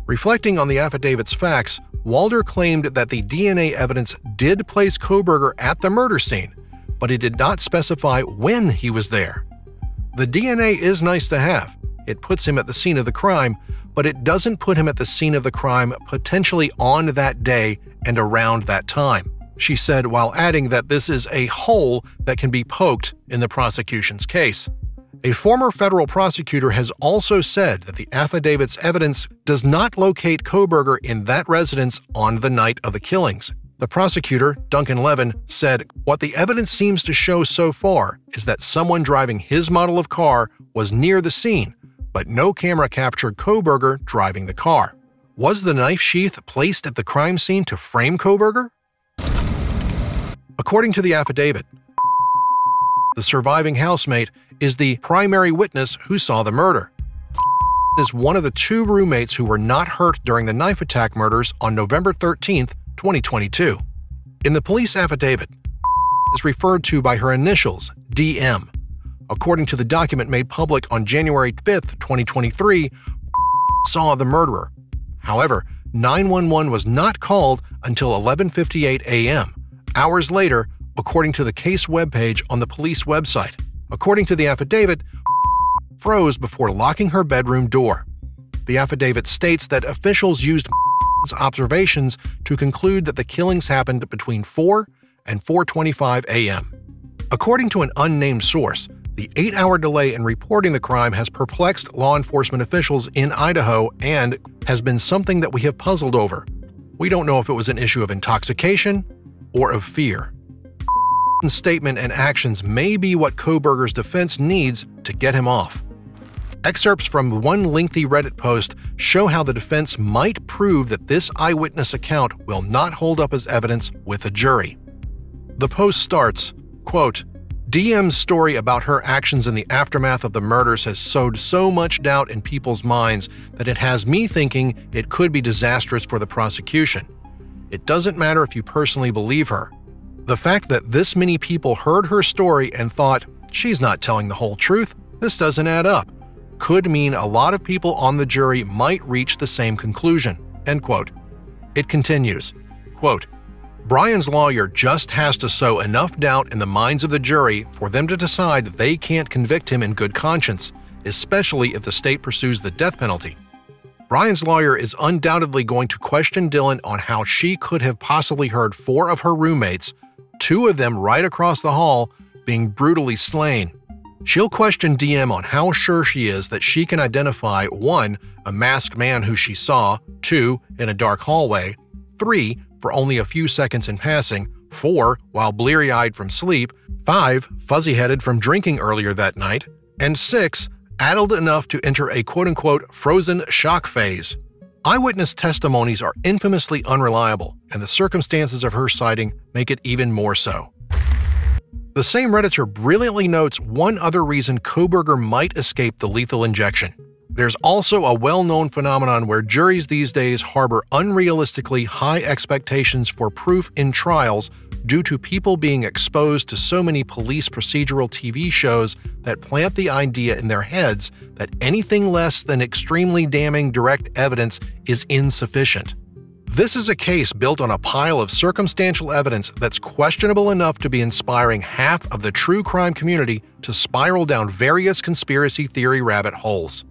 Reflecting on the affidavit's facts, Walder claimed that the DNA evidence did place Kohberger at the murder scene, but he did not specify when he was there. The DNA is nice to have. It puts him at the scene of the crime, but it doesn't put him at the scene of the crime potentially on that day and around that time, she said while adding that this is a hole that can be poked in the prosecution's case. A former federal prosecutor has also said that the affidavit's evidence does not locate Kohberger in that residence on the night of the killings. The prosecutor, Duncan Levin, said, What the evidence seems to show so far is that someone driving his model of car was near the scene, but no camera captured Kohberger driving the car. Was the knife sheath placed at the crime scene to frame Kohberger? According to the affidavit, the surviving housemate is the primary witness who saw the murder. Is one of the two roommates who were not hurt during the knife attack murders on November 13, 2022. In the police affidavit, is referred to by her initials, DM. According to the document made public on January 5, 2023, saw the murderer. However, 911 was not called until 11:58 a.m. Hours later, according to the case webpage on the police website. According to the affidavit, froze before locking her bedroom door. The affidavit states that officials used observations to conclude that the killings happened between 4 and 4:25 a.m. According to an unnamed source, the 8-hour delay in reporting the crime has perplexed law enforcement officials in Idaho and has been something that we have puzzled over. We don't know if it was an issue of intoxication or of fear. Statement and actions may be what Kohberger's defense needs to get him off. Excerpts from one lengthy Reddit post show how the defense might prove that this eyewitness account will not hold up as evidence with a jury. The post starts, quote, DM's story about her actions in the aftermath of the murders has sowed so much doubt in people's minds that it has me thinking it could be disastrous for the prosecution. It doesn't matter if you personally believe her. The fact that this many people heard her story and thought, she's not telling the whole truth, this doesn't add up, could mean a lot of people on the jury might reach the same conclusion. End quote. It continues, quote, Bryan's lawyer just has to sow enough doubt in the minds of the jury for them to decide they can't convict him in good conscience, especially if the state pursues the death penalty. Bryan's lawyer is undoubtedly going to question Dylan on how she could have possibly heard four of her roommates, two of them right across the hall, being brutally slain. She'll question DM on how sure she is that she can identify 1. a masked man who she saw, 2. in a dark hallway, 3 for only a few seconds in passing, 4 while bleary eyed from sleep, 5 fuzzy headed from drinking earlier that night, and 6 addled enough to enter a quote unquote frozen shock phase. Eyewitness testimonies are infamously unreliable, and the circumstances of her sighting make it even more so. The same Redditor brilliantly notes one other reason Kohberger might escape the lethal injection. There's also a well known phenomenon where juries these days harbor unrealistically high expectations for proof in trials due to people being exposed to so many police procedural TV shows that plant the idea in their heads that anything less than extremely damning direct evidence is insufficient. This is a case built on a pile of circumstantial evidence that's questionable enough to be inspiring half of the true crime community to spiral down various conspiracy theory rabbit holes.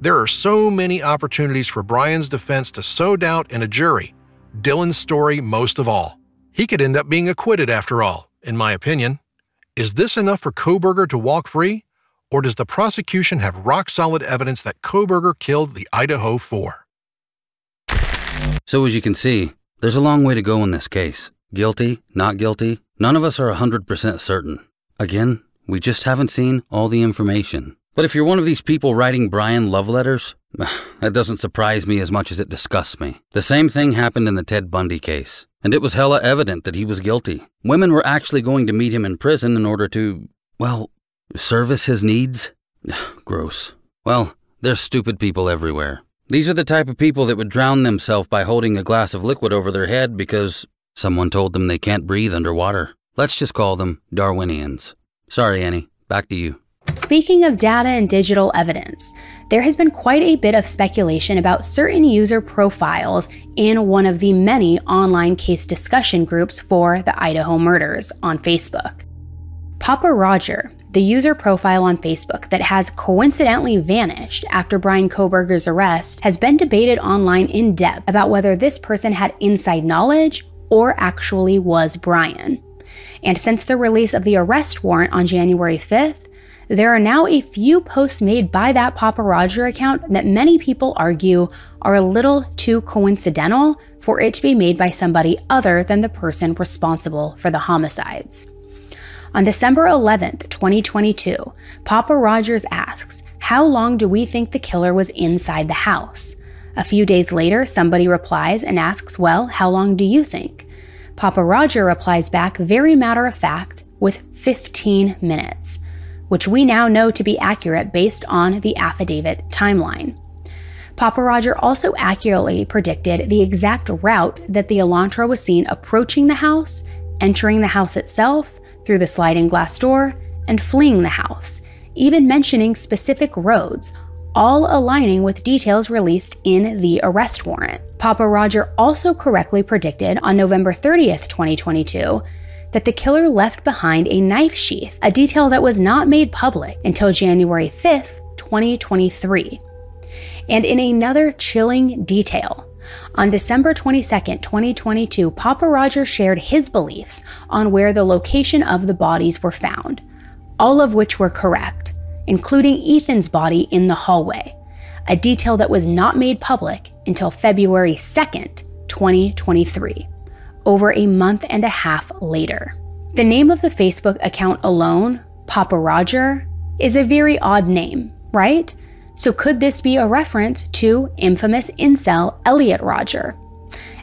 There are so many opportunities for Bryan's defense to sow doubt in a jury, Dylan's story most of all. He could end up being acquitted after all, in my opinion. Is this enough for Kohberger to walk free? Or does the prosecution have rock solid evidence that Kohberger killed the Idaho Four? So, as you can see, there's a long way to go in this case. Guilty, not guilty, none of us are 100% certain. Again, we just haven't seen all the information. But if you're one of these people writing Bryan love letters, that doesn't surprise me as much as it disgusts me. The same thing happened in the Ted Bundy case, and it was hella evident that he was guilty. Women were actually going to meet him in prison in order to, well, service his needs? Gross. Well, there's stupid people everywhere. These are the type of people that would drown themselves by holding a glass of liquid over their head because someone told them they can't breathe underwater. Let's just call them Darwinians. Sorry, Annie. Back to you. Speaking of data and digital evidence, there has been quite a bit of speculation about certain user profiles in one of the many online case discussion groups for the Idaho murders on Facebook. Papa Roger, the user profile on Facebook that has coincidentally vanished after Bryan Kohberger's arrest, has been debated online in depth about whether this person had inside knowledge or actually was Bryan. And since the release of the arrest warrant on January 5th, there are now a few posts made by that Papa Roger account that many people argue are a little too coincidental for it to be made by somebody other than the person responsible for the homicides. On December 11th, 2022, Papa Rogers asks, How long do we think the killer was inside the house? A few days later, somebody replies and asks, Well, how long do you think? Papa Roger replies back very matter of fact with 15 minutes, which we now know to be accurate based on the affidavit timeline. Papa Roger also accurately predicted the exact route that the Elantra was seen approaching the house, entering the house itself through the sliding glass door, and fleeing the house, even mentioning specific roads, all aligning with details released in the arrest warrant. Papa Roger also correctly predicted on November 30th, 2022, that the killer left behind a knife sheath, a detail that was not made public until January 5th, 2023. And in another chilling detail, on December 22, 2022, Papa Roger shared his beliefs on where the location of the bodies were found, all of which were correct, including Ethan's body in the hallway, a detail that was not made public until February 2nd, 2023, over a month and a half later. The name of the Facebook account alone, Papa Roger, is a very odd name, right? So could this be a reference to infamous incel Elliot Rodger?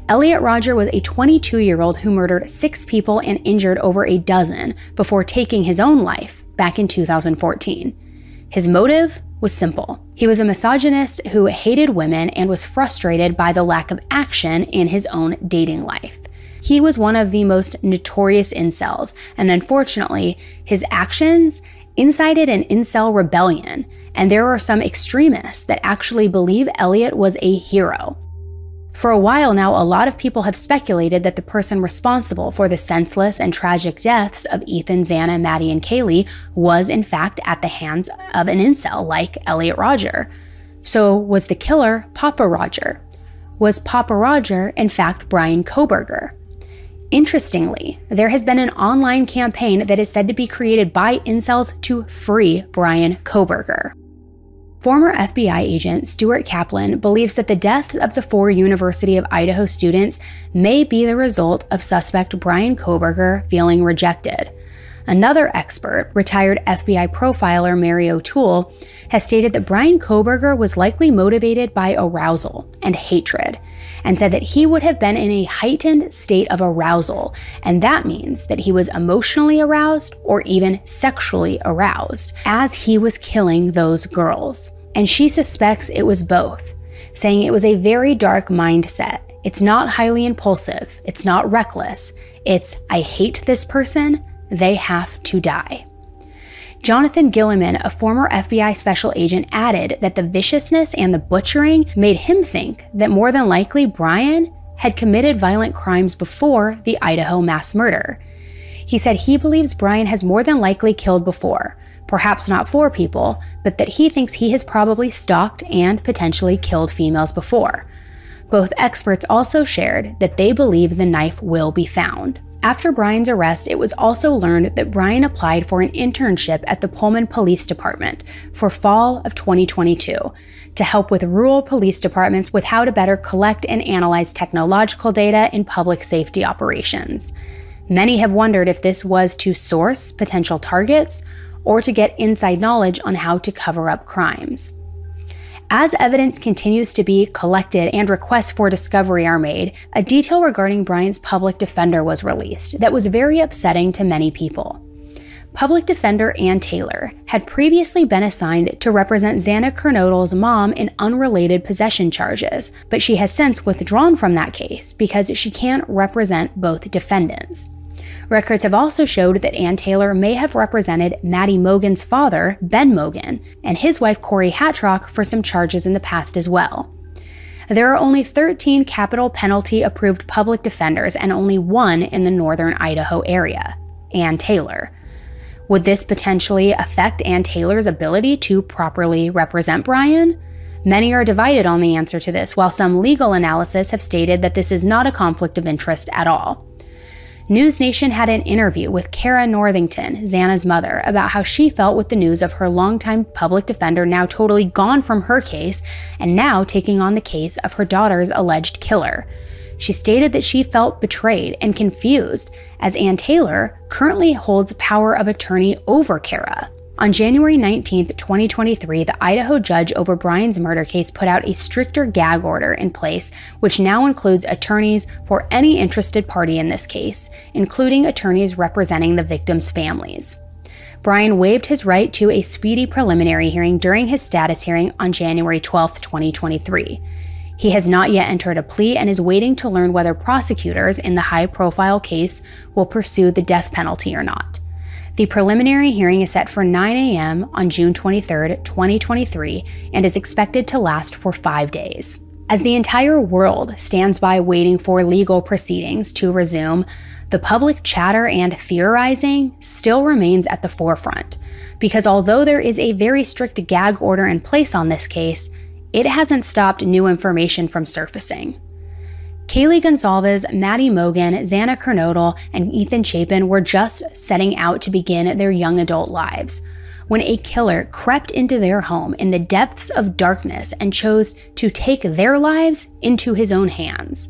Elliot Rodger was a 22 year old who murdered six people and injured over a dozen before taking his own life back in 2014. His motive was simple. He was a misogynist who hated women and was frustrated by the lack of action in his own dating life. He was one of the most notorious incels, and unfortunately, his actions incited an incel rebellion and there are some extremists that actually believe Elliot was a hero. For a while now, a lot of people have speculated that the person responsible for the senseless and tragic deaths of Ethan, Xana, Maddie, and Kaylee was in fact at the hands of an incel like Elliot Rodger. So, was the killer Pappa Rodger? Was Pappa Rodger, in fact, Bryan Kohberger? Interestingly, there has been an online campaign that is said to be created by incels to free Bryan Kohberger. Former FBI agent Stuart Kaplan believes that the deaths of the four University of Idaho students may be the result of suspect Bryan Kohberger feeling rejected. Another expert, retired FBI profiler Mary O'Toole, has stated that Bryan Kohberger was likely motivated by arousal and hatred, and said that he would have been in a heightened state of arousal, and that means that he was emotionally aroused or even sexually aroused as he was killing those girls. And she suspects it was both, saying it was a very dark mindset. It's not highly impulsive, it's not reckless, it's I hate this person, they have to die. Jonathan Gilliam, a former FBI special agent, added that the viciousness and the butchering made him think that more than likely Bryan had committed violent crimes before the Idaho mass murder. He said he believes Bryan has more than likely killed before, perhaps not four people, but that he thinks he has probably stalked and potentially killed females before. Both experts also shared that they believe the knife will be found. After Bryan's arrest, it was also learned that Bryan applied for an internship at the Pullman Police Department for fall of 2022 to help with rural police departments with how to better collect and analyze technological data in public safety operations. Many have wondered if this was to source potential targets or to get inside knowledge on how to cover up crimes. As evidence continues to be collected and requests for discovery are made, a detail regarding Bryan's public defender was released that was very upsetting to many people. Public defender Anne Taylor had previously been assigned to represent Xana Kernodle's mom in unrelated possession charges, but she has since withdrawn from that case because she can't represent both defendants. Records have also showed that Anne Taylor may have represented Maddie Mogen's father, Ben Mogen, and his wife Corey Hatrock for some charges in the past as well. There are only 13 capital penalty approved public defenders and only one in the northern Idaho area Anne Taylor. Would this potentially affect Anne Taylor's ability to properly represent Bryan? Many are divided on the answer to this, while some legal analysis have stated that this is not a conflict of interest at all. News Nation had an interview with Cara Northington, Xana's mother, about how she felt with the news of her longtime public defender now totally gone from her case and now taking on the case of her daughter's alleged killer. She stated that she felt betrayed and confused as Anne Taylor currently holds power of attorney over Cara. On January 19, 2023, the Idaho judge over Bryan's murder case put out a stricter gag order in place, which now includes attorneys for any interested party in this case, including attorneys representing the victims' families. Bryan waived his right to a speedy preliminary hearing during his status hearing on January 12, 2023. He has not yet entered a plea and is waiting to learn whether prosecutors in the high profile case will pursue the death penalty or not. The preliminary hearing is set for 9 a.m. on June 23, 2023, and is expected to last for five days. As the entire world stands by waiting for legal proceedings to resume, the public chatter and theorizing still remains at the forefront. Because although there is a very strict gag order in place on this case, it hasn't stopped new information from surfacing. Kaylee Goncalves, Maddie Mogen, Xana Kernodle, and Ethan Chapin were just setting out to begin their young adult lives when a killer crept into their home in the depths of darkness and chose to take their lives into his own hands.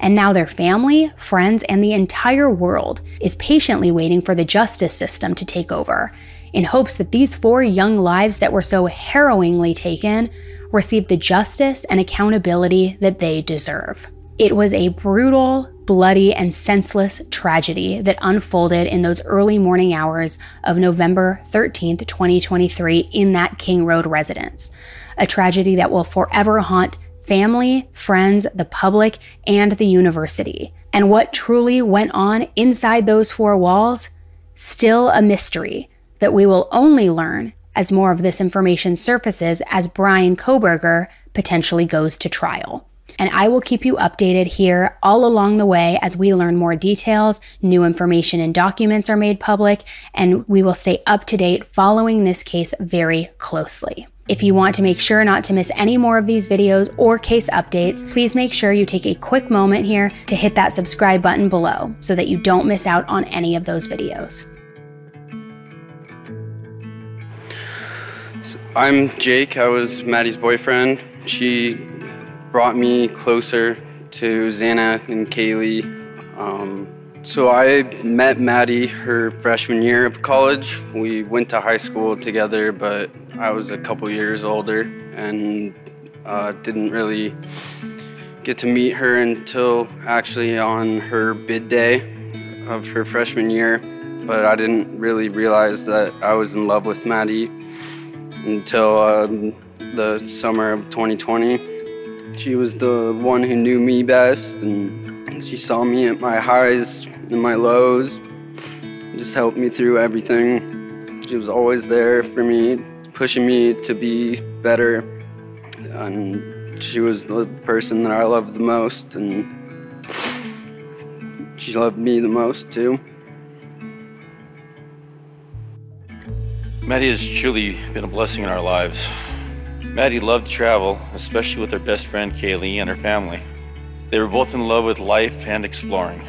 And now their family, friends, and the entire world is patiently waiting for the justice system to take over, in hopes that these four young lives that were so harrowingly taken receive the justice and accountability that they deserve. It was a brutal, bloody, and senseless tragedy that unfolded in those early morning hours of November 13th, 2023, in that King Road residence. A tragedy that will forever haunt family, friends, the public, and the university. And what truly went on inside those four walls? Still a mystery that we will only learn as more of this information surfaces as Bryan Kohberger potentially goes to trial and I will keep you updated here all along the way as we learn more details, new information and documents are made public, and we will stay up to date following this case very closely. If you want to make sure not to miss any more of these videos or case updates, please make sure you take a quick moment here to hit that subscribe button below so that you don't miss out on any of those videos. I'm Jake. I was Maddie's boyfriend. She brought me closer to Xana and Kaylee. Um, so I met Maddie her freshman year of college. We went to high school together, but I was a couple years older and uh, didn't really get to meet her until actually on her bid day of her freshman year. But I didn't really realize that I was in love with Maddie until um, the summer of 2020. She was the one who knew me best, and she saw me at my highs and my lows, just helped me through everything. She was always there for me, pushing me to be better, and she was the person that I loved the most, and she loved me the most too. Maddie has truly been a blessing in our lives. Maddie loved travel, especially with her best friend Kaylee and her family. They were both in love with life and exploring.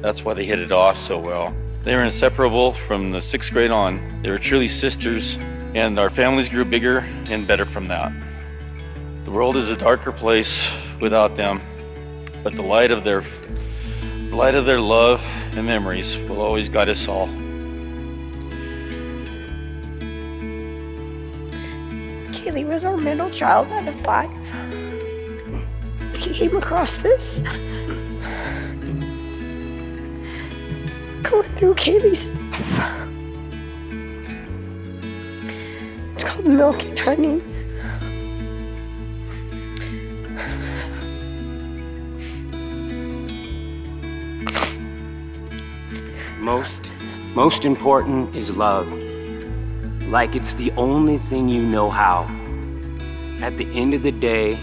That's why they hit it off so well. They were inseparable from the sixth grade on. They were truly sisters, and our families grew bigger and better from that. The world is a darker place without them, but the light of their the light of their love and memories will always guide us all. Kaylee was our middle child out of five. He came across this. Going through Kaylee's stuff. It's called Milk and Honey. Most, most important is love like it's the only thing you know how. At the end of the day,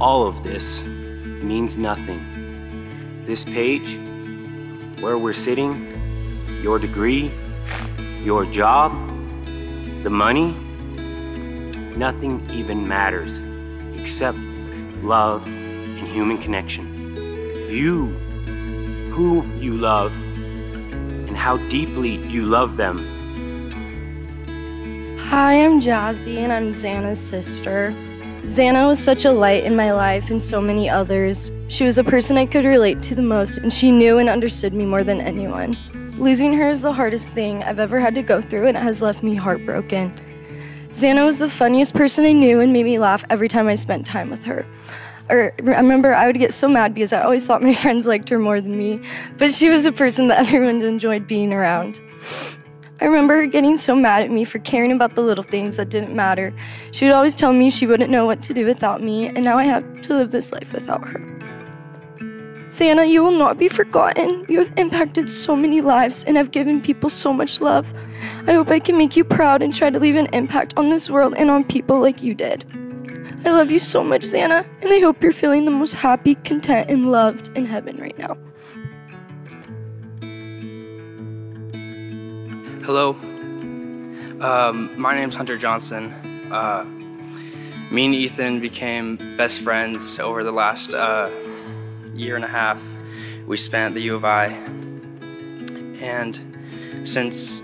all of this means nothing. This page, where we're sitting, your degree, your job, the money, nothing even matters except love and human connection. You, who you love, and how deeply you love them Hi, I'm Jazzy, and I'm Xana's sister. Xana was such a light in my life and so many others. She was the person I could relate to the most, and she knew and understood me more than anyone. Losing her is the hardest thing I've ever had to go through, and it has left me heartbroken. Xana was the funniest person I knew and made me laugh every time I spent time with her. Or, I remember I would get so mad because I always thought my friends liked her more than me, but she was a person that everyone enjoyed being around. I remember her getting so mad at me for caring about the little things that didn't matter. She would always tell me she wouldn't know what to do without me, and now I have to live this life without her. Xana, you will not be forgotten. You have impacted so many lives and have given people so much love. I hope I can make you proud and try to leave an impact on this world and on people like you did. I love you so much, Xana, and I hope you're feeling the most happy, content, and loved in heaven right now. Hello. Um, my name's Hunter Johnson. Uh, me and Ethan became best friends over the last uh, year and a half we spent at the U of I. And since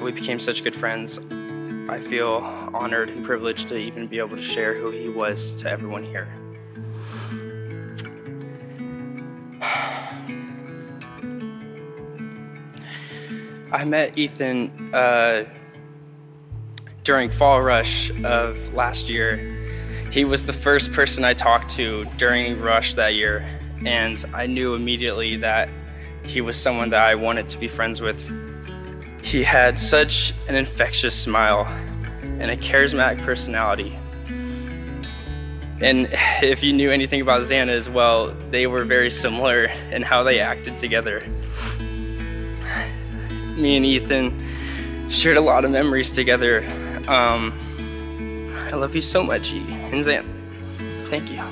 we became such good friends, I feel honored and privileged to even be able to share who he was to everyone here. I met Ethan uh, during Fall Rush of last year. He was the first person I talked to during Rush that year, and I knew immediately that he was someone that I wanted to be friends with. He had such an infectious smile and a charismatic personality. And if you knew anything about Xana as well, they were very similar in how they acted together me and Ethan shared a lot of memories together. Um, I love you so much, E. And Xan. Thank you.